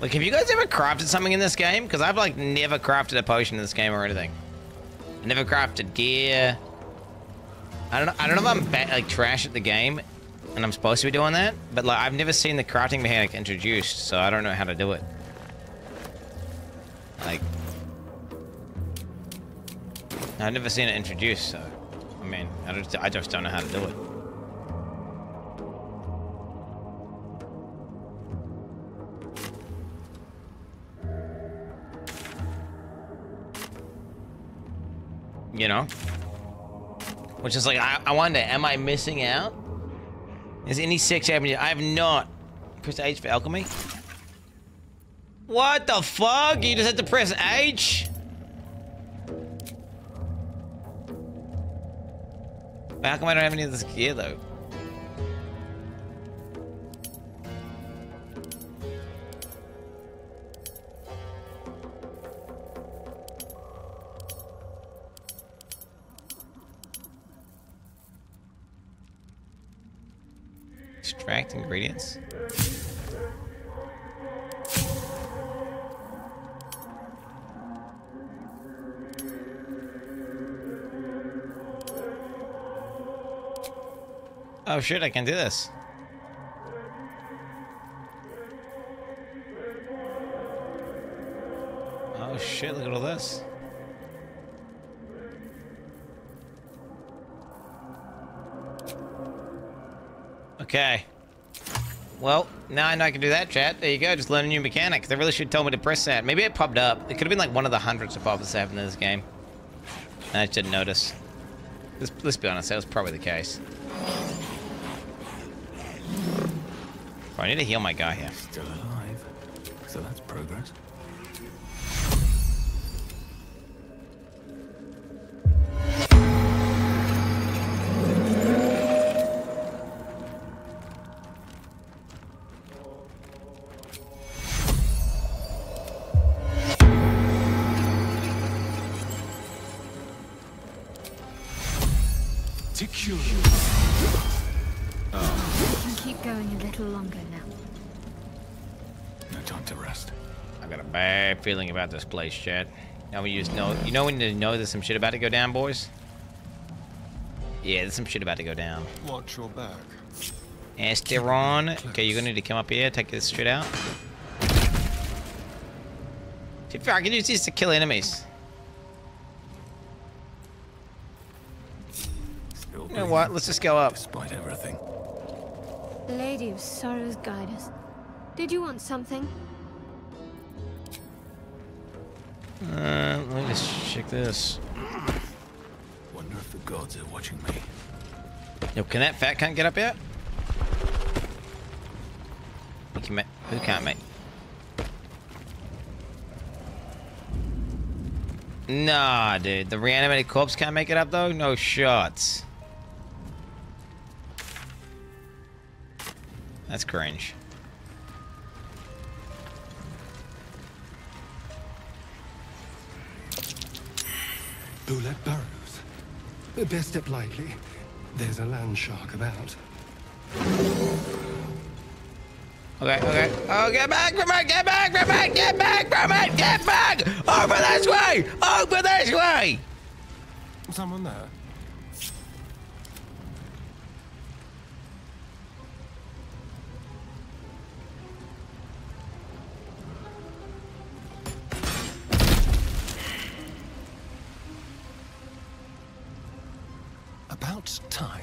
Like, have you guys ever crafted something in this game? Because I've, like, never crafted a potion in this game or anything. I never crafted gear. I don't know, I don't know if I'm, ba like, trash at the game, and I'm supposed to be doing that, but, like, I've never seen the crafting mechanic introduced, so I don't know how to do it. Like... I've never seen it introduced, so... I mean, I just, I just don't know how to do it. You know? Which is like, I, I wonder, am I missing out? Is any six happening? I have not. Press H for alchemy. What the fuck? You just have to press H? How come I don't have any of this gear though? Extract ingredients. Oh shit, I can do this. Oh shit, look at all this. Okay. Well, now I know I can do that, chat. There you go, just learn a new mechanic. They really should tell me to press that. Maybe it popped up. It could have been like one of the hundreds of pop-ups that happened in this game. And I just didn't notice. Let's, let's be honest, that was probably the case. I need to heal my guy here. Still alive. So that's progress. Feeling about this place, chat. Now we just know, you know when you know there's some shit about to go down, boys? Yeah, there's some shit about to go down. Watch your back. Astarion. Okay, you're gonna need to come up here, take this shit out. To be fair, I can use these to kill enemies. You know what? Let's just go up. Despite everything. Lady of Sorrows, guide us. Did you want something? Uh, let me just check this. Wonder if the gods are watching me. Yo, can that fat cunt get up yet? Who can make. Who can't make? Nah, dude. The reanimated corpse can't make it up though. No shots. That's cringe. Bulette Burrows. Best step lightly. There's a land shark about. Okay, okay. Oh, get back from it! Get back from it! Get back from it! Get back! Over this way! Over this way! Someone there? About time.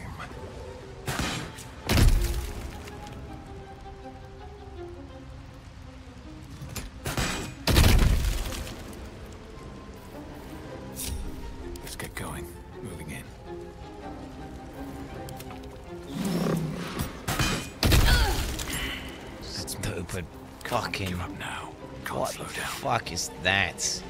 Let's get going. Moving in. Stupid fucking. up now. Can't What slow the down. fuck is that?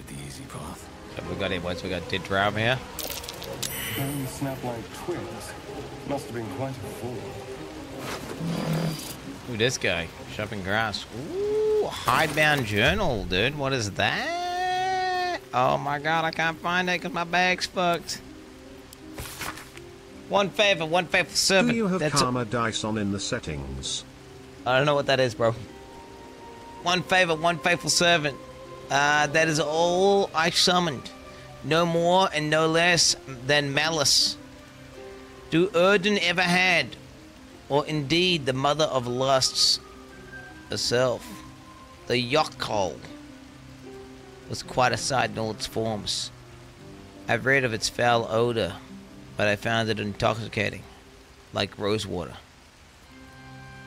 Wanted the easy path. What we got here, boys? We got Dead Drow here. Bones snap like twigs. Must have been quite a fall. Ooh, this guy. Shopping grass. Ooh, hidebound journal, dude. What is that? Oh my god, I can't find it because my bag's fucked. One favor, one favor faithful Do you have That's karma dice on in the settings? I don't know what that is, bro. One favor, one faithful servant. Uh, that is all I summoned. No more and no less than malice. Do Erden ever had, or indeed the mother of lusts herself, the yochlol, was quite a sight in all its forms. I've read of its foul odor, but I found it intoxicating, like rosewater.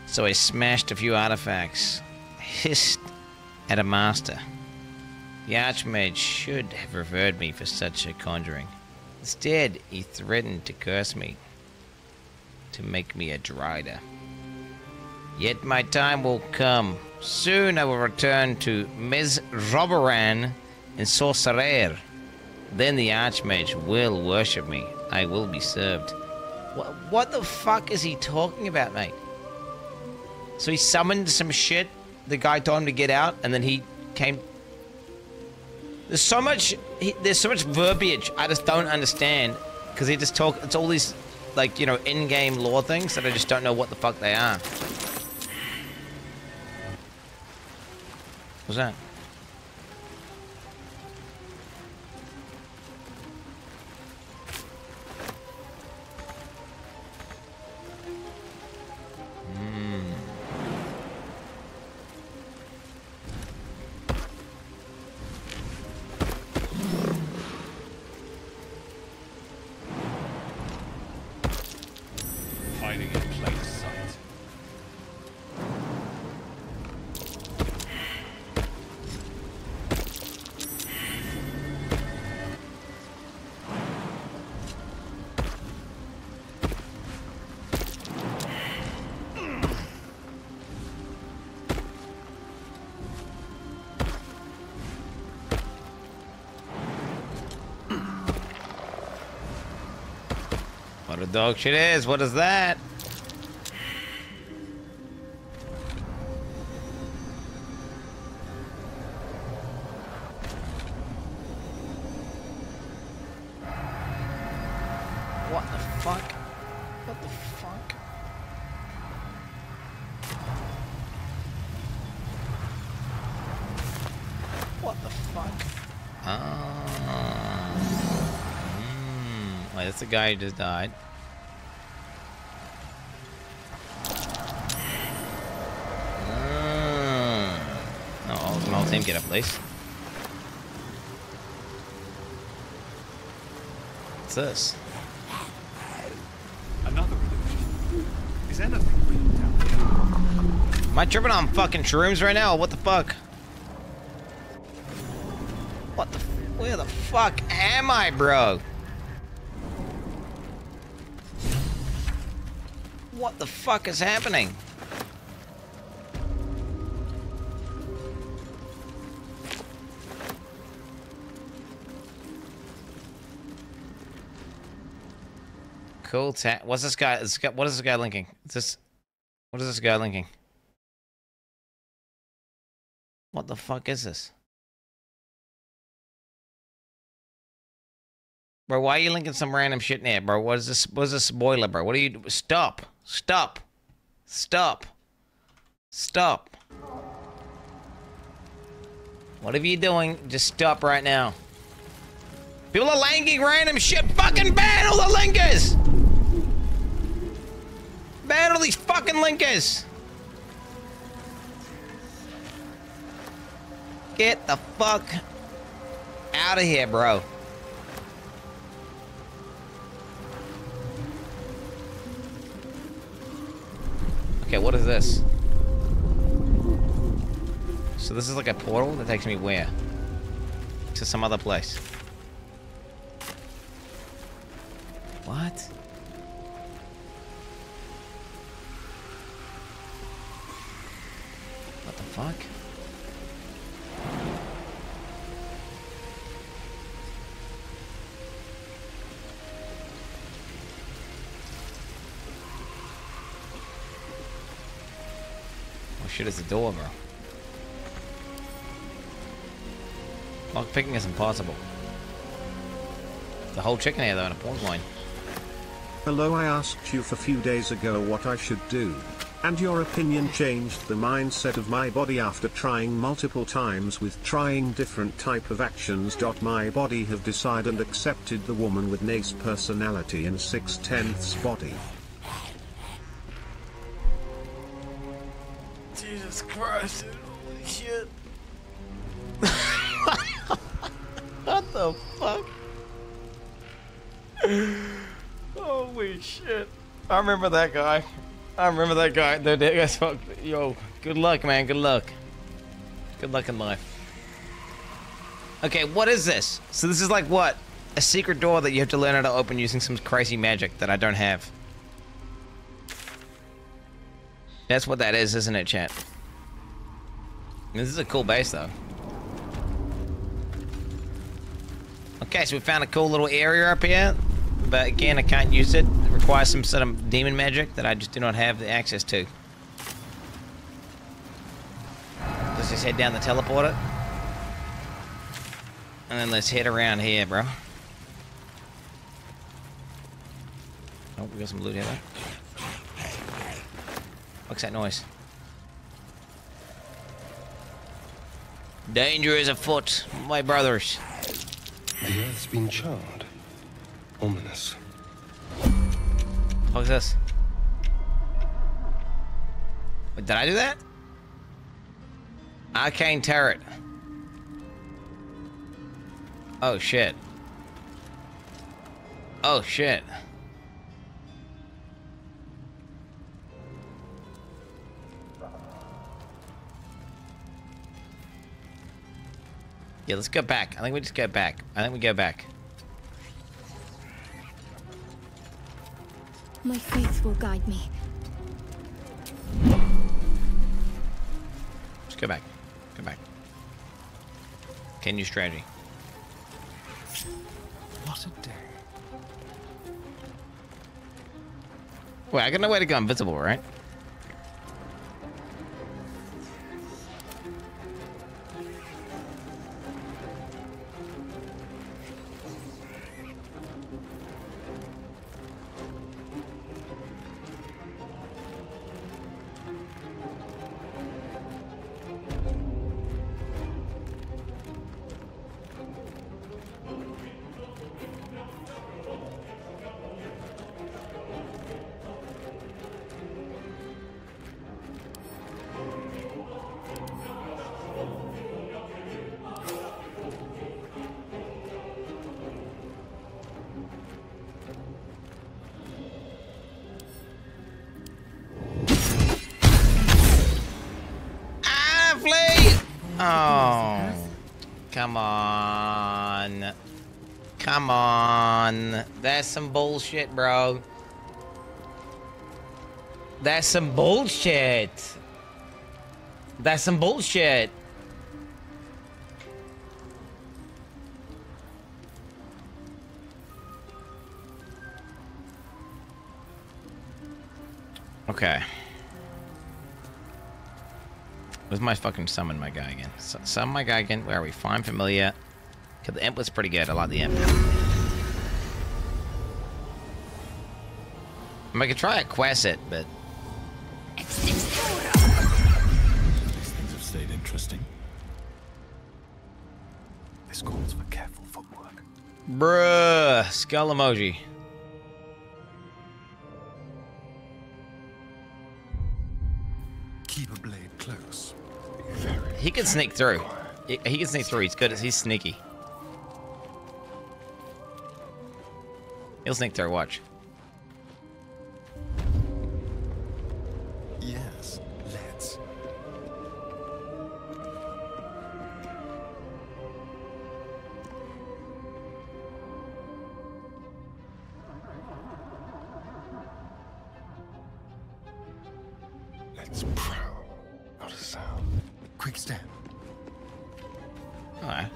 So I smashed a few artifacts, hissed at a master. The Archmage should have referred me for such a conjuring. Instead, he threatened to curse me, to make me a Drider. Yet my time will come. Soon I will return to Mes Roberan in Sorcerer. Then the Archmage will worship me. I will be served. What the fuck is he talking about, mate? So he summoned some shit. The guy told him to get out, and then he came. There's so much. He, there's so much verbiage I just don't understand because he just talk. It's all these, like you know, in-game lore things that I just don't know what the fuck they are. What's that? Dog shit is. What is that? What the fuck? What the fuck? What the fuck? Ah. Mm. Wait, that's the guy who just died. Mm. No, can get up, place. What's this? Another illusion. Is anything real down here? Am I tripping on fucking shrooms right now? What the fuck? What the? f- Where the fuck am I, bro? What the fuck is happening? Cool. What's this guy? What is this guy linking? Is this? What is this guy linking? What the fuck is this? Bro, why are you linking some random shit in there, bro? What is this? What is this spoiler, bro? What are you? Stop! Stop! Stop! Stop! Whatever you're doing, just stop right now. People are linking random shit. Fucking ban all the linkers! Ban all these fucking linkers! Get the fuck out of here, bro. Okay, what is this? So this is like a portal that takes me where? To some other place. What? Fuck? Oh shit, it's a door, bro. Lockpicking is impossible. The whole chicken here, though, in a pork loin. Hello, I asked you a few days ago what I should do. And your opinion changed the mindset of my body after trying multiple times with trying different type of actions. My body have decided and accepted the woman with Nace personality in 6 tenths body. Jesus Christ, holy shit. what the fuck? Holy shit. I remember that guy. I remember that guy. That guy's fuck. Yo, good luck, man. Good luck. Good luck in life. Okay, what is this? So this is like what? A secret door that you have to learn how to open using some crazy magic that I don't have. That's what that is, isn't it, chat? This is a cool base, though. Okay, so we found a cool little area up here. But again, I can't use it. It requires some sort of demon magic that I just do not have the access to. Let's just head down the teleporter. And then let's head around here, bro. Oh, we got some loot here, though. What's that noise? Danger is afoot, my brothers. The earth's been charred. Ominous. What's this? Wait, did I do that? Arcane turret. Oh shit. Oh shit. Yeah, let's go back. I think we just go back. I think we go back. My faith will guide me. Just go back. Go back. Can use strategy. What a day. Wait, I got no way to go invisible, right? Bullshit, bro. That's some bullshit. That's some bullshit. Okay. Where's my fucking summon my guy again? Summon my guy again. Where are we? Fine, familiar. Cause the imp was pretty good. I like the imp. I, mean, I could try a Quasit, but These things have stayed interesting. This calls for careful footwork. bruh, skull emoji. Keep a blade close. He can sneak through. He, he can sneak through. He's good. He's sneaky. He'll sneak through. Watch. Let's prowl. Not a sound. Quick step. Alright.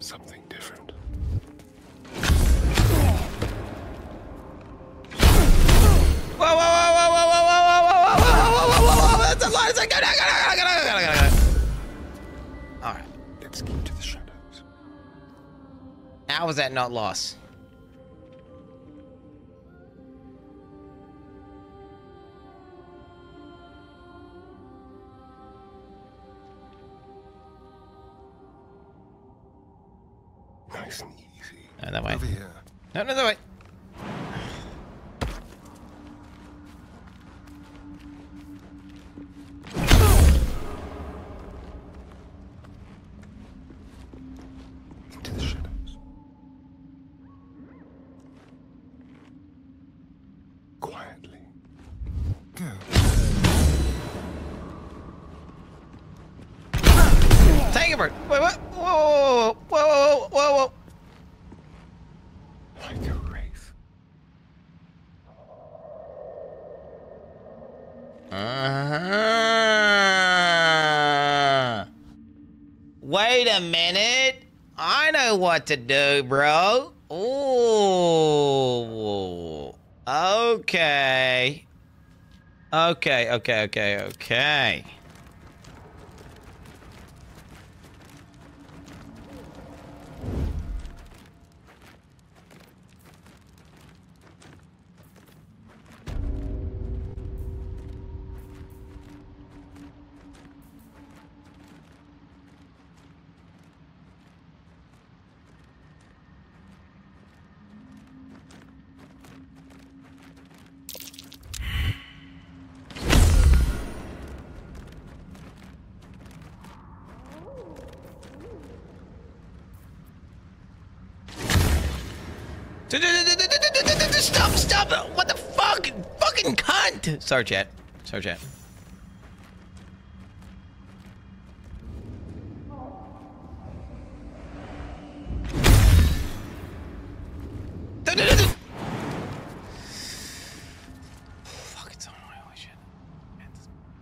Something different. not loss. To do, bro. Ooh. Okay. Okay, okay, okay, okay. Sorry, chat. Sorry, chat. Fuck, it's on my holy shit.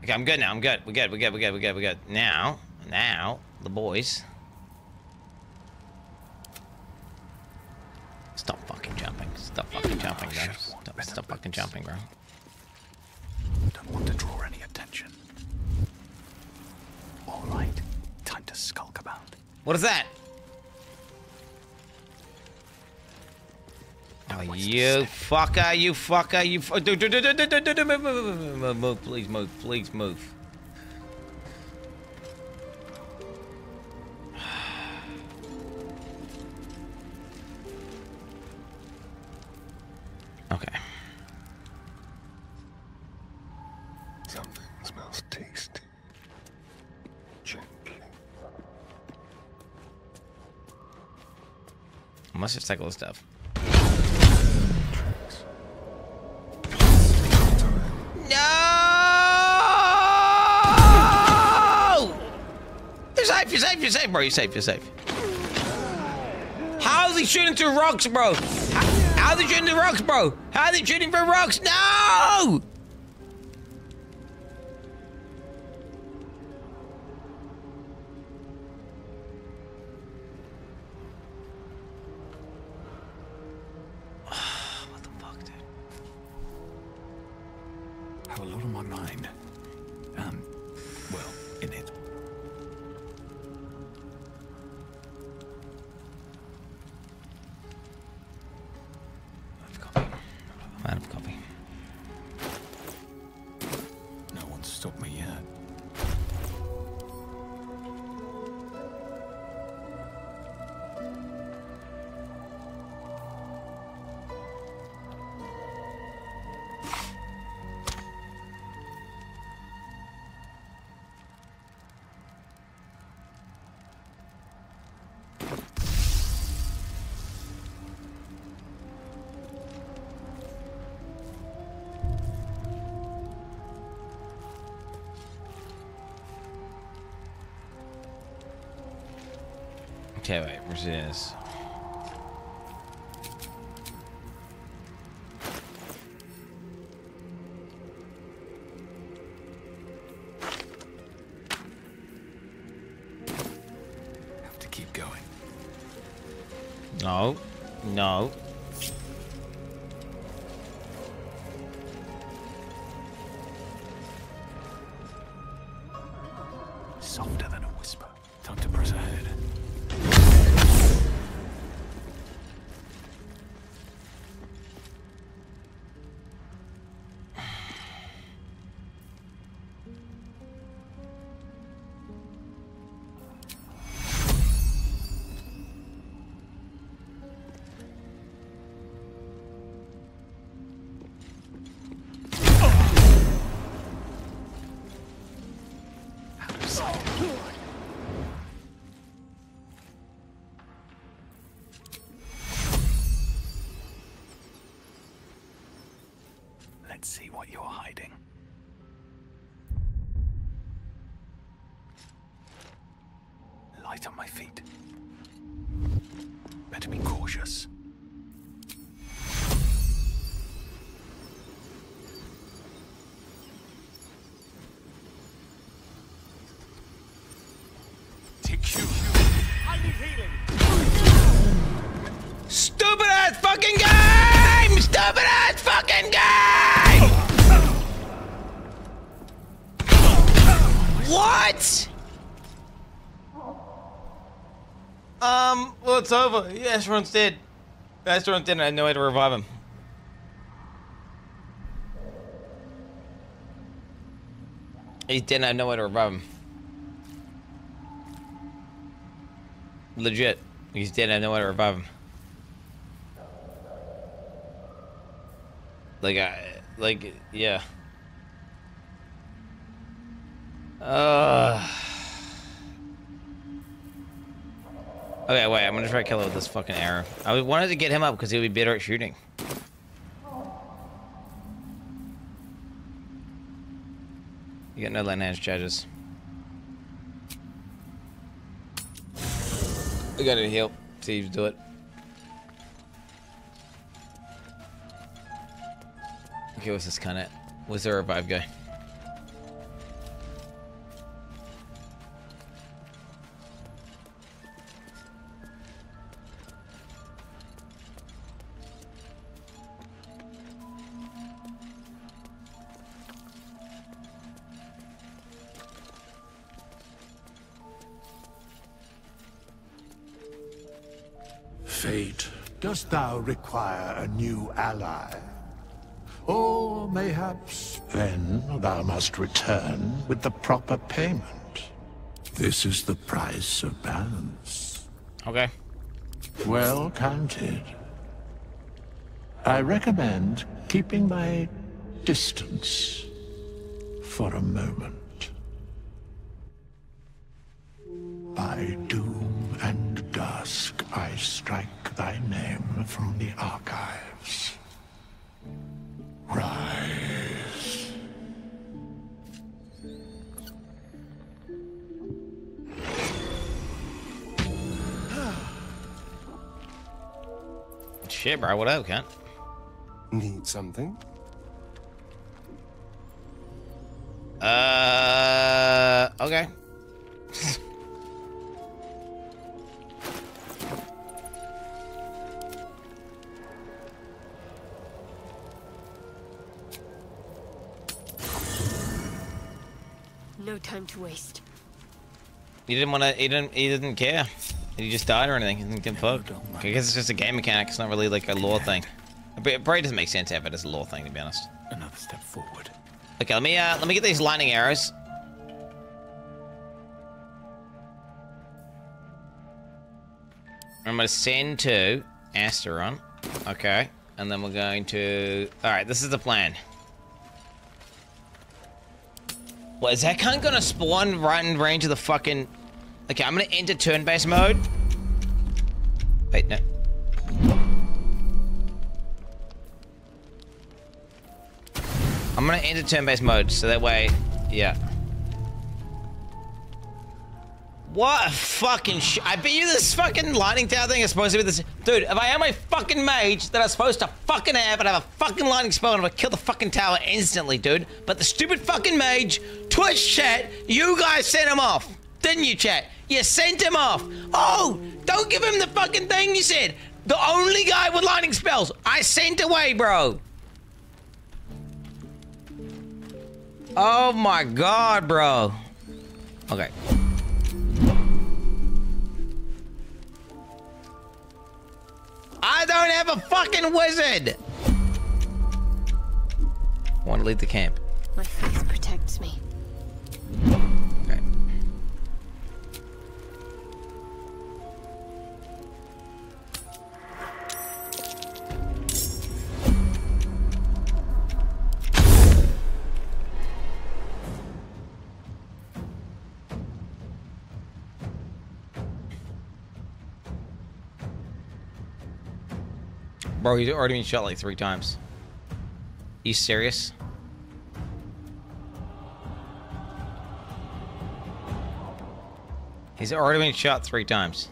Okay, I'm good now. I'm good. We're good. We're good. We're good. We're good. We're good. Now, now, the boys. What is that? Oh, you fucker, you fucker, you fucker. Move, move, move, move, please move, please move. Let's just all this stuff. No! You're safe, you're safe, you're safe, bro. You're safe, you're safe. How's he shooting through rocks, bro? How, he shooting through rocks, bro? How's he shooting through rocks? No! No. It's over. Yeah, Astarion's dead. Astarion's dead I had no way to revive him. He's dead I have no way to revive him. Legit. He's dead I have no way to revive him. Like, I, like, yeah. Okay, wait. I'm gonna try to kill it with this fucking arrow. I wanted to get him up because he'll be better at shooting. You got no land charges. We gotta heal. See you do it. Okay, what's this kind of? Was there a revive guy? Ally? Or mayhaps then thou must return with the proper payment. This is the price of balance. Okay. Well counted. I recommend keeping my distance for a moment. By doom and dusk I strike thy name from the archives. Shit, bro. What up, cunt? Need something? Uh. Okay. No time to waste. He didn't want to. He didn't. He didn't care. He just died or anything. He didn't give a fuck. I guess it's just a game mechanic. It's not really like a lore thing. But it probably doesn't make sense to have it as a lore thing, to be honest. Another step forward. Okay, let me uh, let me get these lightning arrows. I'm gonna send to Astarion. Okay, and then we're going to. All right, this is the plan. What is that cunt gonna spawn right in range of the fucking? Okay, I'm gonna enter turn-based mode. Wait, no. I'm gonna enter turn-based mode, so that way, yeah. What a fucking sh- I bet you this fucking lightning tower thing is supposed to be this- Dude, if I am a fucking mage that I'm supposed to fucking have and have a fucking lightning spell and I'd kill the fucking tower instantly, dude. But the stupid fucking mage, Twitch chat, you guys sent him off. Didn't you, chat? You sent him off. Oh, don't give him the fucking thing you said. The only guy with lightning spells. I sent away, bro. Oh my god, bro. Okay. I don't have a fucking wizard! Want to leave the camp. My face protects me. Bro, he's already been shot like three times. You serious? He's already been shot three times.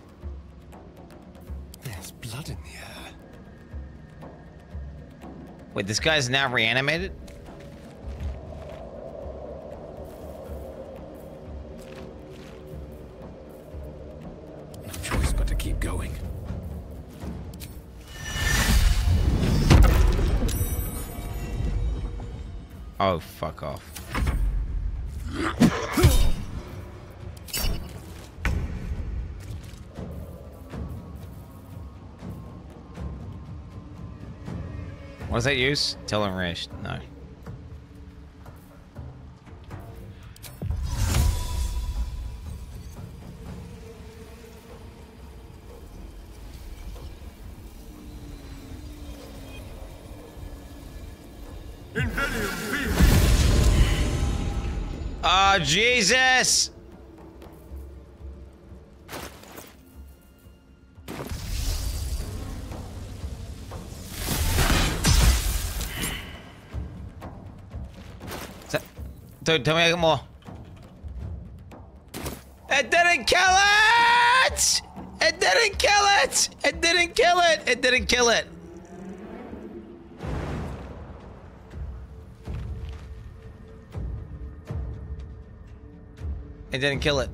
There's blood in the air. Wait, this guy's now reanimated? Oh, fuck off. What does that use? Telerange. No. Oh, Jesus! Dude, tell me I more. It didn't kill it! It didn't kill it! It didn't kill it! It didn't kill it! It didn't kill it.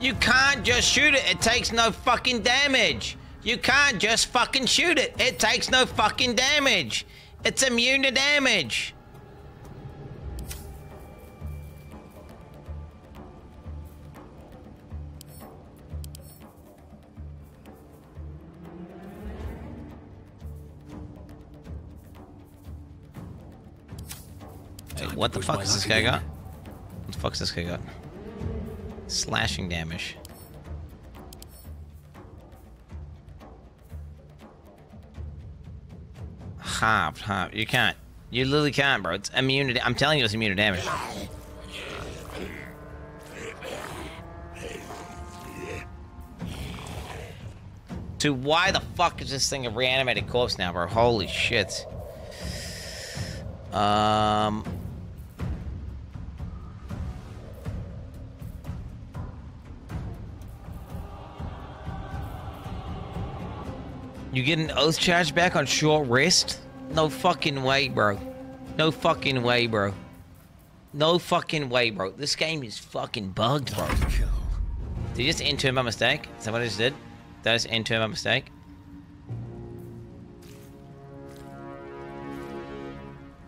You can't just shoot it. It takes no fucking damage. You can't just fucking shoot it. It takes no fucking damage. It's immune to damage. What the fuck has this guy got? What the fuck's this guy got? Slashing damage. Halved, halved. You can't. You literally can't, bro. It's immune to. I'm telling you, it's immune to damage. Dude, why the fuck is this thing a reanimated corpse now, bro? Holy shit. Um. You get an oath charge back on short rest? No fucking way, bro. No fucking way, bro. No fucking way, bro. This game is fucking bugged, bro. Did you just end turn by mistake? Is that what I just did? Did I just end turn by mistake?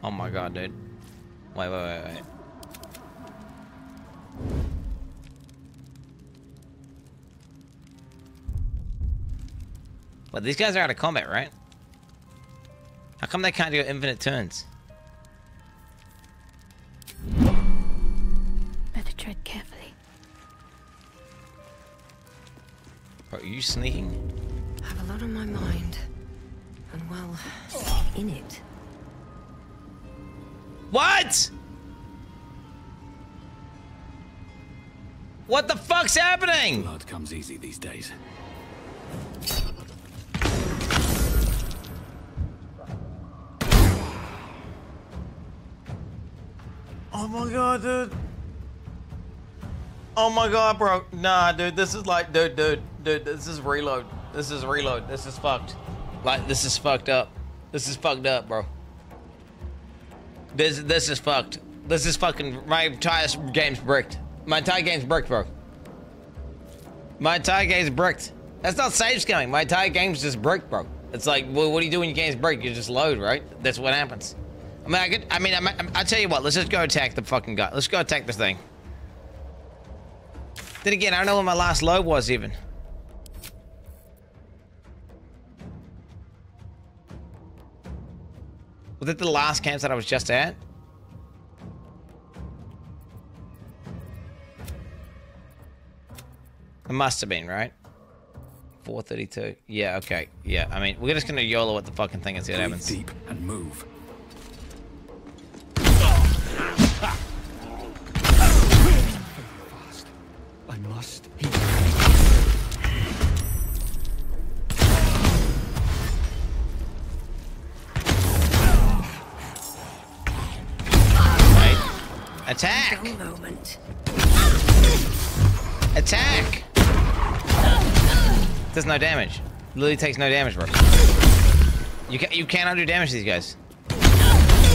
Oh my god, dude. Wait, wait, wait, wait. Well, these guys are out of combat, right? How come they can't do infinite turns? Better tread carefully. Are you sneaking? I have a lot on my mind. And well, in it. What? What the fuck's happening? Blood comes easy these days. Oh my god, dude. Oh my god, bro. Nah, dude, this is like, dude, dude, dude, this is reload. This is reload. This is fucked. Like, this is fucked up. This is fucked up, bro. This, this is fucked. This is fucking, my entire game's bricked. My entire game's bricked, bro. My entire game's bricked. That's not save scumming. My entire game's just bricked, bro. It's like, well, what do you do when your game's bricked? You just load, right? That's what happens. I mean, I could, I mean, I, I tell you what, let's just go attack the fucking guy. Let's go attack this thing. Then again, I don't know when my last load was even. Was it the last camp that I was just at? It must have been, right? 432. Yeah, okay. Yeah, I mean, we're just gonna YOLO what the fucking thing is. See what happens. deep and move. I must. Wait. Attack! moment. Attack! Does no damage. Literally takes no damage, bro. You can you cannot do damage to these guys.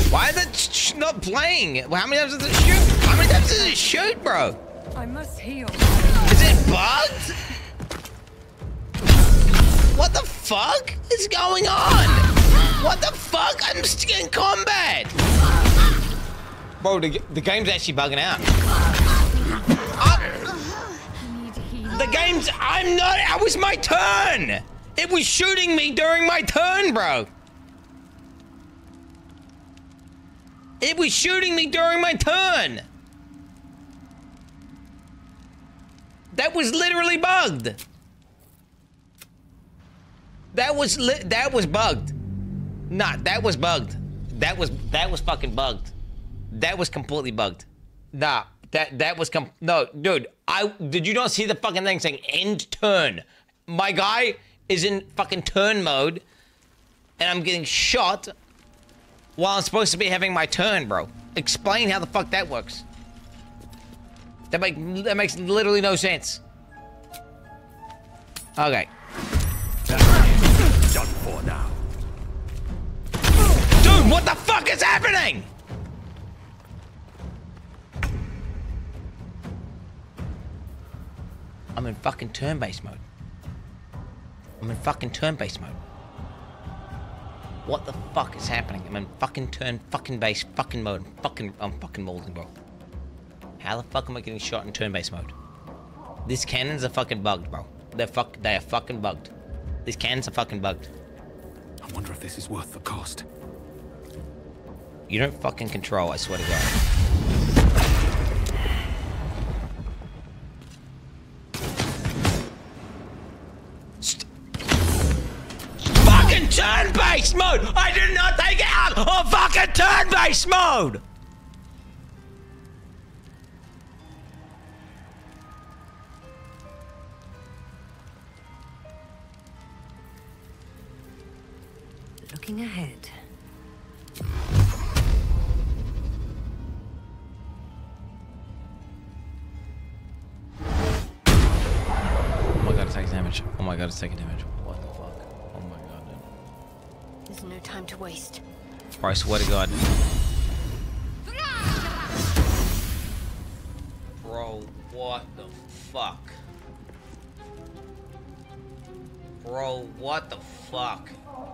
Why is it sh not playing? How many times does it shoot? How many times does it shoot, bro? I must heal. Is it bugged? What the fuck is going on? What the fuck? I'm still in combat. Bro, the, the game's actually bugging out. The game's. I'm not. It was my turn. It was shooting me during my turn, bro. It was shooting me during my turn. That was literally bugged. That was li that was bugged. Nah, that was bugged. That was that was fucking bugged. That was completely bugged. Nah, that that was com no, dude. I did you not see the fucking thing saying end turn? My guy is in fucking turn mode, and I'm getting shot while I'm supposed to be having my turn, bro. Explain how the fuck that works. That make that makes literally no sense. Okay. Done for now. Dude, what the fuck is happening? I'm in fucking turn-based mode. I'm in fucking turn-based mode. What the fuck is happening? I'm in fucking turn fucking base fucking mode. Fucking I'm fucking molding, bro. How the fuck am I getting shot in turn base mode? These cannons are fucking bugged, bro. They're fuck they are fucking bugged. These cannons are fucking bugged. I wonder if this is worth the cost. You don't fucking control, I swear to God. Turn-based mode! I did not take it out of fucking turn-based mode! Looking ahead. Oh my god, it's taking damage. Oh my god, it's taking damage. Time to waste. I swear to god. Bro, what the fuck? Bro, what the fuck?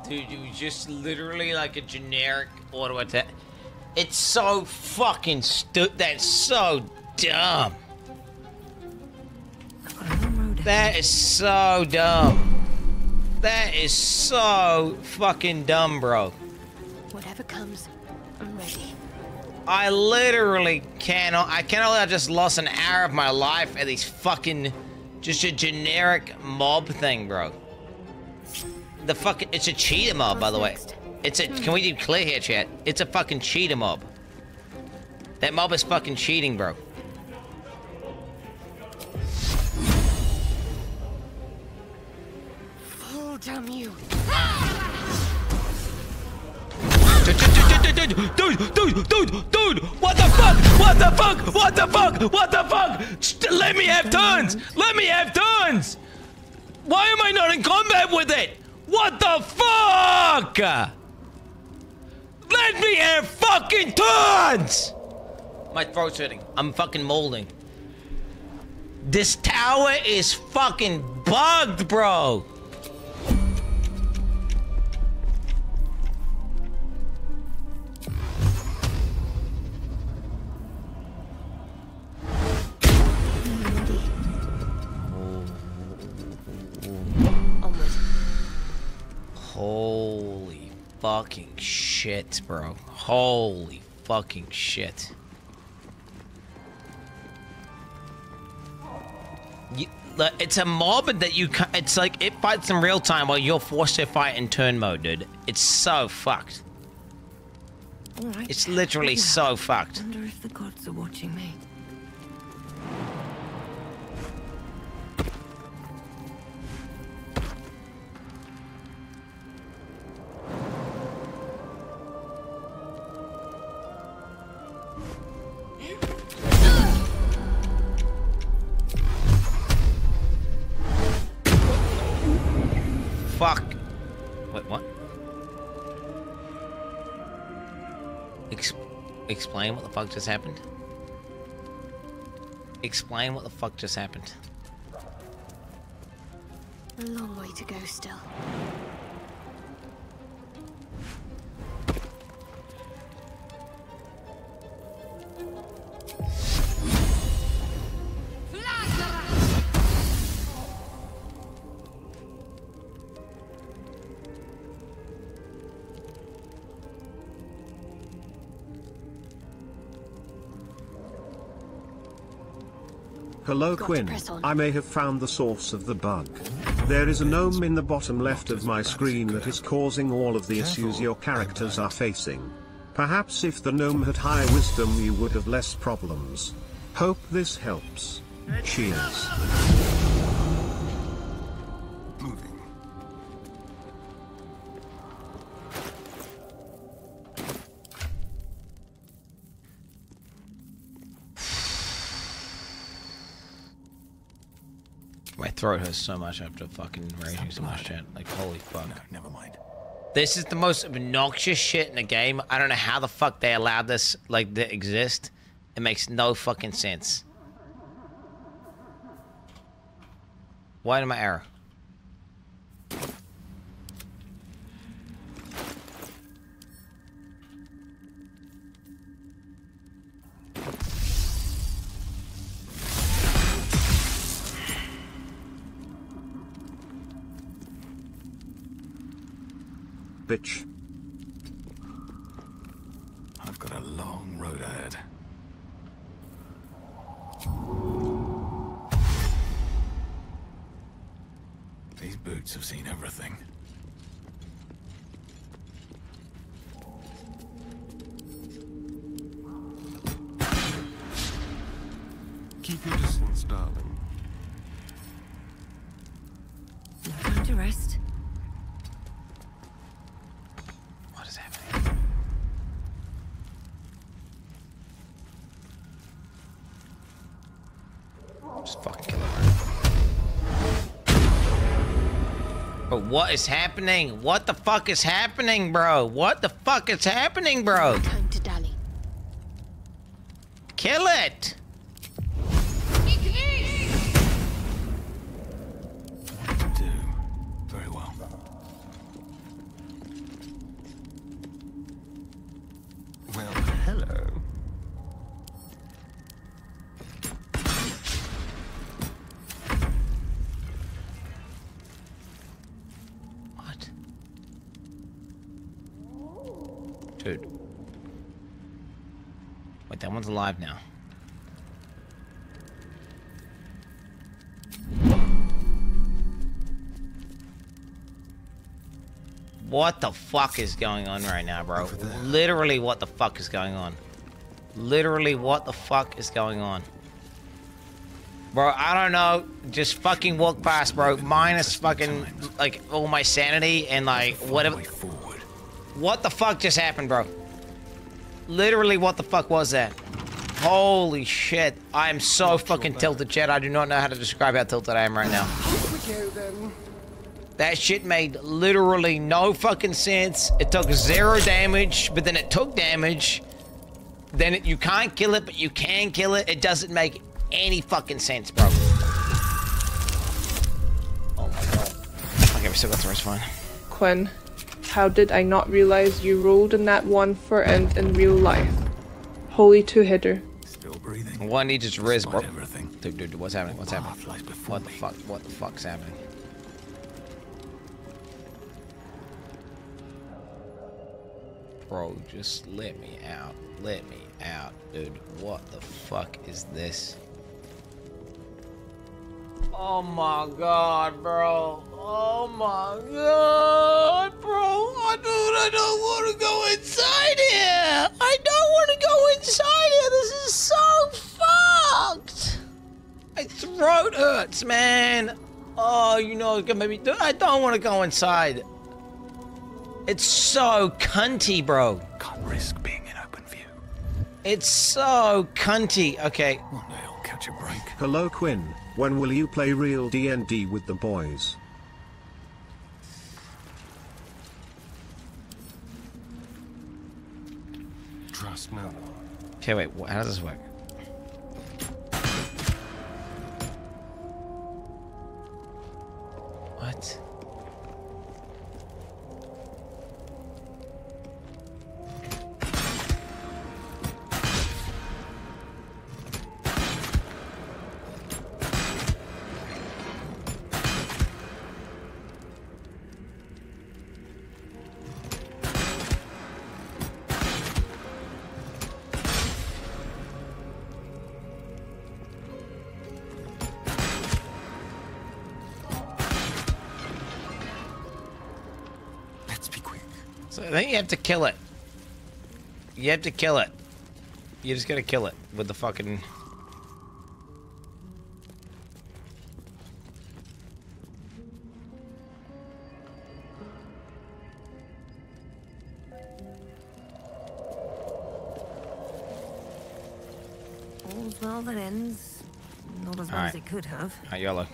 Dude, you just literally like a generic auto attack. It's so fucking stu- That's so dumb. That is so dumb. That is so fucking dumb, bro. Whatever comes, I'm ready. I literally cannot. I cannot. I just lost an hour of my life at these fucking, just a generic mob thing, bro. The fucking. It's a cheater mob, by the way. It's a. Can we do clear here, chat? It's a fucking cheater mob. That mob is fucking cheating, bro. Damn you. Dude, dude, dude, dude, dude, what the fuck? What the fuck? What the fuck? What the fuck? St- Let me have turns. Let me have turns. Why am I not in combat with it? What the fuck? Let me have fucking turns. My throat's hurting. I'm fucking molding. This tower is fucking bugged, bro. Holy fucking shit, bro. Holy fucking shit. You, it's a mob that you It's like it fights in real time while you're forced to fight in turn mode, dude. It's so fucked. All right. It's literally so fucked. I wonder if the gods are watching me. Fuck. Wait, what? Ex explain what the fuck just happened? Explain what the fuck just happened. A long way to go still. Hello Got Quin. I may have found the source of the bug. There is a gnome in the bottom left of my screen that is causing all of the issues your characters are facing. Perhaps if the gnome had higher wisdom you would have less problems. Hope this helps. Cheers. My throat hurts so much after fucking raging so much shit. Like, holy fuck. never mind. This is the most obnoxious shit in the game. I don't know how the fuck they allowed this, like, to exist. It makes no fucking sense. Why am I error? Bitch. I've got a long road ahead. These boots have seen everything. Keep your distance, darling. No time to rest. What is happening? What the fuck is happening, bro? What the fuck is happening, bro? Time to dally. Kill it! Alive now. What the fuck is going on right now, bro? Literally, what the fuck is going on? Literally, what the fuck is going on? Bro, I don't know. Just fucking walk past, bro. Minus fucking, like, all my sanity and, like, whatever. What the fuck just happened, bro? Literally, what the fuck was that? Holy shit. I am so fucking tilted, Chad. I do not know how to describe how tilted I am right now. That shit made literally no fucking sense. It took zero damage, but then it took damage. Then it, you can't kill it, but you can kill it. It doesn't make any fucking sense, bro. Oh my god. Okay, we still got the rest fine. Quin, how did I not realize you rolled in that one for end in real life? Holy two-hitter. Still breathing. One needs its res, bro. Everything. Dude, dude, what's happening? What's happening? What the fuck? What the fuck's happening? Bro, just let me out. Let me out, dude. What the fuck is this? Oh my god, bro. Oh my god, bro. I dude, I don't want to go inside here. I don't want to go inside here. This is so fucked. My throat hurts, man. Oh, you know, it's gonna make me. I don't want to go inside. It's so cunty, bro. Can't risk being in open view. It's so cunty. Okay. One day I'll catch a break. Hello Quin, when will you play real D&D with the boys? Trust no one. Okay, wait. How does this work? You have to kill it. You have to kill it. You just gotta kill it with the fucking. All's well that ends. Not as well Alright. as it could have. Alright, YOLO.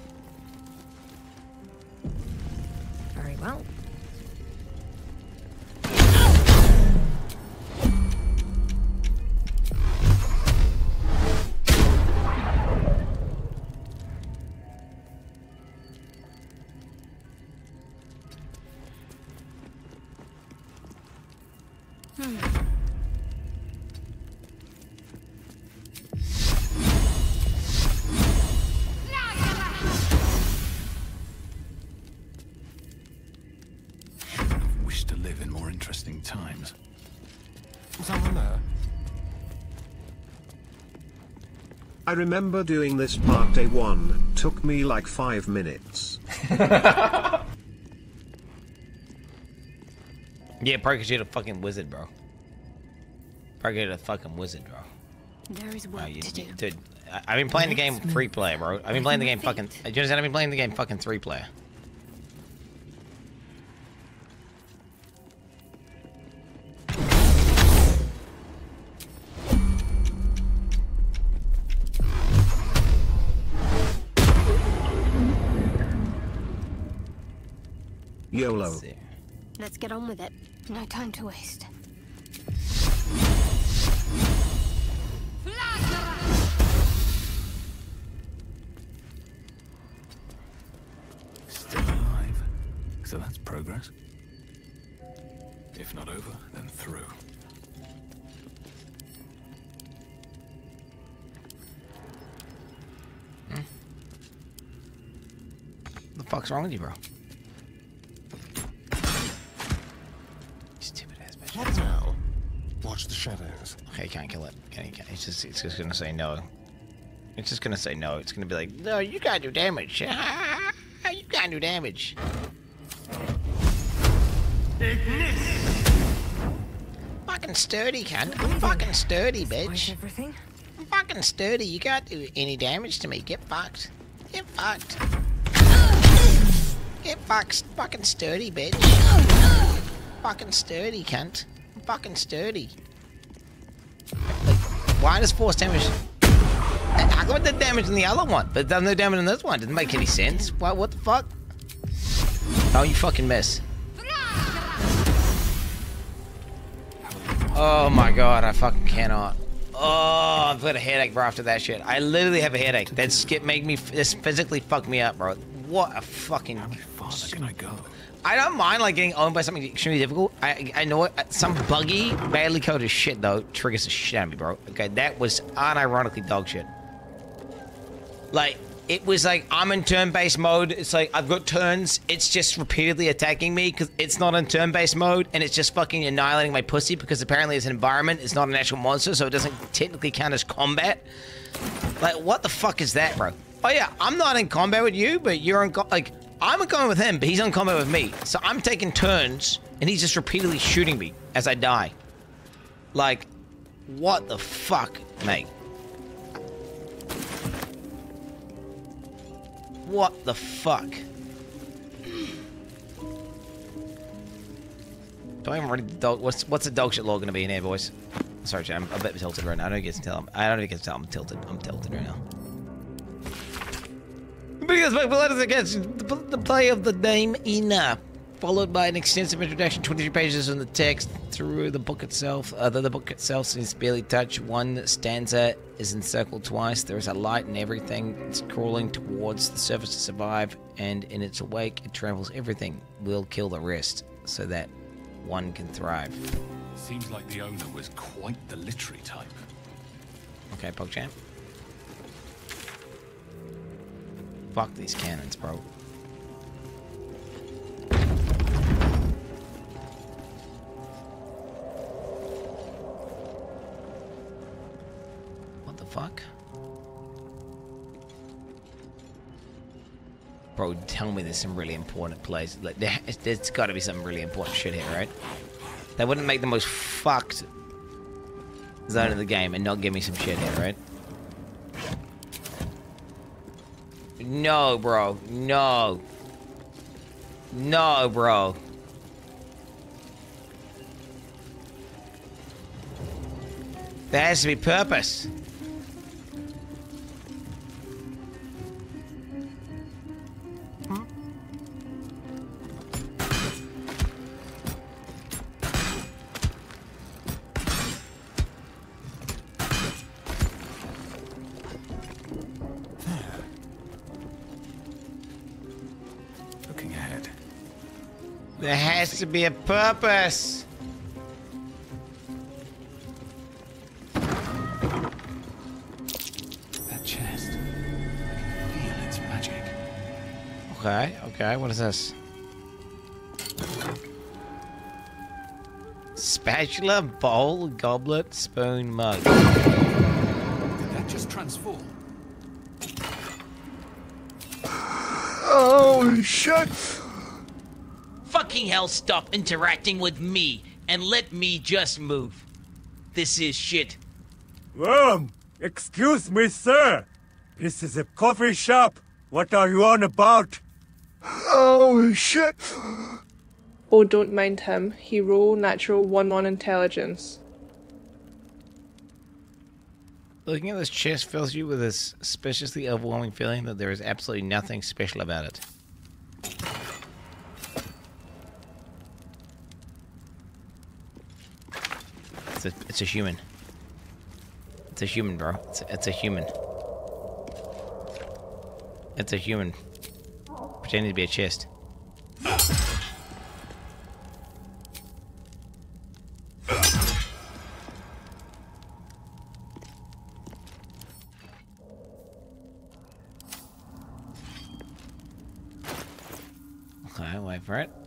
I remember doing this part day one, took me like 5 minutes. Yeah, probably because you're a fucking wizard, bro. Probably you're a fucking wizard, bro. There is work Wow, you, to do. dude, I, I've been playing the game free player, bro. I've been playing the game fucking. Do you understand? I've been playing the game fucking three player. YOLO. Let's get on with it. No time to waste. Still alive. So that's progress. If not over, then through. Hmm? The fuck's wrong with you, bro? It. Can you, can, it's just it's just gonna say no. It's just gonna say no. It's gonna be like, no, you gotta do damage. you gotta do damage. Fucking sturdy, cunt. I'm fucking sturdy, bitch. Everything? I'm fucking sturdy. You can't do any damage to me. Get fucked. Get fucked. Get fucked. Fucking sturdy, bitch. Fucking sturdy, cunt. I'm fucking sturdy. Why does force damage? I got the damage in the other one, but it no damage in this one. Doesn't make any sense. What? What the fuck? Oh, you fucking miss. Oh my god, I fucking cannot. Oh, I've got a headache, bro, after that shit. I literally have a headache. That skip made me, this physically fucked me up, bro. What a fucking... How farther can I go? I don't mind, like, getting owned by something extremely difficult. I I know it. Some buggy, badly coded shit, though, triggers the shit out of me, bro. Okay, that was unironically dog shit. Like, it was like, I'm in turn-based mode. It's like, I've got turns. It's just repeatedly attacking me because it's not in turn-based mode. And it's just fucking annihilating my pussy because apparently it's an environment. It's not an actual monster, so it doesn't technically count as combat. Like, what the fuck is that, bro? Oh, yeah, I'm not in combat with you, but you're in... Like, I'm in combat with him, but he's in combat with me. So I'm taking turns, and he's just repeatedly shooting me as I die. Like, what the fuck, mate? What the fuck? Don't even ready the dog. What's what's the dog shit law gonna be in here, boys? Sorry, I'm a bit tilted right now. I don't get to tell. I don't even get to tell. I'm tilted. I'm tilted right now. Because my blood is against the, play of the name Ina, followed by an extensive introduction, 23 pages in the text through the book itself. Uh, the, the book itself seems barely touched, One stanza is encircled twice. There is a light in everything. It's crawling towards the surface to survive, and in its wake, it travels everything. Will kill the rest, so that one can thrive. Seems like the owner was quite the literary type. Okay, PogChamp. Fuck these cannons, bro. What the fuck? Bro, tell me there's some really important place. Like, there, there's got to be some really important shit here, right? That wouldn't make the most fucked zone of the game and not give me some shit here, right? No, bro. No. No, bro. There has to be purpose. There has to be a purpose. That chest. I can feel its magic. Okay, okay, what is this? Spatula, bowl, goblet, spoon, mug. Did that just transform? Oh, shit! Fucking hell, stop interacting with me and let me just move. This is shit. Um, excuse me, sir. This is a coffee shop. What are you on about? Oh, shit. Oh, don't mind him. He roll natural 1 on intelligence. Looking at this chest fills you with a suspiciously overwhelming feeling that there is absolutely nothing special about it. It's a, it's a human. It's a human, bro. It's a, it's a human. It's a human. Pretending to be a chest. Okay, wait for it.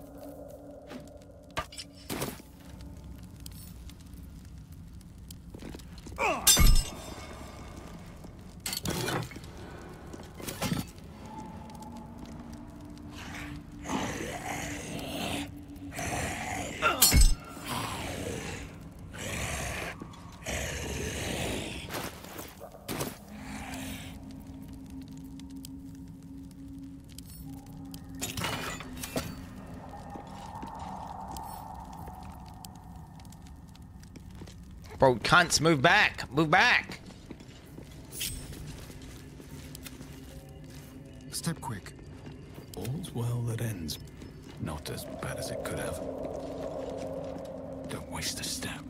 Bro, cunts, move back. Move back. Step quick. All's well that ends. Not as bad as it could have. Don't waste a step.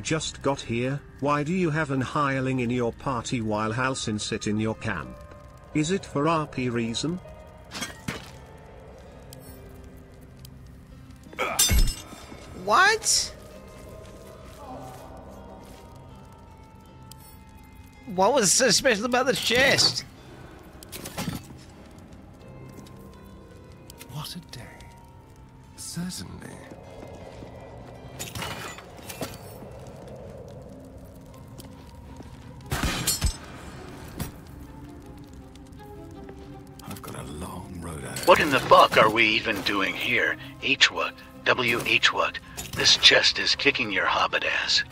Just got here. Why do you have an hireling in your party while Halsin sit in your camp? Is it for RP reason? What? What was so special about the chest? We even doing here? H-Wug. W-H-Wug. This chest is kicking your hobbit ass.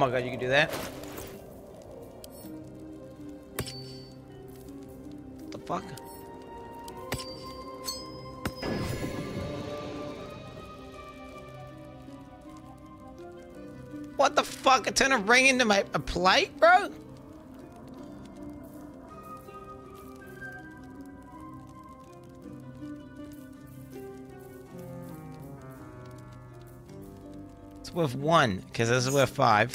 My god, you can do that? What the fuck? What the fuck? I turn a ring into my a plate, bro? Worth one, because this is worth five.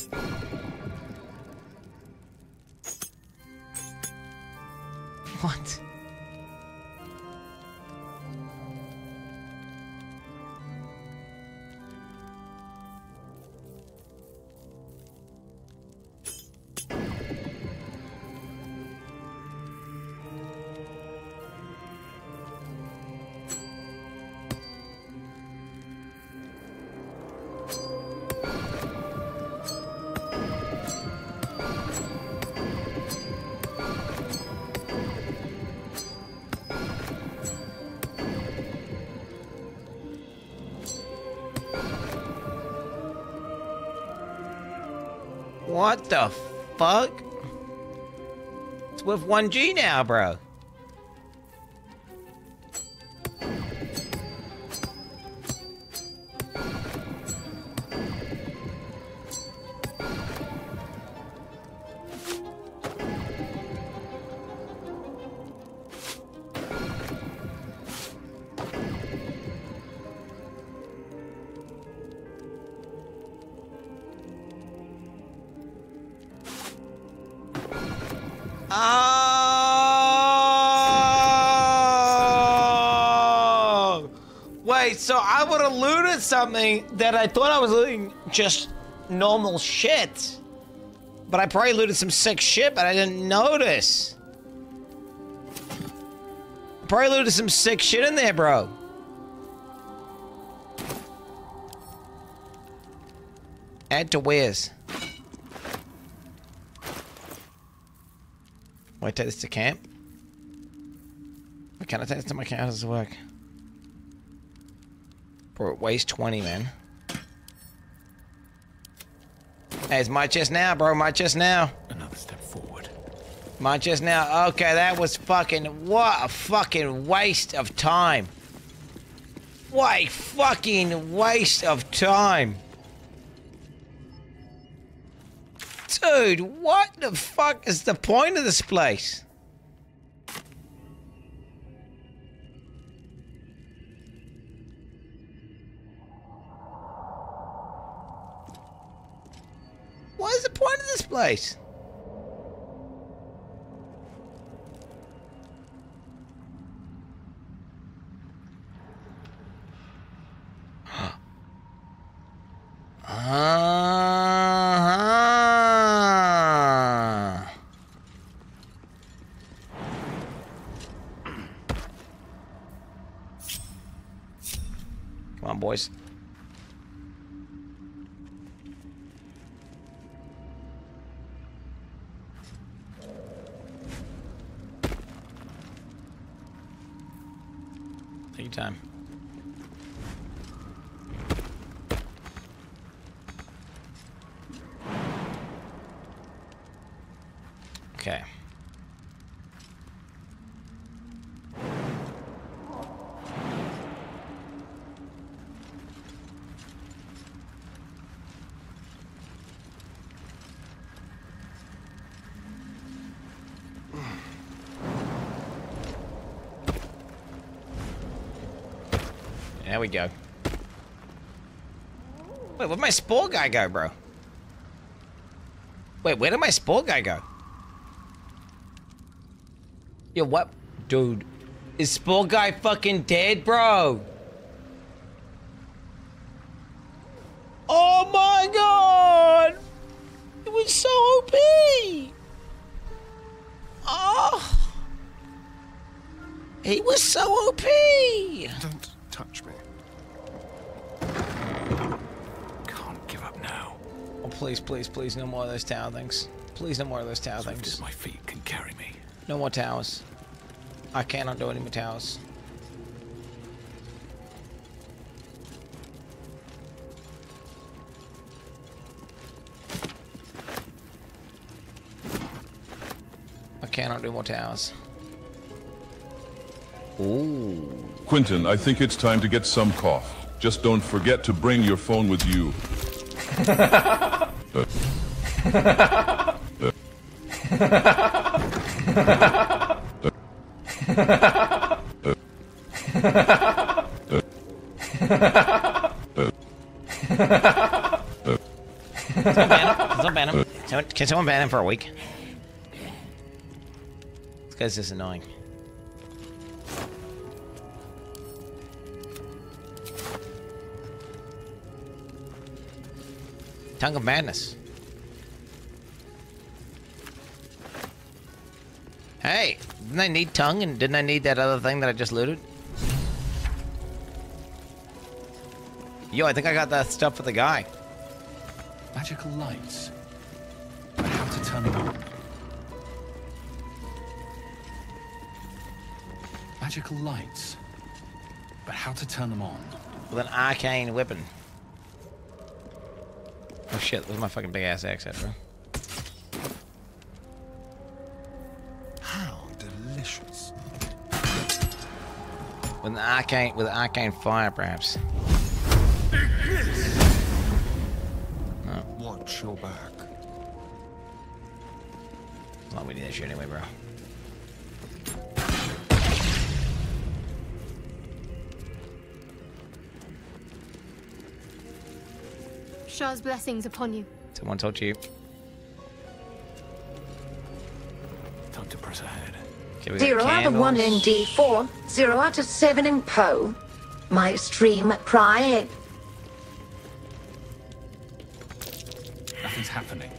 1G now, bro. That I thought I was looting just normal shit. But I probably looted some sick shit, but I didn't notice. Probably looted some sick shit in there, bro. Add to wares. Wait, take this to camp? Can I take this to my camp? How does it work? Bro, it weighs 20, man. Hey, it's my chest now, bro. My chest now. Another step forward. My chest now. Okay, that was fucking. What a fucking waste of time. What a fucking waste of time. Dude, what the fuck is the point of this place? Place? There we go. Wait, where'd my spore guy go, bro? Wait, where did my spore guy go? Yo, what? Dude, is spore guy fucking dead, bro? Please, please, please, no more of those tower things. Please, no more of those tower Swift things. as my feet can carry me. No more towers. I cannot do any more towers. I cannot do more towers. Ooh. Quentin, I think it's time to get some cough. Just don't forget to bring your phone with you. Can someone ban him? For a week? This guy's just annoying. Tongue of Madness. Hey, didn't I need tongue and didn't I need that other thing that I just looted? Yo, I think I got that stuff for the guy. Magical lights. But how to turn them on? Magical lights. But how to turn them on? With an arcane weapon. Shit, where's my fucking big ass axe at, bro? How delicious. With an arcane with an arcane fire perhaps. Watch your back. Well, we need that shit anyway, bro. Shar's blessings upon you. Someone told you. Time to press ahead. Okay, we Zero out of one in. D4, zero out of seven in Poe. My extreme pride. Nothing's happening.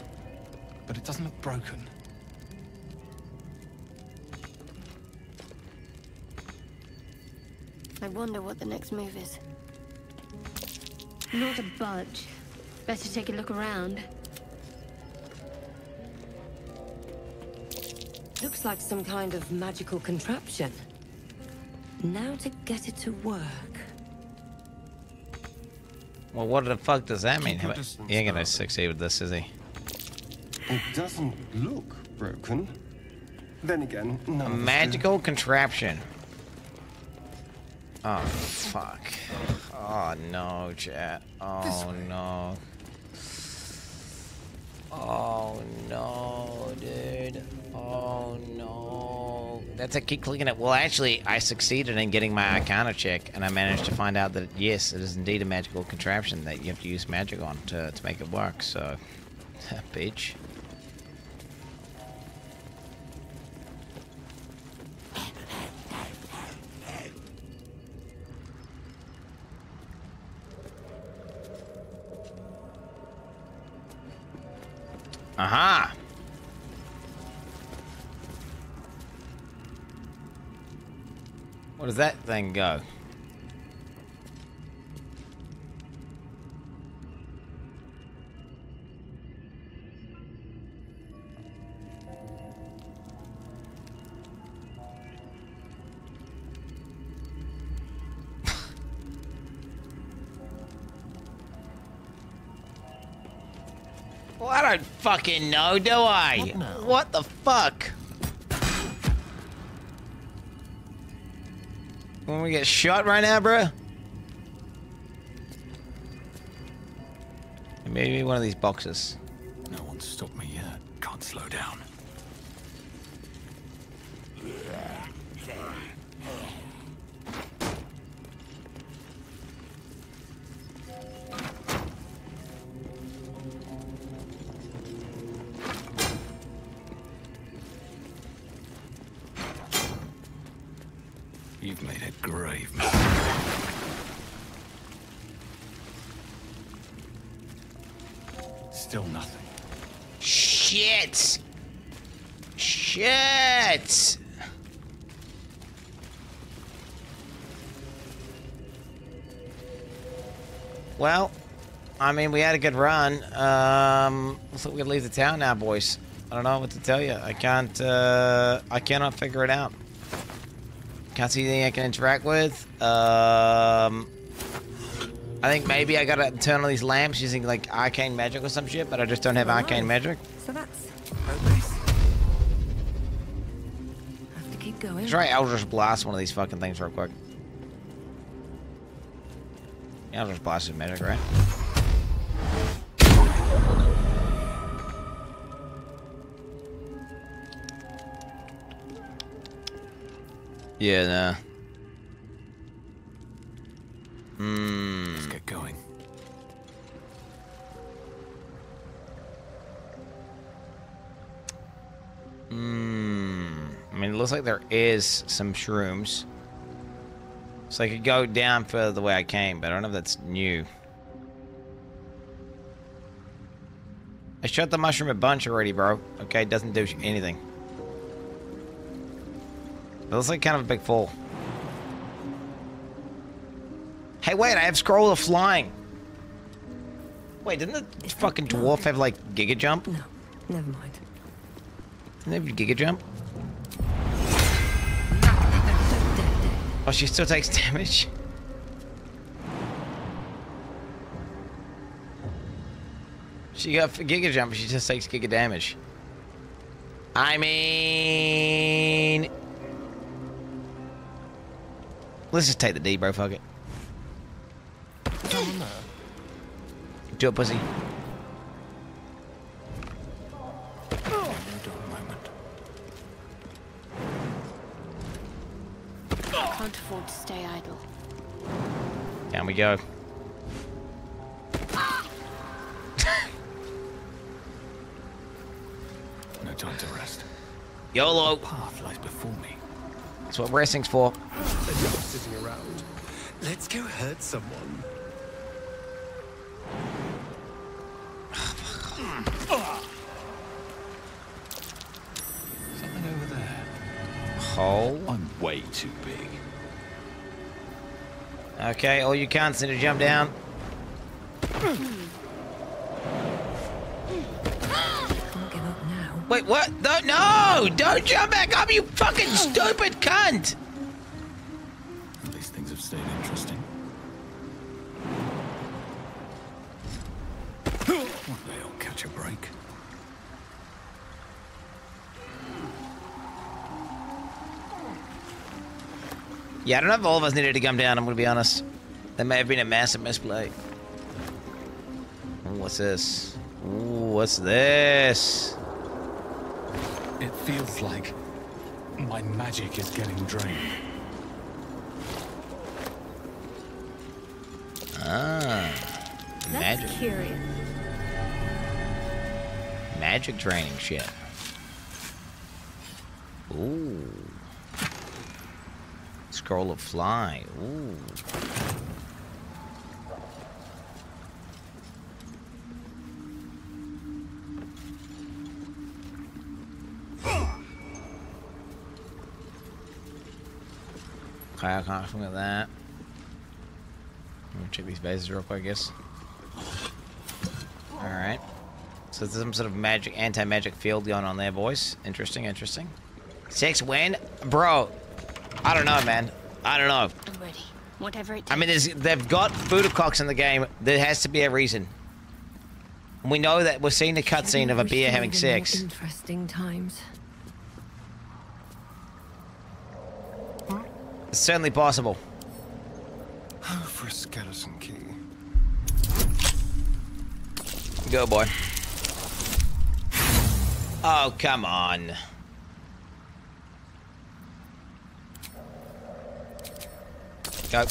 But it doesn't look broken. I wonder what the next move is. Not a budge. Better take a look around. Looks like some kind of magical contraption. Now to get it to work. Well, what the fuck does that mean? He ain't gonna succeed with this, is he? It doesn't look broken. Then again, A none of us do. magical contraption. Oh, fuck. Oh, no, chat. Oh, no. Oh, no, dude. Oh, no. That's I keep clicking it. Well, actually, I succeeded in getting my Arcana check, and I managed to find out that, yes, it is indeed a magical contraption that you have to use magic on to, to make it work, so... Bitch. Aha! Where does that thing go? Fucking know, do I? What, the fuck? When we get shot right now, bro? Maybe one of these boxes. I mean, we had a good run. Um, looks like we leave the town now, boys. I don't know what to tell you. I can't, uh, I cannot figure it out. Can't see anything I can interact with. Um, I think maybe I gotta turn on these lamps using like arcane magic or some shit, but I just don't have arcane magic. So that's progress. Have to keep going. Try Eldritch Blast one of these fucking things real quick. Eldritch Blast is magic, right? Yeah, nah. Hmm. Let's get going. Hmm. I mean, it looks like there is some shrooms. So I could go down further the way I came, but I don't know if that's new. I shot the mushroom a bunch already, bro. Okay, it doesn't do anything. It looks like kind of a big fall. Hey, wait, I have scroll of flying. Wait, didn't the fucking dwarf have like Giga Jump? No, never mind. Didn't they have Giga Jump? Oh, she still takes damage? She got Giga Jump, but she just takes Giga damage. I mean... Let's just take the D, bro. Fuck it. Do it, pussy. Can't afford to stay idle. Down we go. No time to rest. YOLO. Path lies before me. That's what racing's for. Enough sitting around. Let's go hurt someone. Something over there. Hole. I'm way too big. Okay, all you cunts need to jump down. Wait, what? No, no! Don't jump back up, you fucking stupid cunt! At least things have stayed interesting. One day I'll catch a break. Yeah, I don't know if all of us needed to come down, I'm gonna be honest. That may have been a massive misplay. What's this? Ooh, what's this? It feels like my magic is getting drained. Ah. Magic. That's curious. Magic training shit. Ooh. Scroll of fly. Ooh. Okay, I can't look at that. gonna check these bases real quick, I guess. Alright. So there's some sort of magic, anti-magic field going on there, boys. Interesting, interesting. Six win? Bro, I don't know, man. I don't know. I'm ready. Whatever it takes. I mean, there's, they've got Budokocks in the game. There has to be a reason. We know that we're seeing the cutscene of a Wish beer having sex. Interesting times. It's certainly possible. For a skeleton key. Go, boy. Oh, come on. Go.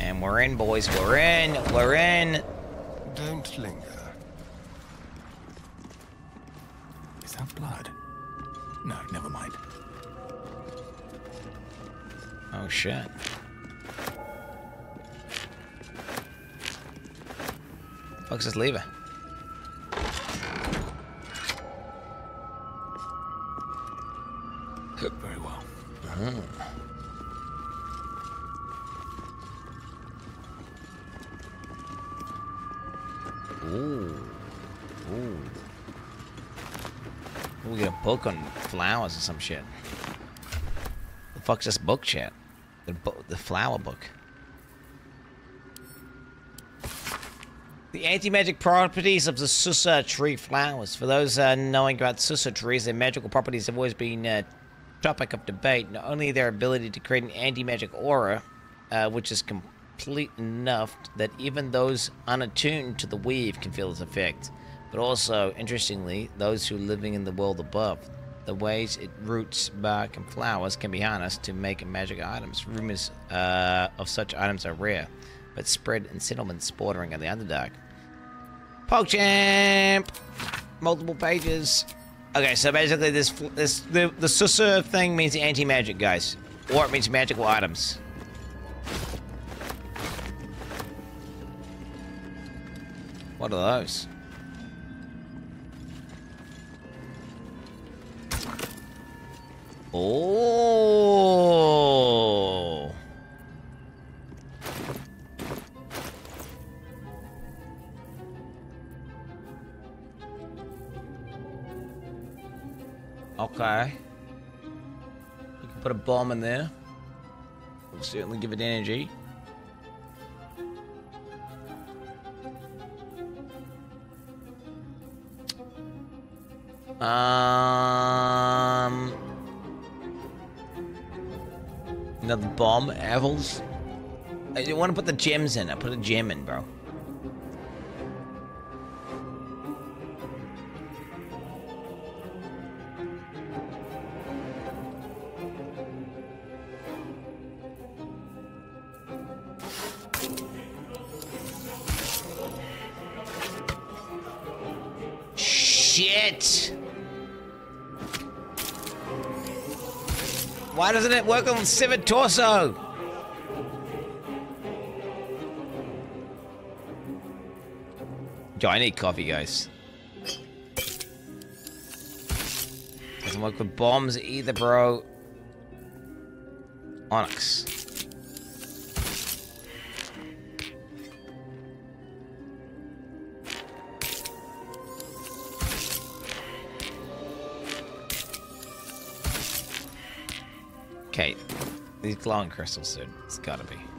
And we're in, boys. We're in. We're in. Don't linger. Is that blood? No, never mind. Oh, shit. Fuck's this lever? Very well. Ah. Ooh. Ooh. We get a book on flowers or some shit. The fuck's this book, chat? The, the flower book. The anti-magic properties of the Sussur tree flowers. For those uh, knowing about Sussur trees, their magical properties have always been a topic of debate. Not only their ability to create an anti-magic aura, uh, which is complete enough that even those unattuned to the weave can feel its effect, but also, interestingly, those who are living in the world above. The ways it roots, bark, and flowers can be harnessed to make magic items. Rumors uh, of such items are rare, but spread in settlements bordering on the Underdark. PogChamp! Multiple pages. Okay, so basically this, this the, the Sussur thing means anti-magic, guys. Or it means magical items. What are those? Oh. Okay. We can put a bomb in there. We'll certainly give it energy. Um. Another bomb, apples. I didn't want to put the gems in. I put a gem in, bro. Doesn't it work on Severed Torso? Yo, I need coffee, guys. Doesn't work with bombs either, bro. Onyx. Glowing crystal dude. It's gotta be.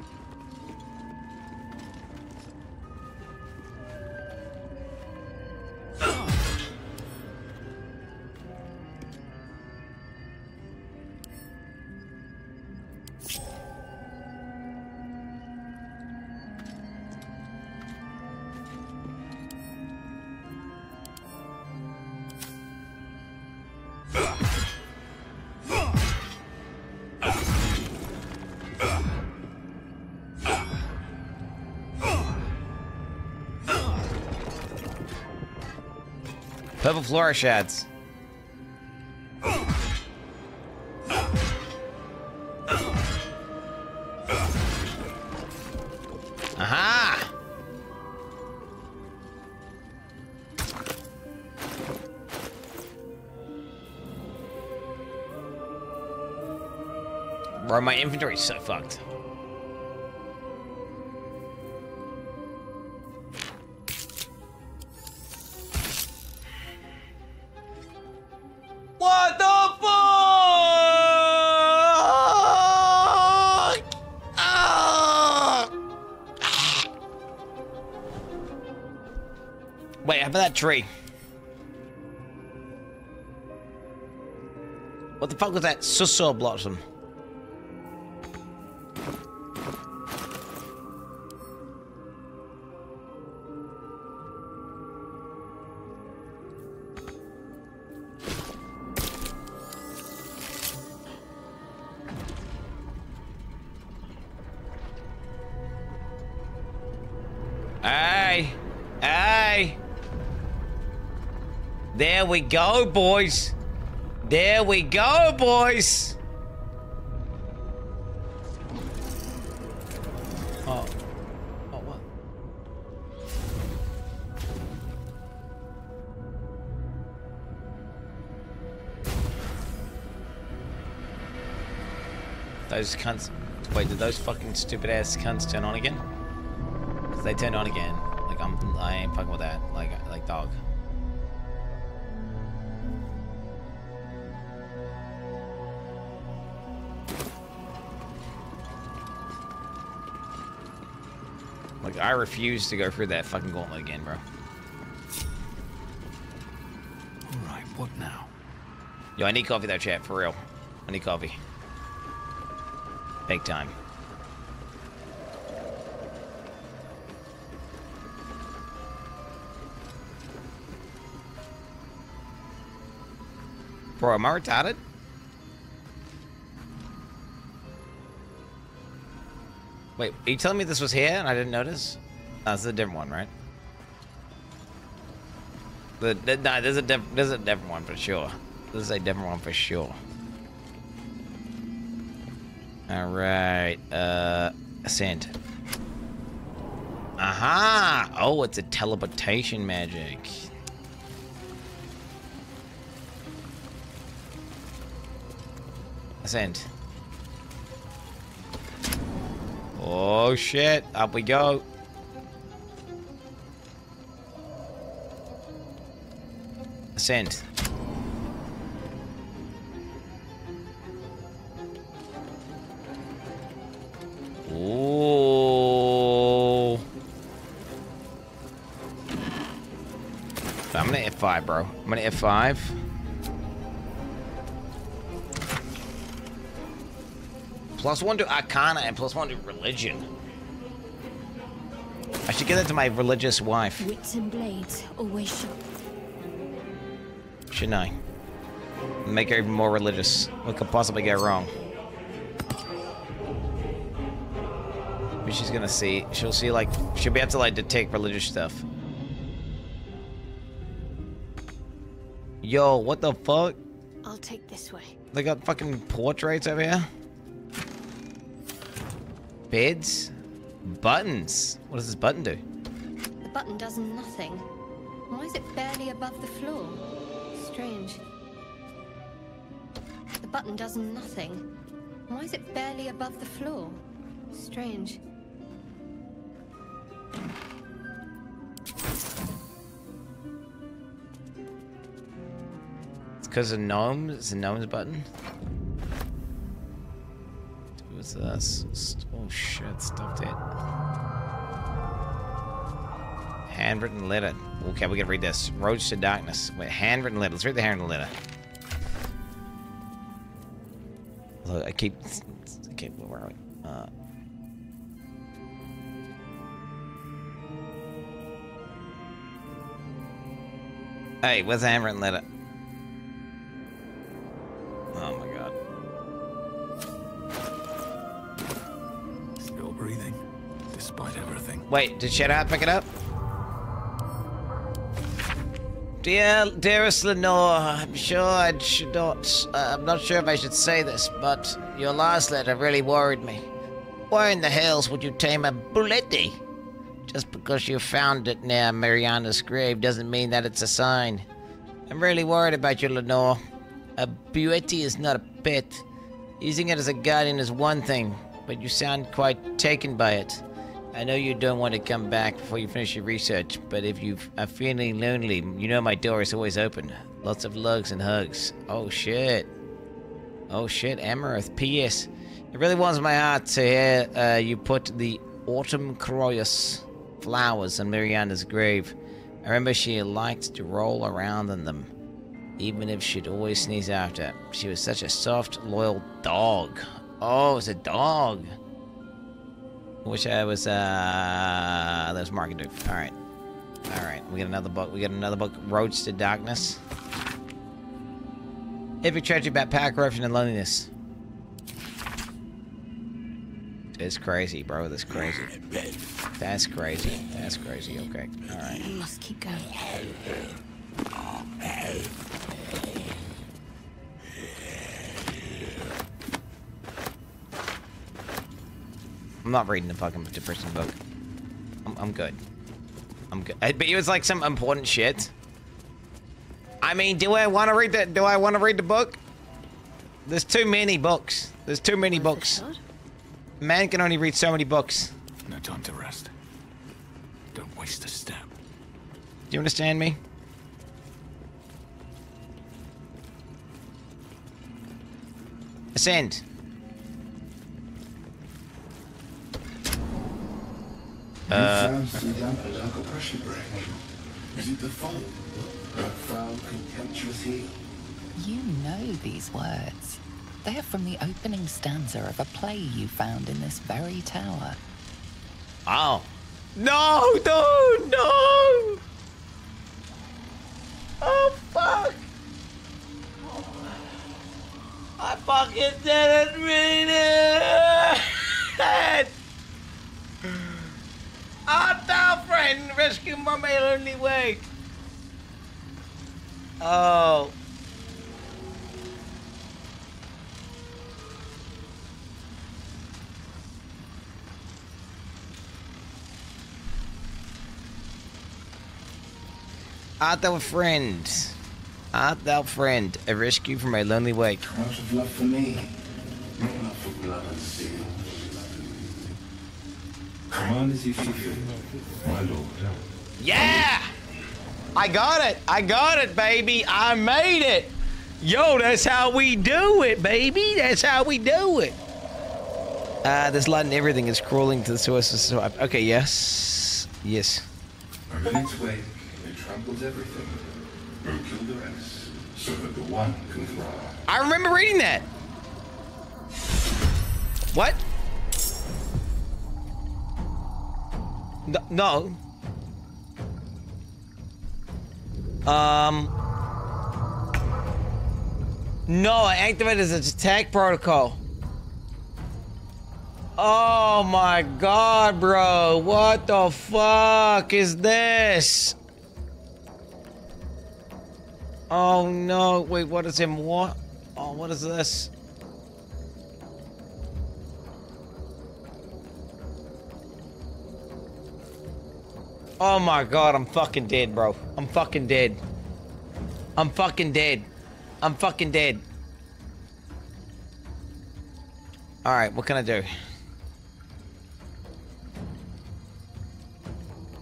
Flora shards. Aha! Bro, my inventory's so fucked. What the fuck was that Sussur blossom? We go, boys! There we go, boys! Oh. Oh, what? Those cunts. Wait, did those fucking stupid ass cunts turn on again? 'Cause they turned on again. Like I'm, I ain't fucking with that. Like, like dog. I refuse to go through that fucking gauntlet again, bro. Alright, what now? Yo, I need coffee though, chat, for real. I need coffee. Big time. Bro, am I retarded? Wait, are you telling me this was here and I didn't notice? No, this is a different one, right? The, the, no, there's a, diff, a different one for sure. This is a different one for sure. Alright, uh, ascend. Aha! Oh, it's a teleportation magic. Ascend. Oh shit, up we go. Ascend. Ooh. I'm gonna F5, bro. I'm gonna F5. Plus one to Arcana and plus one to Religion. I should give that to my religious wife, Wits and blades, always sharp. shouldn't I? Make her even more religious. What could possibly go wrong? But she's gonna see. She'll see, like, she'll be able to, like, detect religious stuff. Yo, what the fuck? I'll take this way. They got fucking portraits over here? Beds? Buttons? What does this button do? The button does nothing. Why is it barely above the floor? Strange. The button does nothing. Why is it barely above the floor? Strange. It's because of gnomes? It's a gnomes button? What's this? Oh shit, stuffed it. Handwritten letter. Okay, we gotta read this. Roads to Darkness. Wait, handwritten letter. Let's read the handwritten letter. Look, I keep. Okay, where are we? Uh, hey, where's the handwritten letter? Oh my god. Still breathing, despite everything. Wait, did Shadow pick it up? Dear, dearest Lenore, I'm sure I should not. Uh, I'm not sure if I should say this, but your last letter really worried me. Why in the hells would you tame a Bulette? Just because you found it near Mariana's grave doesn't mean that it's a sign. I'm really worried about you, Lenore. A Bulette is not a pet. Using it as a guardian is one thing, but you sound quite taken by it. I know you don't want to come back before you finish your research, but if you are feeling lonely, you know my door is always open. Lots of lugs and hugs. Oh shit. Oh shit, Amaranth. P.S. It really warms my heart to hear uh, you put the autumn crocus flowers on Mariana's grave. I remember she liked to roll around in them, even if she'd always sneeze after. She was such a soft, loyal dog. Oh, it's a dog. Wish I was, uh, there's Market Alright. Alright, we got another book. We got another book, Roads to Darkness. Epic tragedy about power corruption and loneliness. It's crazy, bro. That's crazy. That's crazy. That's crazy. Okay. Alright. We must keep going. I'm not reading the fucking depressing book. I'm, I'm good. I'm good. Uh, but it was like some important shit. I mean, do I want to read the? Do I want to read the book? There's too many books. There's too many books. Man can only read so many books. No time to rest. Don't waste a step. Do you understand me? Ascend. Uh. Is it the fault? That foul, contemptuous heel? You know these words. They are from the opening stanza of a play you found in this very tower. Oh. No, no, no! Oh, fuck! I fucking didn't read it! Art thou friend, rescue my my lonely way. Oh. Art thou a friend? Art thou friend, a rescue from my lonely wake? Out of love for me, not love for blood and steel. My lord. Yeah! I got it! I got it, baby! I made it! Yo, that's how we do it, baby! That's how we do it! Uh, this light and everything is crawling to the source of survive. Okay, yes. Yes. A minute's wait, it tramples everything. Will kill the rest, so that the one can thrive. I remember reading that! What? No. Um. No, I activated as attack protocol. Oh my god, bro. What the fuck is this? Oh no. Wait, what is him? What? Oh, what is this? Oh my god, I'm fucking dead, bro. I'm fucking dead. I'm fucking dead. I'm fucking dead. Alright, what can I do?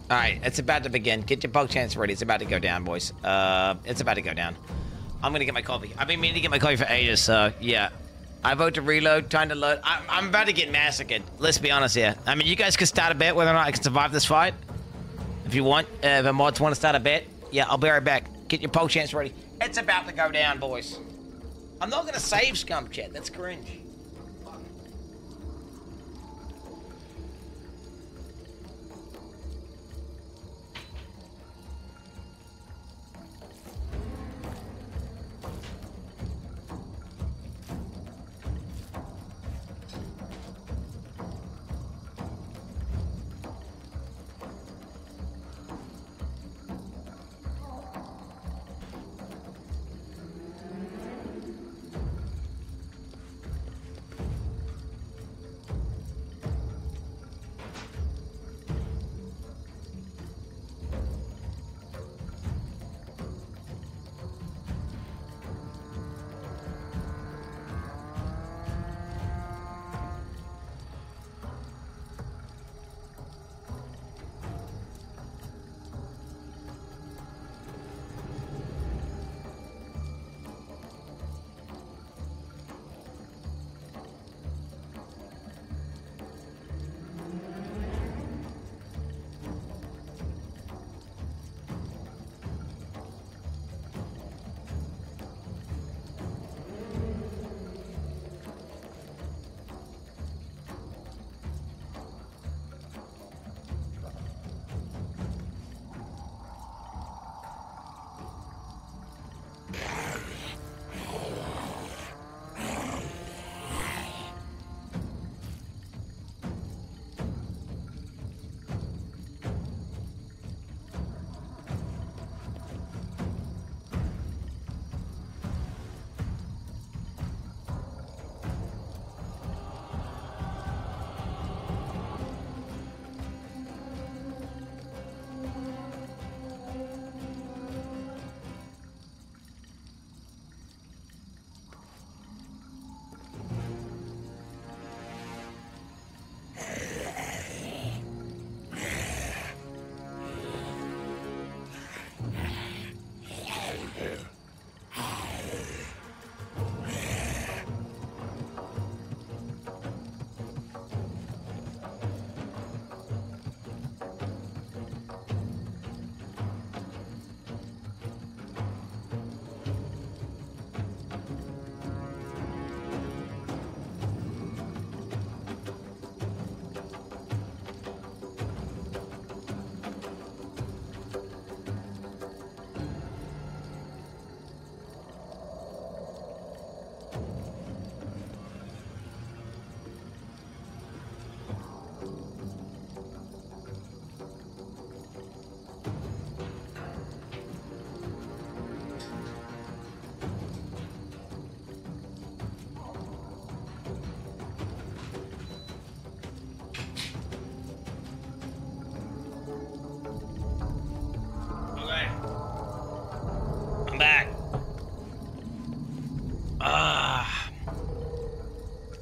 Alright, it's about to begin. Get your bug chance ready. It's about to go down, boys. Uh, it's about to go down. I'm gonna get my coffee. I've been meaning to get my coffee for ages, so yeah. I vote to reload, trying to load. I'm, I'm about to get massacred. Let's be honest here. I mean, you guys can start a bet whether or not I can survive this fight. If you want, uh, if the mods want to start a bet, yeah, I'll be right back. Get your poke chance ready. It's about to go down, boys. I'm not gonna save scum chat. That's cringe.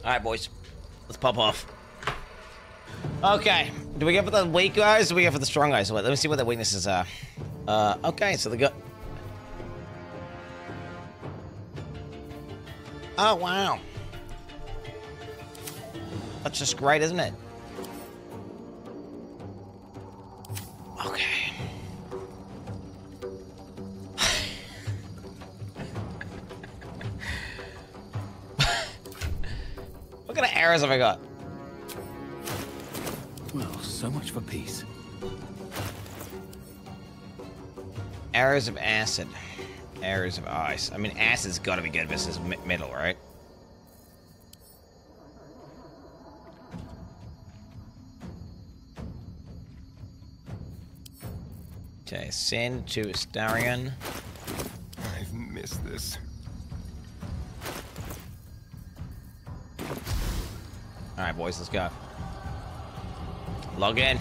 Alright, boys. Let's pop off. Okay. Do we go for the weak guys? Or do we go for the strong guys? Wait, let me see what their weaknesses are. Uh, okay, so they got... Oh, wow. That's just great, isn't it? Arrows have I got? Well, so much for peace. Arrows of acid. Arrows of ice. I mean, acid's gotta be good versus metal, right? Okay, send to Astarion. I've missed this. Boys, let's go. Log in.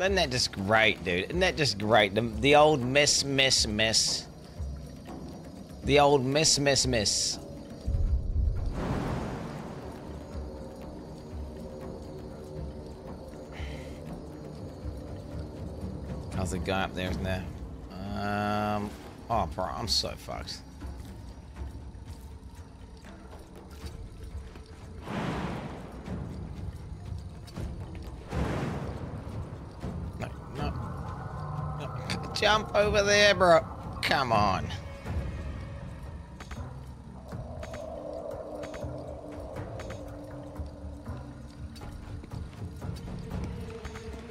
Isn't that just great, dude? Isn't that just great? The, the old miss, miss, miss. The old miss, miss, miss. How's it going up there, isn't there? Um, oh, bro, I'm so fucked. Jump over there, bro. Come on.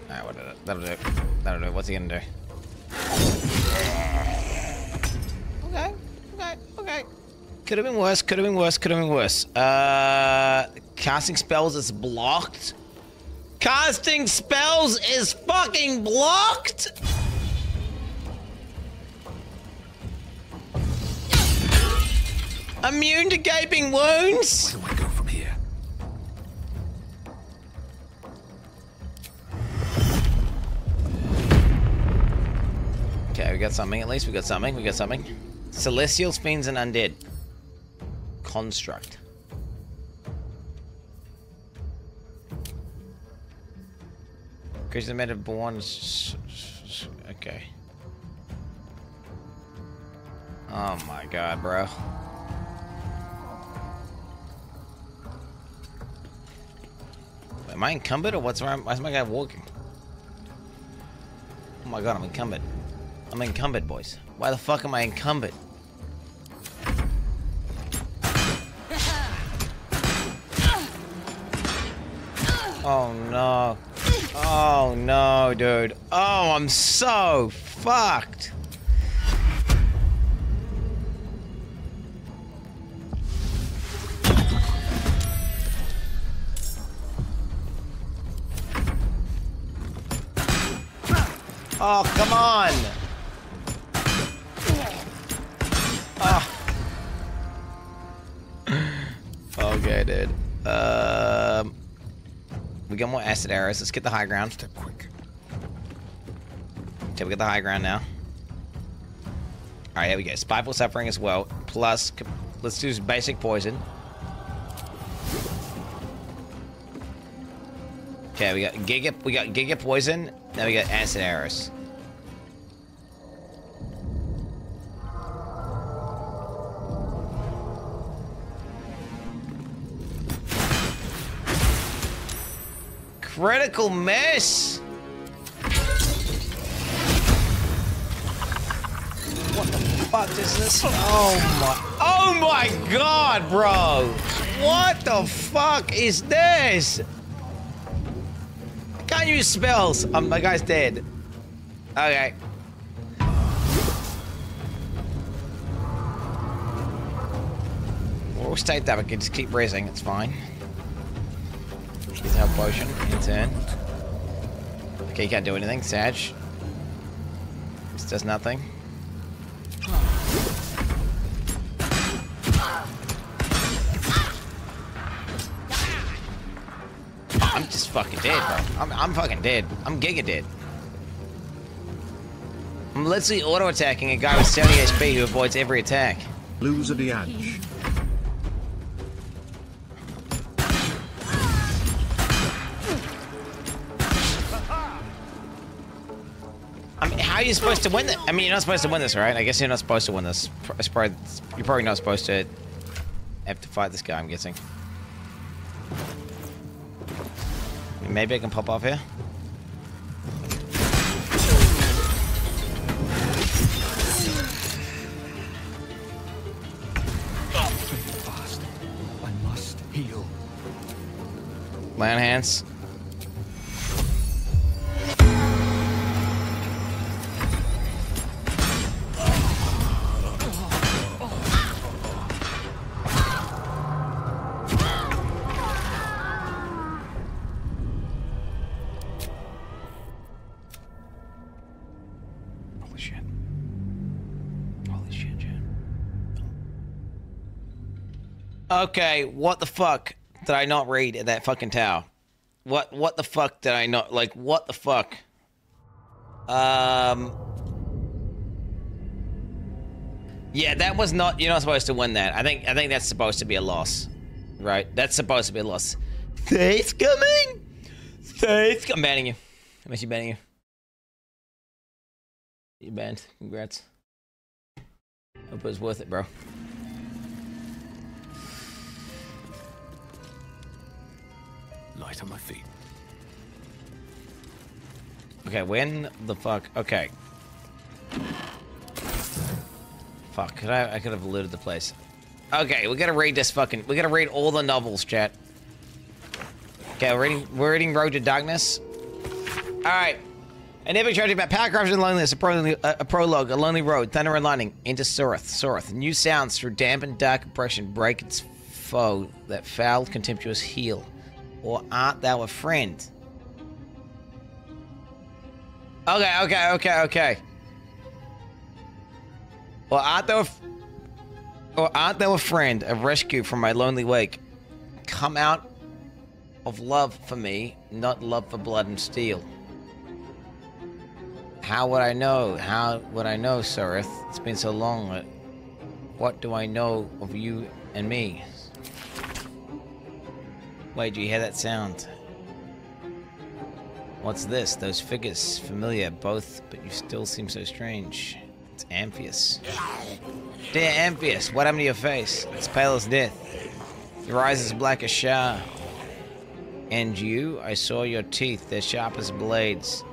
Alright? That'll do. That'll do. What's he gonna do? Okay, okay, okay. Could have been worse, could have been worse, could have been worse. Uh, casting spells is blocked. Casting spells is fucking blocked? Immune to gaping wounds? Where do I go from here? Okay, we got something at least. We got something. We got something. Celestial fiends and undead. Construct. Creatures made of born. Okay. Oh my god, bro. Am I incumbent or what's wrong? Why is my guy walking? Oh my god, I'm incumbent. I'm incumbent, boys. Why the fuck am I incumbent? Oh no. Oh no, dude. Oh, I'm so fucked. Oh, come on. Oh. Okay, dude. Um, we got more acid arrows. Let's get the high ground. Step quick. Okay, we got the high ground now. All right, here we go. Spiteful suffering as well. Plus, let's do basic poison. Okay, we got giga. We got giga poison. Now we got acid arrows. Critical miss. What the fuck is this? Oh my! Oh my god, bro! What the fuck is this? Can't use spells. Um, my guy's dead. Okay. We'll state that we can just keep raising. It's fine. He's health potion in turn. Okay, you can't do anything. Sag. This does nothing. just fucking dead, bro. I'm, I'm fucking dead. I'm giga dead. I'm literally auto-attacking a guy with 70 HP who avoids every attack. Loser Diange. I mean, how are you supposed to win this? I mean, you're not supposed to win this, right? I guess you're not supposed to win this. It's probably, you're probably not supposed to have to fight this guy, I'm guessing. Maybe I can pop off here. Fast. I must heal. Land hands. Okay, what the fuck did I not read in that fucking tower? What what the fuck did I not like what the fuck? Um Yeah, that was not you're not supposed to win that. I think I think that's supposed to be a loss. Right? That's supposed to be a loss. Faith's coming! Faith I'm banning you. I miss you banning you. You banned. Congrats. Hope it was worth it, bro. Light on my feet. Okay, when the fuck? Okay. Fuck, could I? I could have looted the place. Okay, we gotta read this fucking. We gotta read all the novels, chat. Okay, we're reading. We're reading Road to Darkness. All right. An epic tragedy about power corruption and loneliness. A, prologue, a, a prologue. A lonely road. Thunder and lightning. Into Surath. Surath. New sounds through damp and dark oppression break its foe. That foul, contemptuous heel. Or art thou a friend? Okay, okay, okay, okay. Or art thou a, or art thou a friend, a rescue from my lonely wake? Come out of love for me, not love for blood and steel. How would I know? How would I know, Sirith? It's been so long. What do I know of you and me? Wait, do you hear that sound? What's this? Those figures. Familiar, both, but you still seem so strange. It's Amphius. Dear Amphius, what happened to your face? It's pale as death. Your eyes as black as shower. And you? I saw your teeth, they're sharp as blades.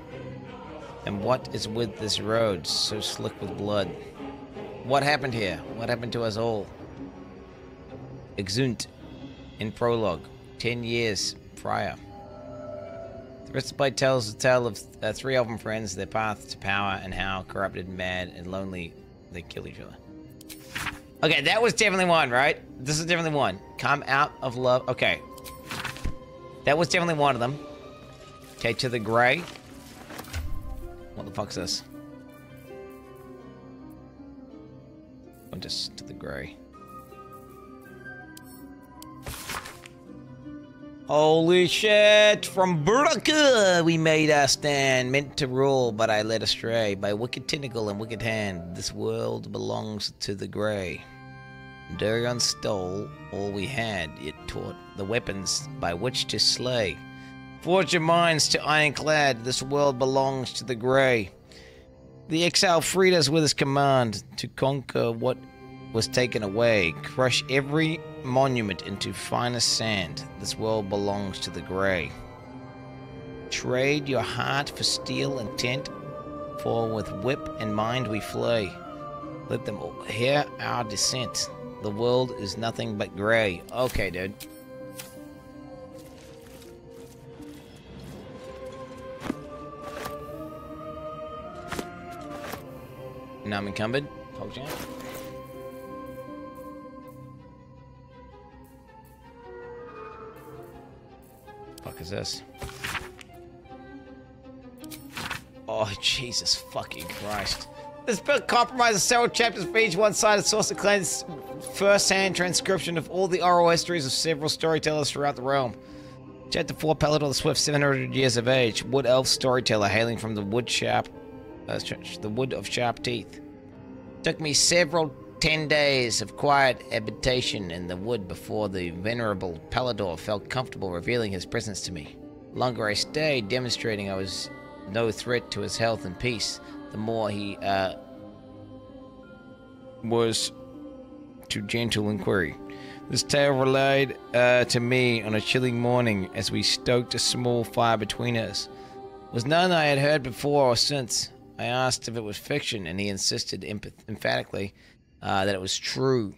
And what is with this road, so slick with blood? What happened here? What happened to us all? Exunt, in prologue, ten years prior. The rest of the play tells the tale of uh, three elven friends, their path to power, and how corrupted, mad, and lonely they kill each other. Okay, that was definitely one, right? This is definitely one. Come out of love. Okay. That was definitely one of them. Okay, to the gray. What the fuck's this? Oh, just to the gray. Holy shit! From Buraka we made our stand, meant to rule, but I led astray by wicked tentacle and wicked hand. This world belongs to the grey. Durion stole all we had, it taught the weapons by which to slay. Forge your minds to ironclad, this world belongs to the grey. The exile freed us with his command to conquer what was taken away, crush every monument into finest sand. This world belongs to the grey. Trade your heart for steel and tent, for with whip and mind we flay. Let them all hear our descent. The world is nothing but grey. Okay, dude. Now I'm encumbered. Hold jam. Fuck is this? Oh, Jesus fucking Christ. This book compromises several chapters for each one-sided source that claims first-hand transcription of all the oral histories of several storytellers throughout the realm. Chapter 4, Palador the Swift, 700 years of age. Wood elf storyteller hailing from the wood sharp, uh, the wood of sharp teeth. Took me several ten days of quiet habitation in the wood before the venerable Palador felt comfortable revealing his presence to me. Longer I stayed, demonstrating I was no threat to his health and peace. the more he uh, was to gentle inquiry. This tale relayed uh, to me on a chilling morning as we stoked a small fire between us. Was none I had heard before or since. I asked if it was fiction, and he insisted empath- emphatically uh, that it was true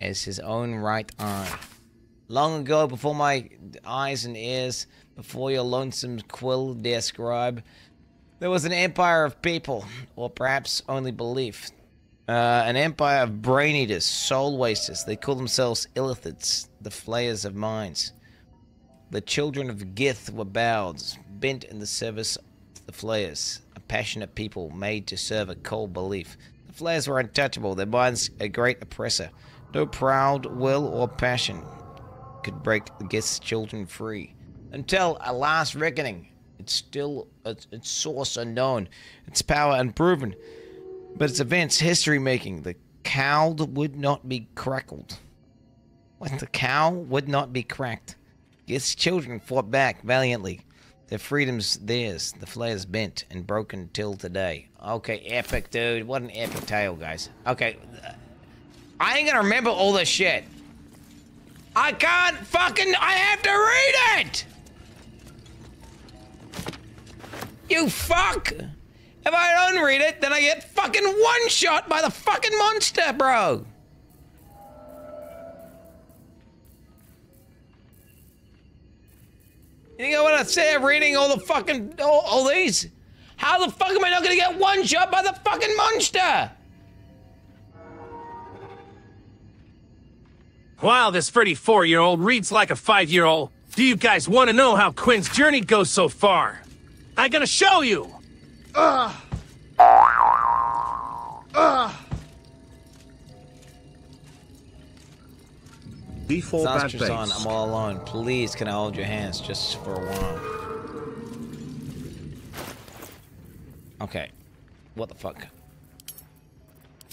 as his own right eye. Long ago, before my eyes and ears, before your lonesome quill, dear scribe, there was an empire of people, or perhaps only belief. Uh, an empire of brain eaters, soul wasters. They call themselves Illithids, the flayers of minds. The children of Gith were bowed, bent in the service of the flayers, a passionate people made to serve a cold belief. The flayers were untouchable, their minds a great oppressor. No proud will or passion could break the guest's children free. Until a last reckoning, it's still its, its source unknown, its power unproven, but its events history making. The cow would not be crackled. What the cow would not be cracked. Its children fought back valiantly. Their freedom's theirs. The flayers bent and broken till today. Okay, epic, dude. What an epic tale, guys. Okay, uh, I ain't gonna remember all this shit. I can't fucking. I have to read it. You fuck. If I don't read it, then I get fucking one shot by the fucking monster, bro. You think I want to say reading all the fucking all, all these? How the fuck am I not gonna get one shot by the fucking monster? Wow, this 34 year old reads like a 5 year old. Do you guys want to know how Quinn's journey goes so far? I'm gonna show you! Ugh. Ugh. D4 bad on. I'm all alone. Please, can I hold your hands just for a while? Okay. What the fuck?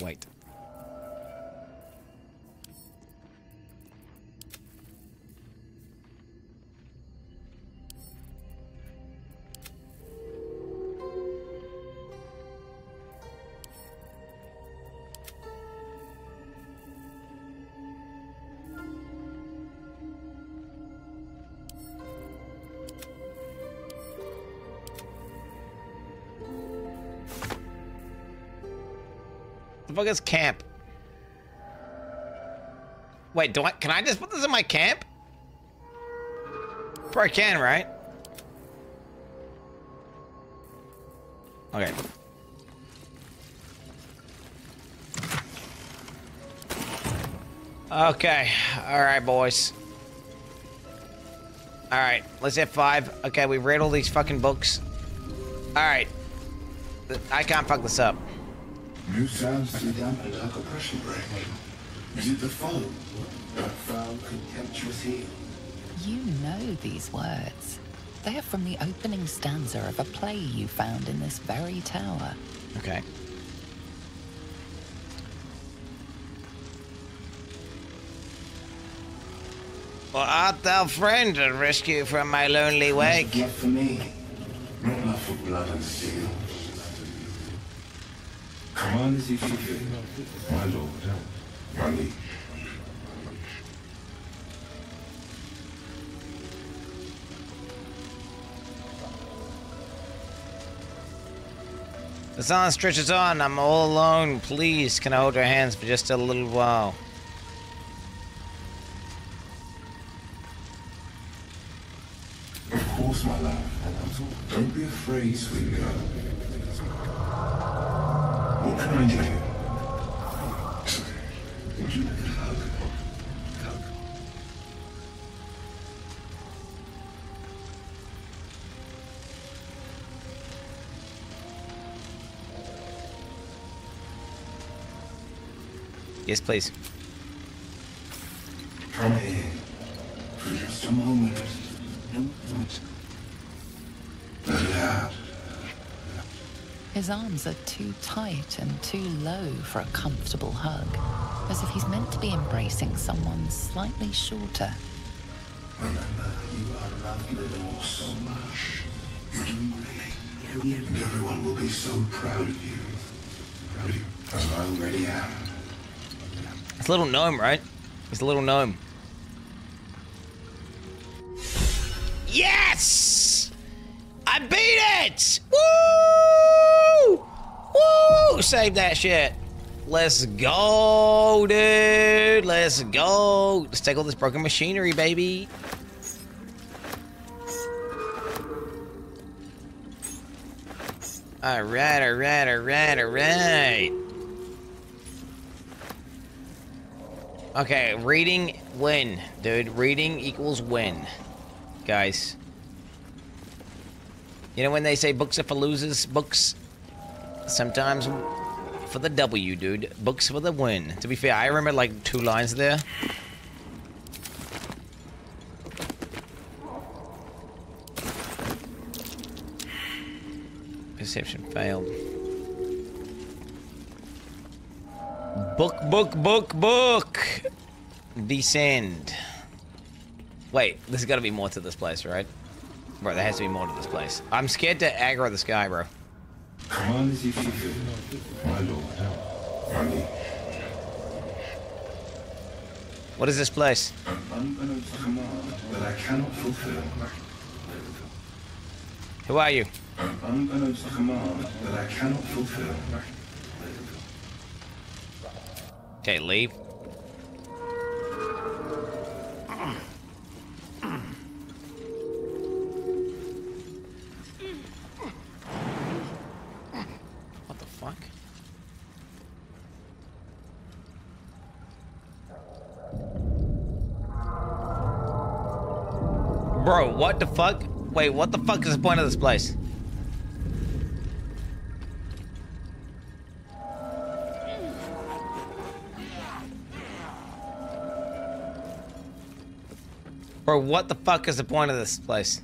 Wait. Fuck is camp? Wait, do I can I just put this in my camp? Probably can, right? Okay. Okay. Alright, boys. Alright, let's hit five. Okay, we read all these fucking books. Alright. I can't fuck this up. New sounds to dampen dark oppression break. Is it the foe? That foul, contemptuous heel? You know these words. They are from the opening stanza of a play you found in this very tower. Okay. Well, art thou friend and rescue from my lonely wake? Love for me, not love for blood and steel. Command see fit, my lord, my. The sun stretches on. I'm all alone. Please, can I hold your hands for just a little while? Of course, my love. Don't be afraid, sweet girl. Yes, please. Come here. For just a moment. It out. His arms are too tight and too low for a comfortable hug, as if he's meant to be embracing someone slightly shorter. Remember, you are loved little so much. You do really. And everyone will be so proud of you. Proud of you. As I already am. It's a little gnome, right? It's a little gnome. Yes! I beat it! Woo! Woo! Woo! Save that shit. Let's go, dude. Let's go. Let's take all this broken machinery, baby. All right, all right, all right, all right. Okay, reading win, dude. Reading equals win, guys. You know when they say books are for losers, books sometimes for the W, dude. Books for the win. To be fair, I remember like two lines there. Perception failed. Book, book, book, book! Descend. Wait, there's gotta be more to this place, right? Bro, there has to be more to this place. I'm scared to aggro this guy, bro. You feel, my lord. What is this place? Unbeknownst command that I cannot fulfill. Who are you? Unbeknownst command that I cannot fulfill. Okay, leave. What the fuck? Bro, what the fuck? Wait, what the fuck is the point of this place? Bro, what the fuck is the point of this place?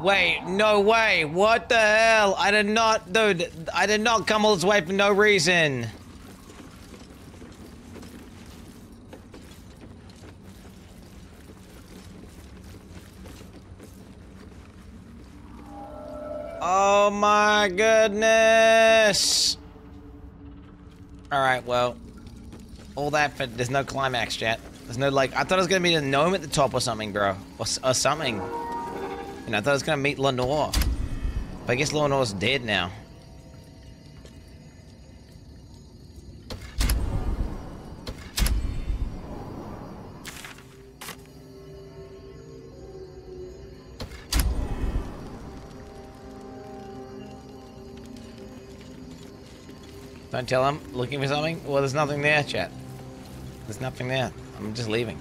Wait, no way. What the hell? I did not, dude. I did not come all this way for no reason. Oh my goodness. All right, well, all that for there's no climax yet. There's no like I thought it was gonna be a gnome at the top or something, bro, or, or something. Know, I thought I was gonna meet Lenore, but I guess Lenore's dead now. Don't tell him. Looking for something? Well, there's nothing there, chat. There's nothing there. I'm just leaving.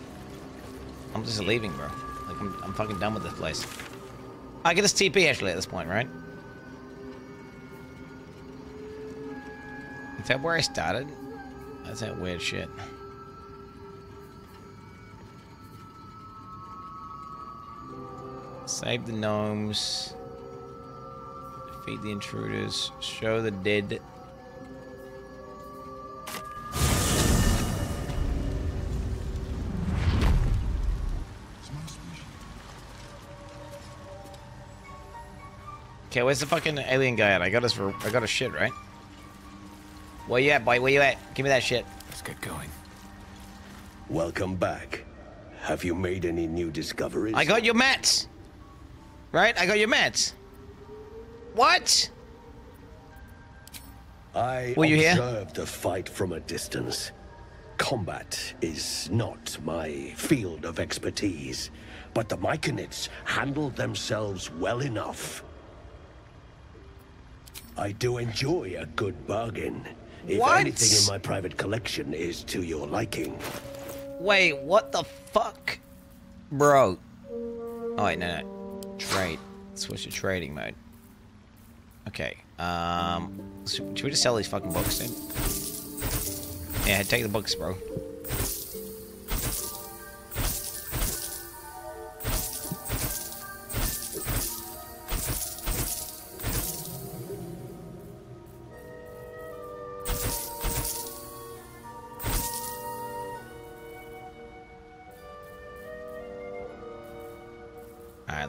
I'm just leaving, bro. Like, I'm, I'm fucking done with this place. I get this TP, actually, at this point, right? Is that where I started? That's that weird shit. Save the gnomes. Defeat the intruders. Show the dead Okay, where's the fucking alien guy at? I got his I got his shit, right? Where you at, boy? Where you at? Give me that shit. Let's get going. Welcome back. Have you made any new discoveries? I got your mats. Right? I got your mats. What? I Were you here? observed the fight from a distance. Combat is not my field of expertise, but the Myconids handled themselves well enough. I do enjoy a good bargain. If What? anything in my private collection is to your liking. Wait, what the fuck? Bro. Oh, wait, no, no. Trade. Switch to trading mode. Okay, um... Should we just sell these fucking books then? Yeah, take the books, bro.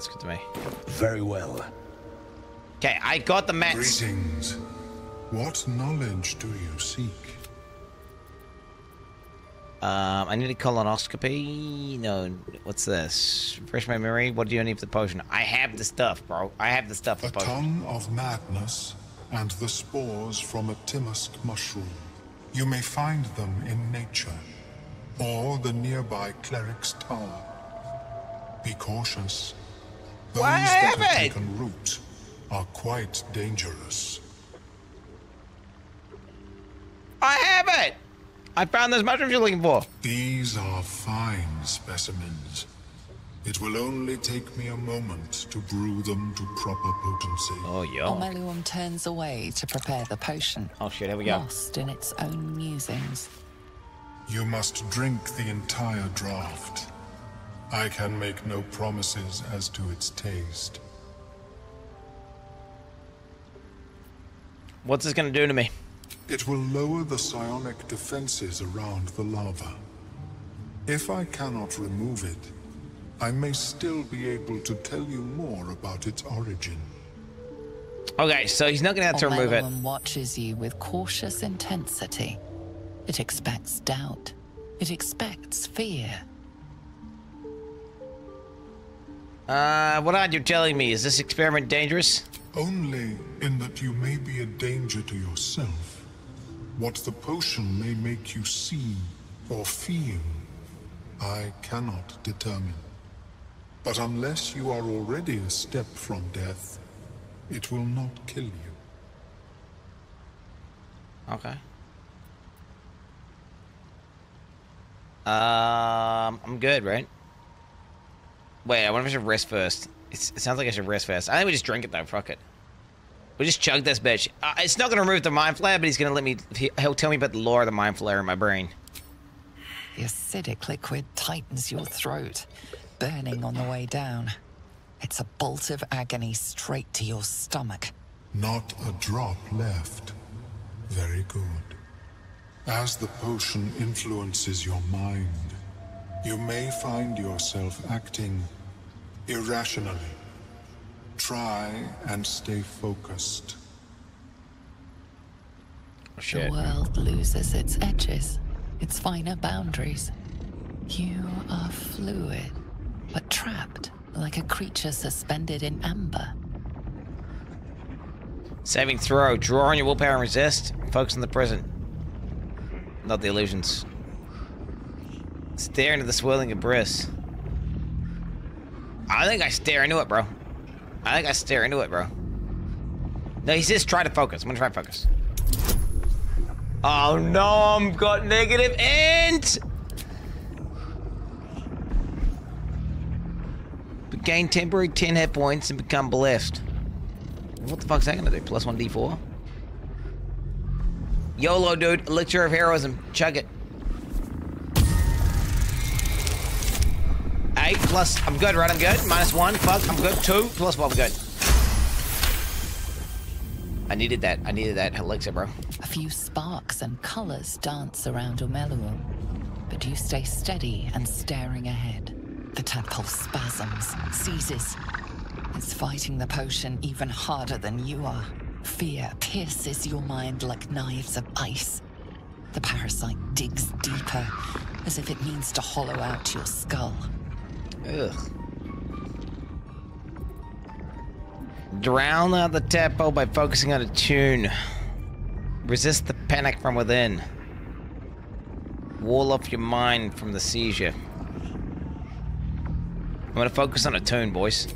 That's good to me. Very well. Okay, I got the mats. Greetings. What knowledge do you seek? Um, I need a colonoscopy. No, what's this? Refresh my memory. What do you need for the potion? I have the stuff, bro. I have the stuff for A the tongue of madness and the spores from a Timmask mushroom. You may find them in nature or the nearby cleric's tower. Be cautious. Those Why that have have it? taken root are quite dangerous. I have it. I found those mushrooms you're looking for. These are fine specimens. It will only take me a moment to brew them to proper potency. Oh, yeah. Omeluum turns away to prepare the potion. Oh shit, here we go. Lost in its own musings. You must drink the entire draft. I can make no promises as to its taste. What's this gonna do to me? It will lower the psionic defenses around the larva. If I cannot remove it, I may still be able to tell you more about its origin. Okay, so he's not gonna have to remove it. Omeluum watches you with cautious intensity. It expects doubt. It expects fear. Uh, what are you telling me? Is this experiment dangerous? Only in that you may be a danger to yourself. What the potion may make you see or feel, I cannot determine. But unless you are already a step from death, it will not kill you. Okay. Um, I'm good, right? Wait, I wonder if I should rest first. It's, it sounds like I should rest first. I think we just drink it though. Fuck it. We just chug this bitch. Uh, it's not gonna remove the mind flayer, but he's gonna let me. He, he'll tell me about the lore of the mind flayer in my brain. The acidic liquid tightens your throat, burning on the way down. It's a bolt of agony straight to your stomach. Not a drop left. Very good. As the potion influences your mind, you may find yourself acting irrationally. Try and stay focused. The world loses its edges, its finer boundaries. You are fluid, but trapped like a creature suspended in amber. Saving throw. Draw on your willpower and resist. Focus on the present. Not the illusions. Stare into the swirling abyss. I think I stare into it, bro. I think I stare into it, bro. No, he says try to focus. I'm gonna try to focus. Oh no, I'm got negative int! Gain temporary 10 hit points and become blessed. What the fuck's that gonna do? Plus 1d4? YOLO, dude. Elixir of heroism. Chug it. Plus. I'm good, right? I'm good. Minus one. Fuck. I'm good. Two plus one. I'm good. I needed that. I needed that elixir, bro. A few sparks and colors dance around Omeluum, but you stay steady and staring ahead. The tadpole spasms, seizes. It's fighting the potion even harder than you are. Fear pierces your mind like knives of ice. The parasite digs deeper, as if it means to hollow out your skull. Ugh. Drown out the tempo by focusing on a tune. Resist the panic from within. Wall off your mind from the seizure. I'm gonna focus on a tune, boys.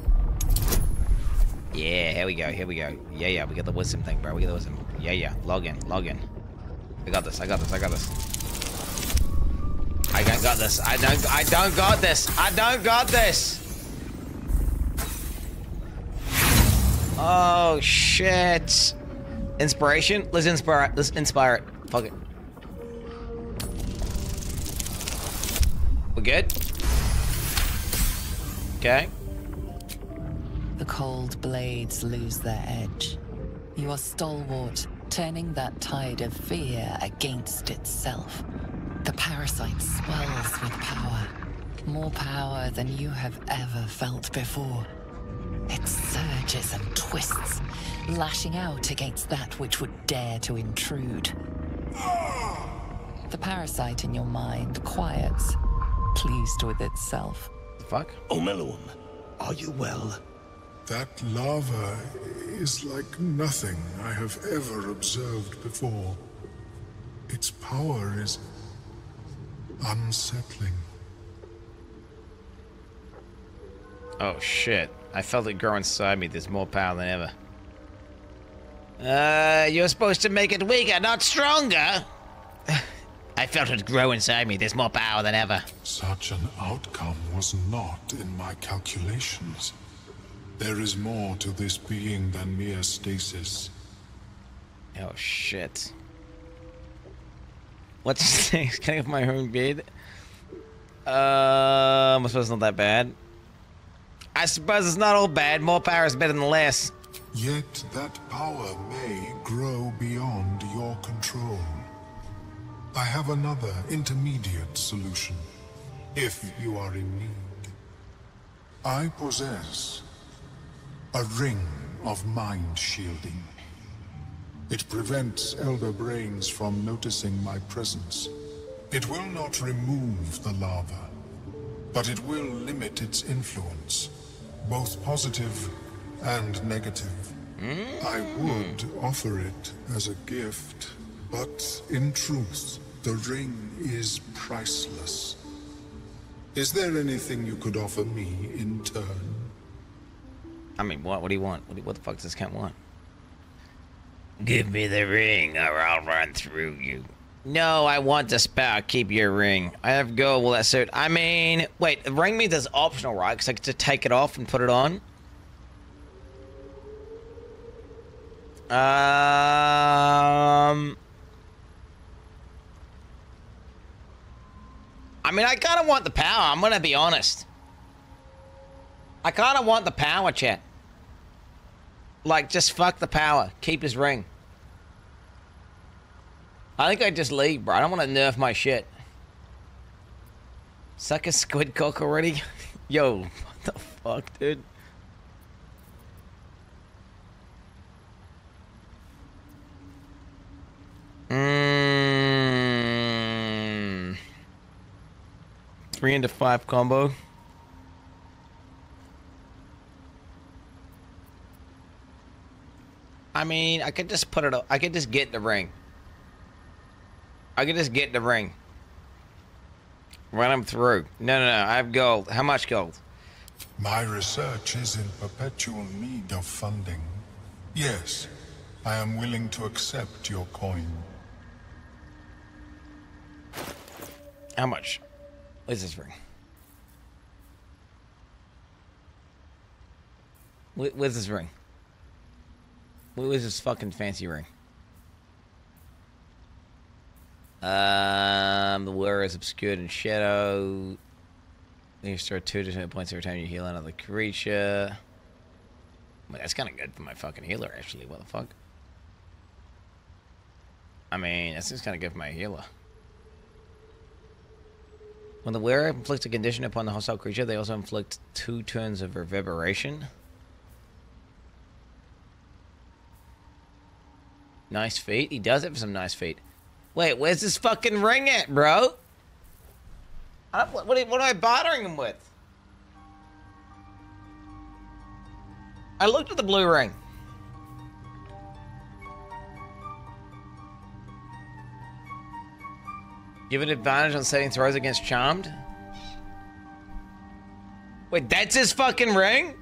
Yeah, here we go, here we go. Yeah, yeah, we got the wisdom thing, bro. We got the wisdom. Yeah, yeah. Log in, log in. I got this, I got this, I got this. I don't got this. I don't I don't got this. I don't got this. Oh shit. Inspiration? Let's inspire it. Let's inspire it. Fuck it. We're good? Okay. The cold blades lose their edge. You are stalwart, turning that tide of fear against itself. The parasite swells with power. More power than you have ever felt before. It surges and twists, lashing out against that which would dare to intrude. The parasite in your mind quiets, pleased with itself. The fuck? Oh, Omeluum, are you well? That larva is like nothing I have ever observed before. Its power is unsettling. Oh shit. I felt it grow inside me. There's more power than ever. Uh, you're supposed to make it weaker, not stronger. I felt it grow inside me. There's more power than ever. Such an outcome was not in my calculations. There is more to this being than mere stasis. Oh shit. What's this? Can I have my own bed? Uh, I suppose it's not that bad. I suppose it's not all bad. More power is better than less. Yet that power may grow beyond your control. I have another intermediate solution, if you are in need. I possess a ring of mind shielding. It prevents Elder Brains from noticing my presence. It will not remove the larva, but it will limit its influence, both positive and negative. I hmm. would offer it as a gift, but in truth, the ring is priceless. Is there anything you could offer me in turn? I mean, what? What do you want? What, do- what the fuck does this cat want? Give me the ring, or I'll run through you. No, I want the spell. Keep your ring. I have go. Will that suit? I mean, wait. The ring means it's optional, right? Because I get to take it off and put it on. Um. I mean, I kind of want the power. I'm gonna be honest. I kind of want the power, chat. Like, just fuck the power. Keep his ring. I think I just leave, bro. I don't want to nerf my shit. Suck a squid cock already? Yo, what the fuck, dude? Mmm. Three into five combo. I mean, I could just put it. I could just get the ring. I could just get the ring. Run him through. No, no, no. I have gold. How much gold? My research is in perpetual need of funding. Yes, I am willing to accept your coin. How much? Where's this ring? Where's this ring? Where's this fucking fancy ring? Um, the wearer is obscured in shadow. You restore two to points every time you heal another creature. Well, that's kind of good for my fucking healer, actually. What the fuck? I mean, that seems kind of good for my healer. When the wearer inflicts a condition upon the hostile creature, they also inflict two turns of reverberation. Nice feet. He does for some nice feet. Wait, where's this fucking ring at, bro? What, what am I bothering him with? I looked at the blue ring. Give an advantage on setting throws against Charmed? Wait, that's his fucking ring?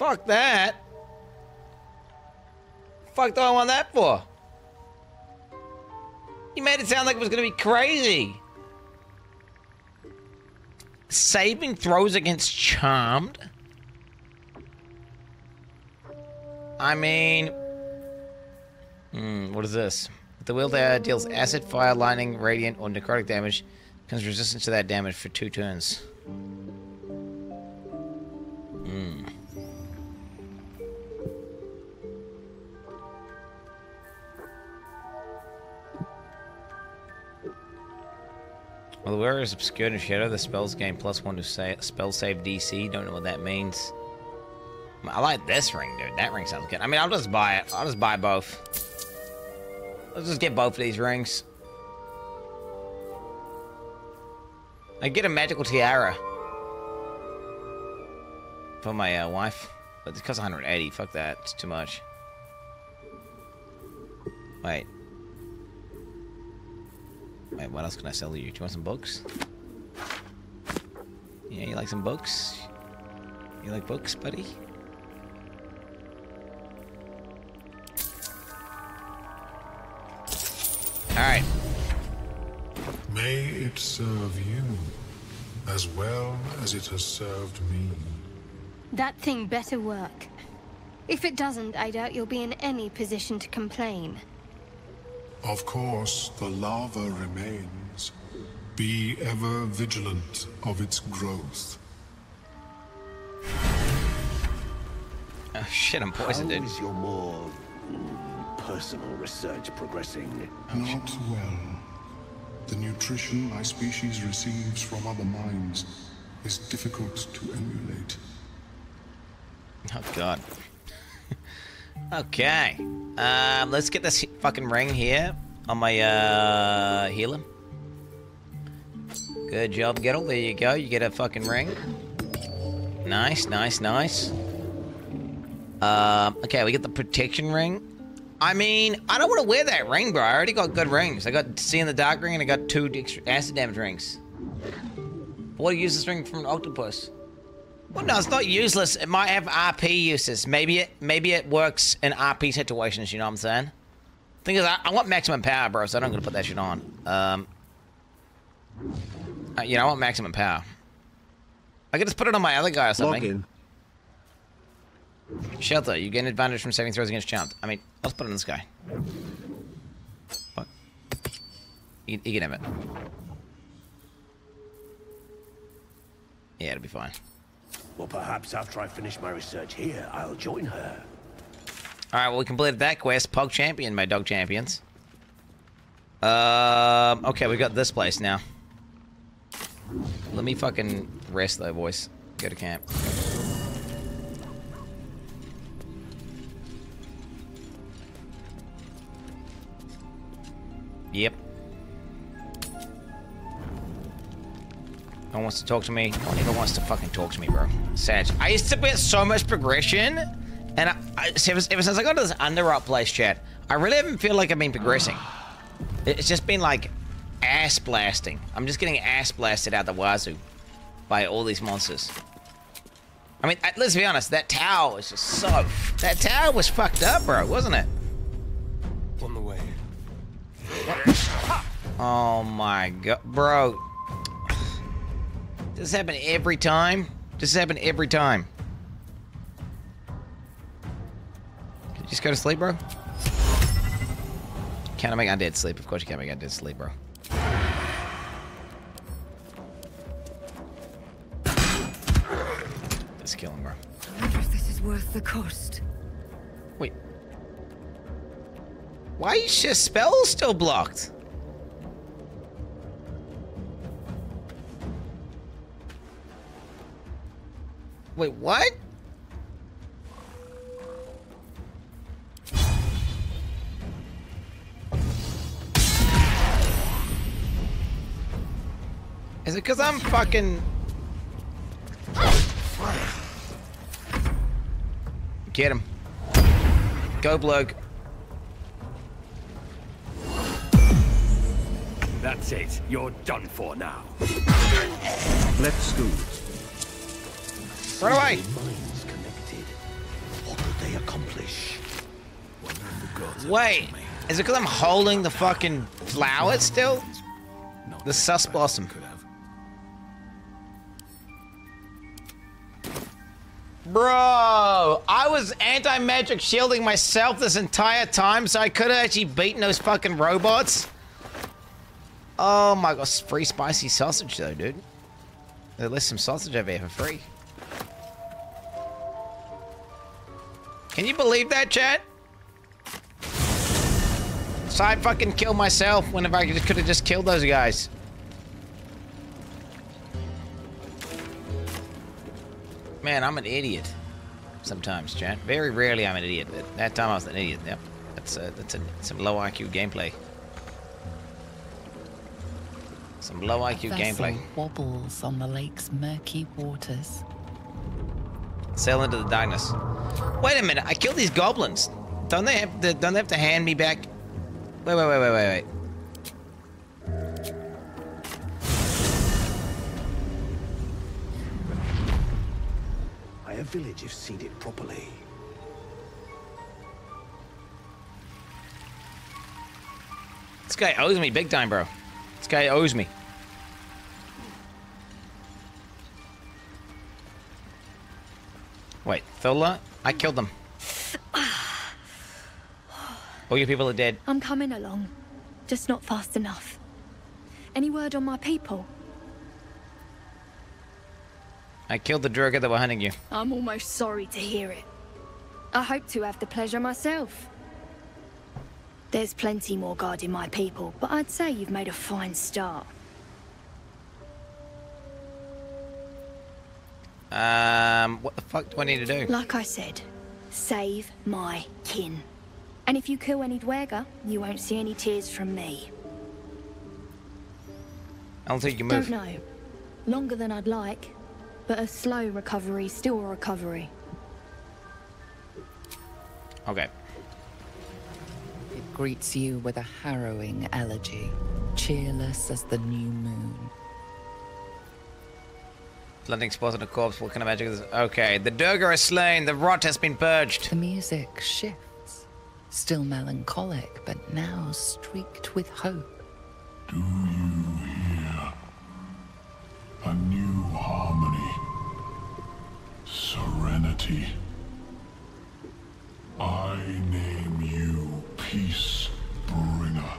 Fuck that. Fuck do I want that for? You made it sound like it was gonna be crazy. Saving throws against Charmed? I mean... Hmm, what is this? If the wielder deals acid, fire, lightning, radiant, or necrotic damage, becomes resistant to that damage for two turns. Hmm. Well, the wearer is obscured in shadow. The spells gain plus one to say spell save DC. Don't know what that means. I like this ring, dude. That ring sounds good. I mean, I'll just buy it. I'll just buy both. Let's just get both of these rings. I get a magical tiara for my uh, wife, but it costs 180. Fuck that. It's too much. Wait. Wait, what else can I sell you? Do you want some books? Yeah, you like some books? You like books, buddy? Alright. May it serve you as well as it has served me. That thing better work. If it doesn't, I doubt you'll be in any position to complain. Of course, the larva remains. Be ever vigilant of its growth. Oh shit, I'm poisoned, dude. How is your more personal research progressing? Not well. The nutrition my species receives from other minds is difficult to emulate. Oh god. okay. Um, let's get this fucking ring here on my uh healer. Good job, Gettle. There you go. You get a fucking ring. Nice, nice, nice. Um, okay, we get the protection ring. I mean, I don't want to wear that ring, bro. I already got good rings. I got See in the Dark ring and I got two acid damage rings. What do you use this ring from an octopus? Well, no, it's not useless. It might have RP uses. Maybe it maybe it works in RP situations, you know what I'm saying? Thing is, I, I want maximum power, bro, so I'm not going to put that shit on. Um, uh, you know, I want maximum power. I could just put it on my other guy or something. Shelter, you gain advantage from saving throws against chant. I mean, let's put it on this guy. Fuck. You, you can have it. Yeah, it'll be fine. Well, perhaps after I finish my research here, I'll join her. Alright, well, we completed that quest. Pog Champion, my dog champions. Um, okay, we got this place now. Let me fucking rest though, boys. Go to camp. Yep. No one wants to talk to me. No one ever wants to fucking talk to me, bro. Sad. I used to get so much progression, and I, I, ever, ever since I got to this Underup place, chat, I really haven't feel like I've been progressing. It's just been like ass blasting. I'm just getting ass blasted out the wazoo by all these monsters. I mean, let's be honest, that tower was just so... That tower was fucked up, bro, wasn't it? On the way. Oh my god, bro. Does this happen every time? Does this happen every time? You just go to sleep, bro? Can't I make undead sleep? Of course you can't make undead sleep, bro. Let's kill him, bro. I wonder if this is worth the cost. Wait. Why is your spell still blocked? Wait, what? Is it because I'm fucking... Get him. Go, bloke. That's it. You're done for now. Let's go. Run away! Minds connected. What could they accomplish? Wait, is it because I'm holding the fucking flower still? The sus blossom. Bro, I was anti-magic shielding myself this entire time, so I could have actually beaten those fucking robots. Oh my god, free spicy sausage though, dude. There's some sausage over here for free. Can you believe that, chat? So I fucking killed myself when I could have just killed those guys. Man, I'm an idiot. Sometimes, chat. Very rarely I'm an idiot. But that time I was an idiot. Yep. That's a, that's a, some low IQ gameplay. Some low IQ gameplay. Wobbles on the lake's murky waters. Sail into the darkness. Wait a minute! I killed these goblins. Don't they have to? Don't they have to hand me back? Wait, wait, wait, wait, wait, wait. My village if seeded properly. This guy owes me big time, bro. This guy owes me. Wait, Thulla? I killed them. All your people are dead. I'm coming along. Just not fast enough. Any word on my people? I killed the duergar that were hunting you. I'm almost sorry to hear it. I hope to have the pleasure myself. There's plenty more guarding my people, but I'd say you've made a fine start. Um, what the fuck do I need to do? Like I said, save my kin. And if you kill any duergar, you won't see any tears from me. I don't think you move. Don't know. Longer than I'd like, but a slow recovery, still a recovery. Okay. It greets you with a harrowing elegy, cheerless as the new moon. Flooding spots on a corpse. What kind of magic is this? Okay, the duergar is slain. The rot has been purged. The music shifts, still melancholic, but now streaked with hope. Do you hear? A new harmony. Serenity. I name you Peace Bringer.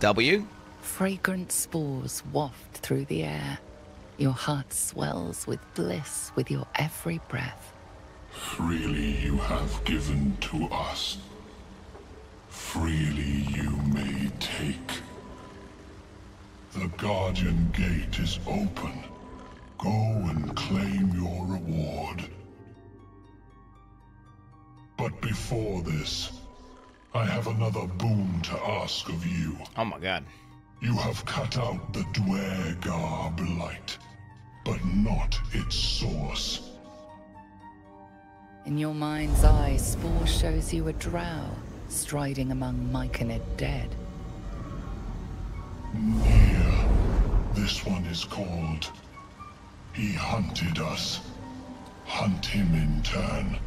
W? Fragrant spores waft through the air. Your heart swells with bliss with your every breath. Freely you have given to us. Freely you may take. The Guardian Gate is open. Go and claim your reward. But before this, I have another boon to ask of you. Oh my god. You have cut out the duergar blight, but not its source. In your mind's eye, Spaw shows you a drow striding among Myconid dead. Here, this one is called. He hunted us. Hunt him in turn.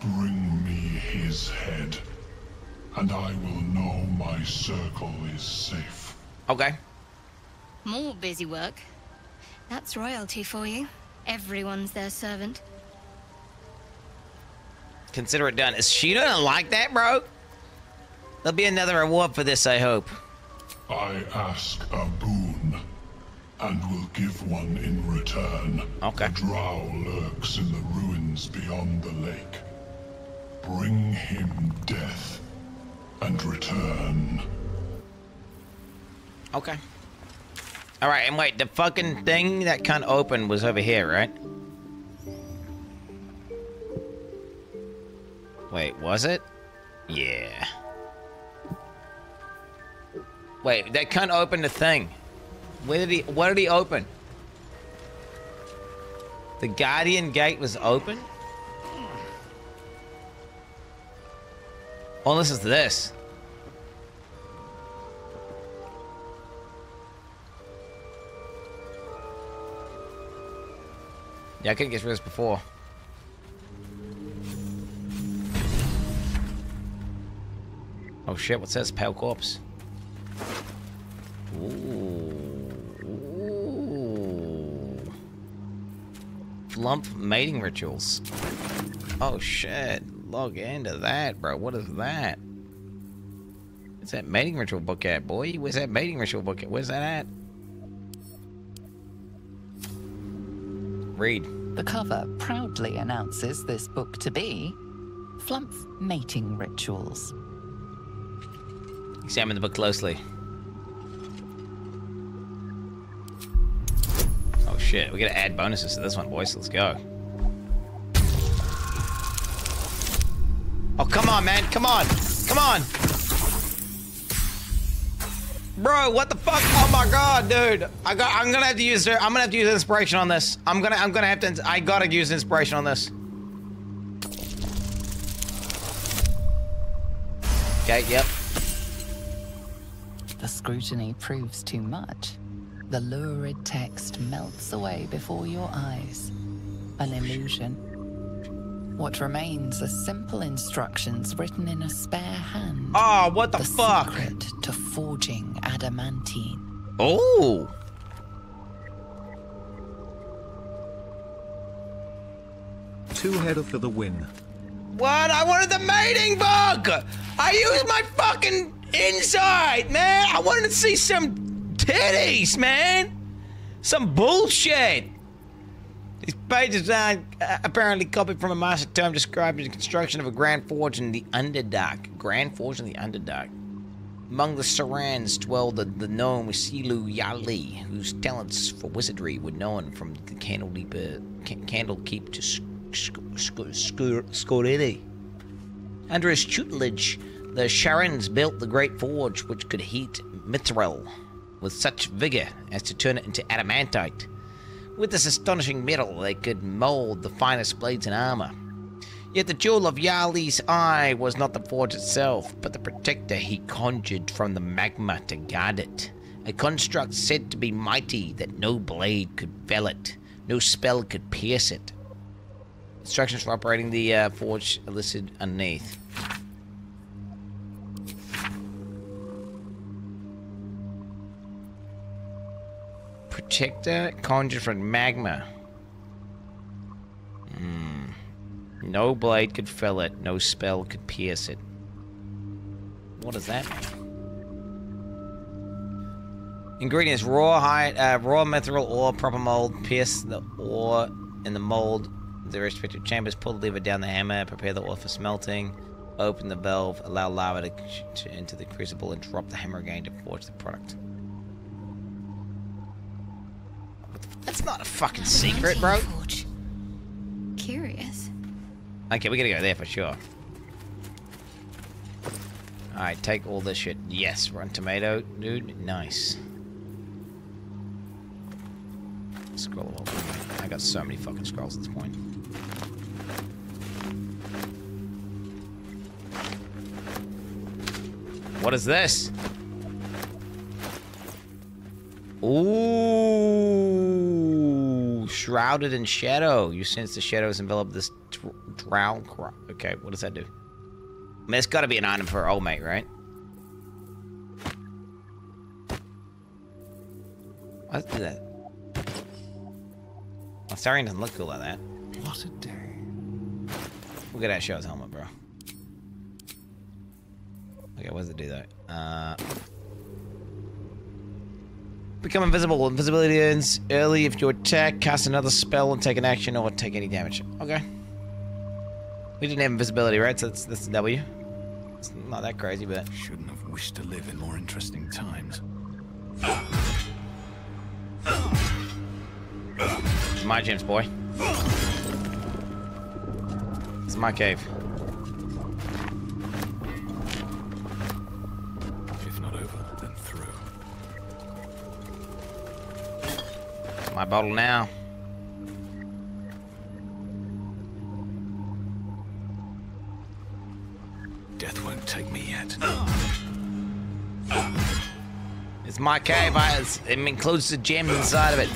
Bring me his head, and I will know my circle is safe. Okay. More busy work. That's royalty for you. Everyone's their servant. Consider it done. Is she gonna like that, bro? There'll be another reward for this, I hope. I ask a boon, and will give one in return. Okay. A drow lurks in the ruins beyond the lake. Bring him death, and return. Okay. Alright, and wait, the fucking thing that can't open was over here, right? Wait, was it? Yeah. Wait, that can't open the thing. Where did he, what did he open? The Guardian Gate was open? Oh, this is this. Yeah, I couldn't get through this before. Oh shit, what's this? Pale corpse. Ooh. Flumph mating rituals. Oh shit. Log into that, bro. What is that? Where's that mating ritual book at, boy? Where's that mating ritual book at? Where's that at? Read. The cover proudly announces this book to be Flumph Mating Rituals. Examine the book closely. Oh shit, we gotta add bonuses to this one, boys. Let's go. Oh, come on, man. Come on. Come on. Bro, what the fuck? Oh my god, dude. I got I'm gonna have to use I'm gonna have to use inspiration on this. I'm gonna I'm gonna have to I gotta use inspiration on this. Okay, yep. The scrutiny proves too much. The lurid text melts away before your eyes. An illusion. What remains are simple instructions written in a spare hand. Oh, what the, the fuck? secret to forging adamantine. Oh. Two header for the win. What? I wanted the mating bug! I used my fucking inside, man! I wanted to see some titties, man! Some bullshit! Pages are uh, apparently copied from a master tome describing the construction of a Grand Forge in the Underdark. Grand Forge in the Underdark. Among the Sharrans dwelled the, the gnome Silu Yali, whose talents for wizardry were known from the Candlekeep, to Skorili. Under his tutelage, the Sharrans built the great forge which could heat mithril with such vigor as to turn it into adamantite. With this astonishing metal, they could mold the finest blades and armor. Yet the jewel of Yali's eye was not the forge itself, but the protector he conjured from the magma to guard it. A construct said to be mighty that no blade could fell it, no spell could pierce it. Instructions for operating the uh, forge are listed underneath. Protector conjured from magma. Hmm. No blade could fell it, no spell could pierce it. What does that mean? Ingredients: raw high, uh, raw mithril ore, proper mold. Pierce the ore in the mold. The respective chambers. Pull the lever down the hammer. Prepare the ore for smelting. Open the valve. Allow lava to, to enter the crucible and drop the hammer again to forge the product. That's not a fucking secret, bro. Forge. Curious. Okay, we gotta go there for sure. Alright, take all this shit. Yes, run tomato, dude. Nice. Scroll over. I got so many fucking scrolls at this point. What is this? Ooh, shrouded in shadow. You sense the shadows envelop this drown. Okay, what does that do? I mean, it's got to be an item for old mate, right? Let's do that. Well, Tharian doesn't look cool like that. What a day. Look at that show's helmet, bro. Okay, what does it do though? Uh, become invisible. Invisibility ends early if you attack, cast another spell, and take an action, or take any damage. Okay. We didn't have invisibility, right? So that's that's a W. It's not that crazy, but shouldn't have wished to live in more interesting times. It's my James boy. It's my cave. It's my bottle now. Death won't take me yet. It's my cave. I, it's, it includes the gems inside of it.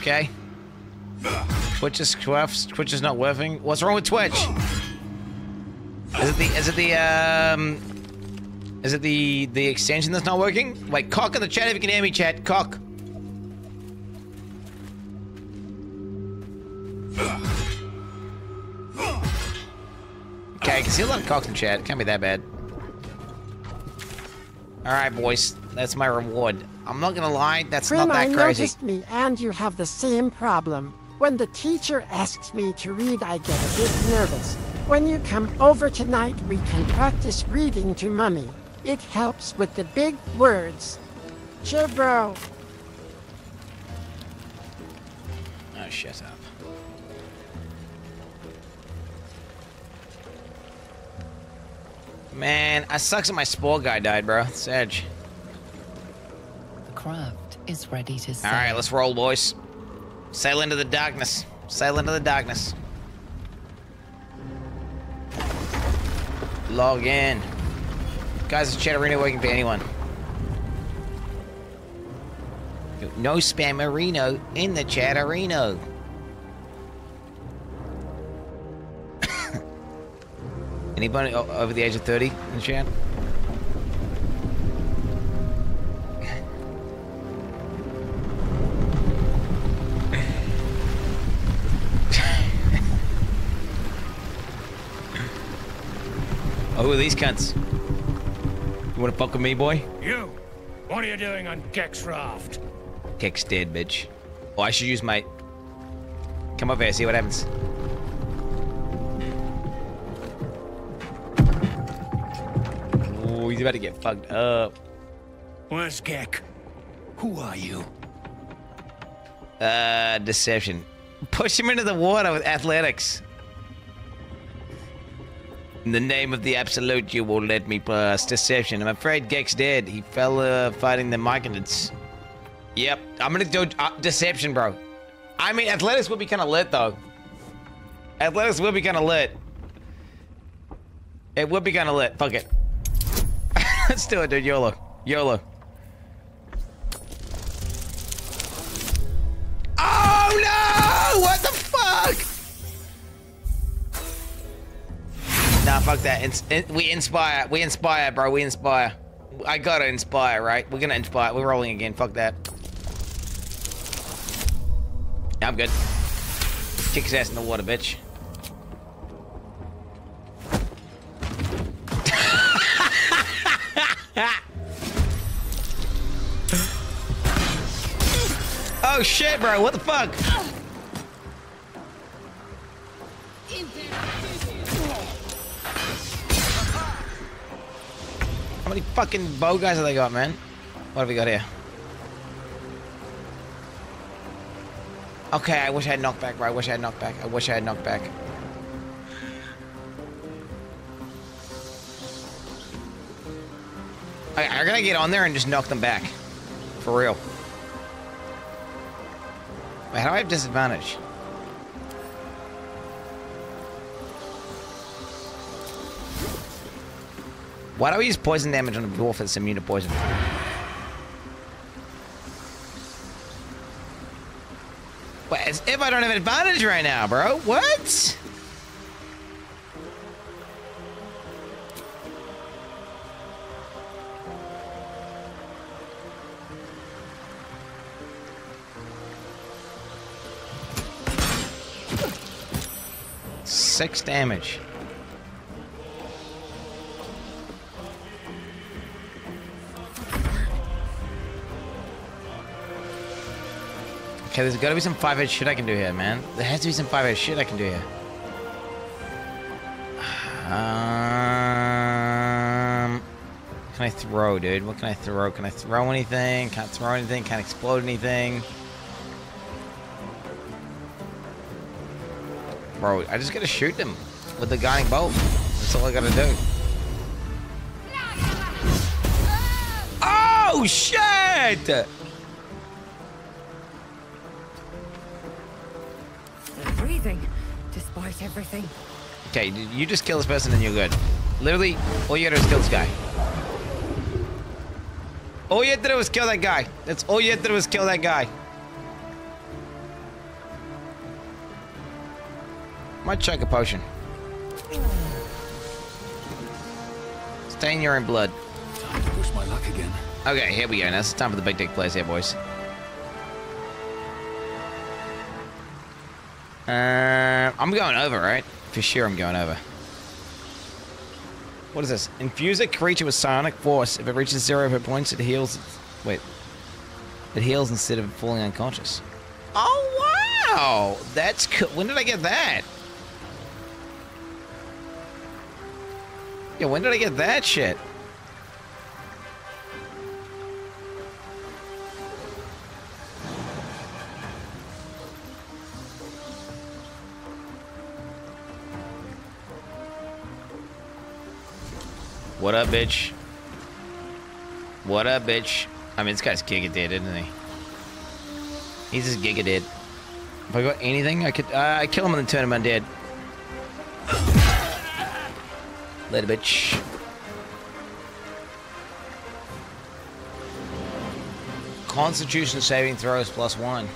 Okay. Twitch is Twitch is not working. What's wrong with Twitch? Is it the is it the um is it the the extension that's not working? Wait, cock in the chat if you can hear me, chat. Cock. Okay, I can see a lot of cocks in chat. It can't be that bad. Alright, boys. That's my reward. I'm not gonna lie, that's not that crazy. noticed me, and you have the same problem. When the teacher asks me to read, I get a bit nervous. When you come over tonight, we can practice reading to Mummy. It helps with the big words. Chibro. Oh, ah, shut up. Man, I sucks that my spoil guy died, bro. Sedge. The craft is ready to sail. All right, let's roll, boys. Sail into the darkness. Sail into the darkness. Log in. Guys, it's Chatterino waiting for anyone. No spammerino in the Chatterino. Anybody over the age of 30 in the chat? oh, who are these cunts? Wanna fuck with me, boy? You! What are you doing on Gekh's Raft? Kick's dead, bitch. Oh, I should use my... Come up here, see what happens. Oh, he's about to get fucked up. Where's Gekh? Who are you? Uh, deception. Push him into the water with athletics. In the name of the absolute, you will let me pass. Deception. I'm afraid Gekh's dead. He fell uh, fighting the Myconids. Yep, I'm gonna do uh, deception, bro. I mean, athletics will be kind of lit, though. Athletics will be kind of lit. It would be kind of lit. Fuck it. Let's do it, dude. YOLO. YOLO. Oh no! What the fuck? Nah, fuck that. We inspire. We inspire, bro. We inspire. I gotta inspire, right? We're gonna inspire. We're rolling again. Fuck that. Yeah, I'm good. Kick his ass in the water, bitch. oh shit, bro. What the fuck? Many fucking bow guys have they got, man? What have we got here? Okay, I wish I had knockback, bro. I wish I had knockback. I wish I had knockback. I, I'm gonna get on there and just knock them back. For real. Wait, how do I have disadvantage? Why do we use poison damage on a dwarf that's immune to poison? Wait, as if I don't have advantage right now, bro. What? Six damage. Okay, there's gotta be some 5 shit I can do here, man. There has to be some 5 shit I can do here. Um, can I throw, dude? What can I throw? Can I throw anything? Can't throw anything? Can't explode anything? Bro, I just gotta shoot them with the guiding bolt. That's all I gotta do. Oh, shit! They're despite everything. Okay, you just kill this person and you're good. Literally, all you gotta do is kill this guy. All you had to do was kill that guy. That's all you had to do was kill that guy. Might check a potion. Stain your own blood. Time to push my luck again. Okay, here we go. Now it's time for the big dick plays here, boys. Uh, I'm going over, right? For sure I'm going over. What is this? Infuse a creature with psionic force. If it reaches zero hit points, it heals. Wait. It heals instead of falling unconscious. Oh, wow! That's cool. When did I get that? Yeah, when did I get that shit? What up, bitch? What up, bitch? I mean, this guy's giga dead, isn't he? He's just giga dead. If I got anything, I could uh, I kill him and then turn him undead. Later, bitch. Constitution saving throws plus one.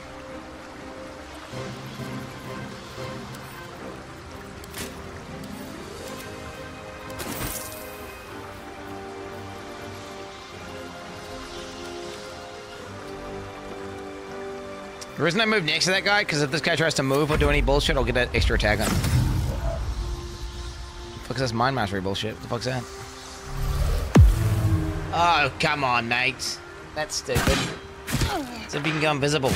The reason I moved next to that guy, because if this guy tries to move or do any bullshit, I'll get an extra attack on him. Fuck's this mind mastery bullshit? What the fuck's that? Oh, come on, mate. That's stupid. So if you can go invisible.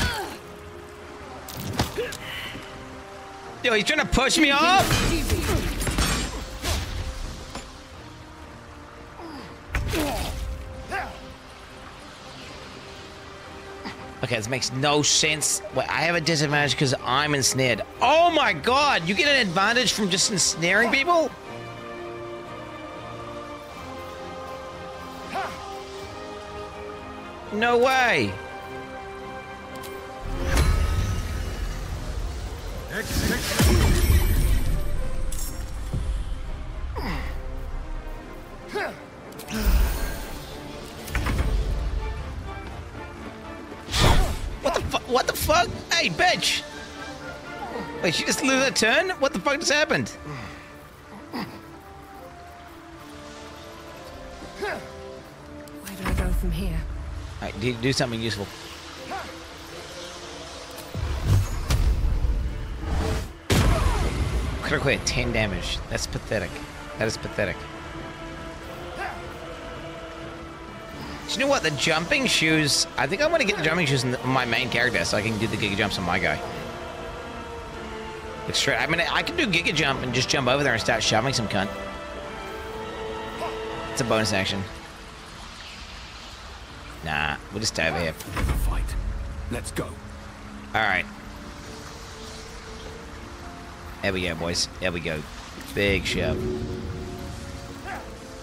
Yo, he's trying to push me off? Okay, this makes no sense. Wait, I have a disadvantage because I'm ensnared. Oh my god, you get an advantage from just ensnaring people? No way. What the fuck? What the fuck? Hey, bitch! Wait, she just lose a turn? What the fuck just happened? Where do I go from here? Alright, do, do something useful. Critical hit, 10 damage. That's pathetic. That is pathetic. Do you know what? The jumping shoes... I think I'm going to get the jumping shoes on my main character so I can do the Giga Jumps on my guy. Like straight... I mean, I can do Giga Jump and just jump over there and start shoving some cunt. It's a bonus action. Nah, we'll just stay over here. Fight. Let's go. Alright. There we go, boys. There we go. Big shove.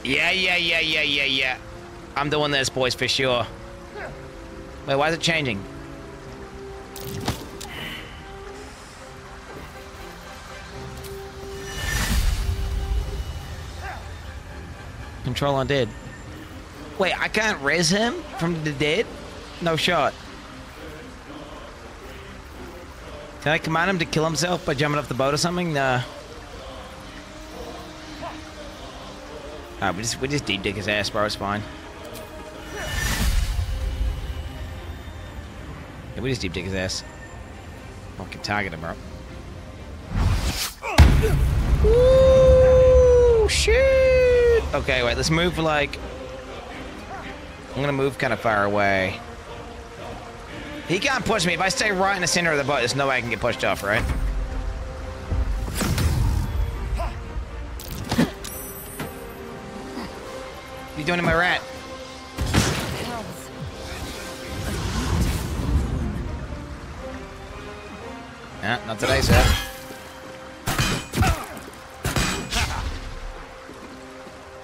Yeah, yeah, yeah, yeah, yeah, yeah. I'm doing this, boys, for sure. Wait, why is it changing? Control on dead. Wait, I can't res him from the dead? No shot. Can I command him to kill himself by jumping off the boat or something? Nah. Alright, we just we just deep dig his ass, bro. It's fine. Yeah, we just deep dig his ass. Oh, Fucking target him, bro. Ooh, shit! Okay, wait. Let's move like. I'm gonna move kind of far away. He can't push me. If I stay right in the center of the boat, there's no way I can get pushed off, right? What are you doing to my rat? Nah, not today, sir.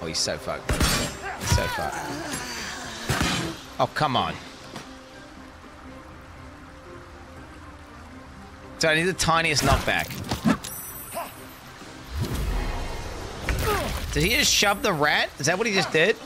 Oh, he's so fucked. He's so fucked. Oh, come on. So I need the tiniest knockback. Did he just shove the rat? Is that what he just did?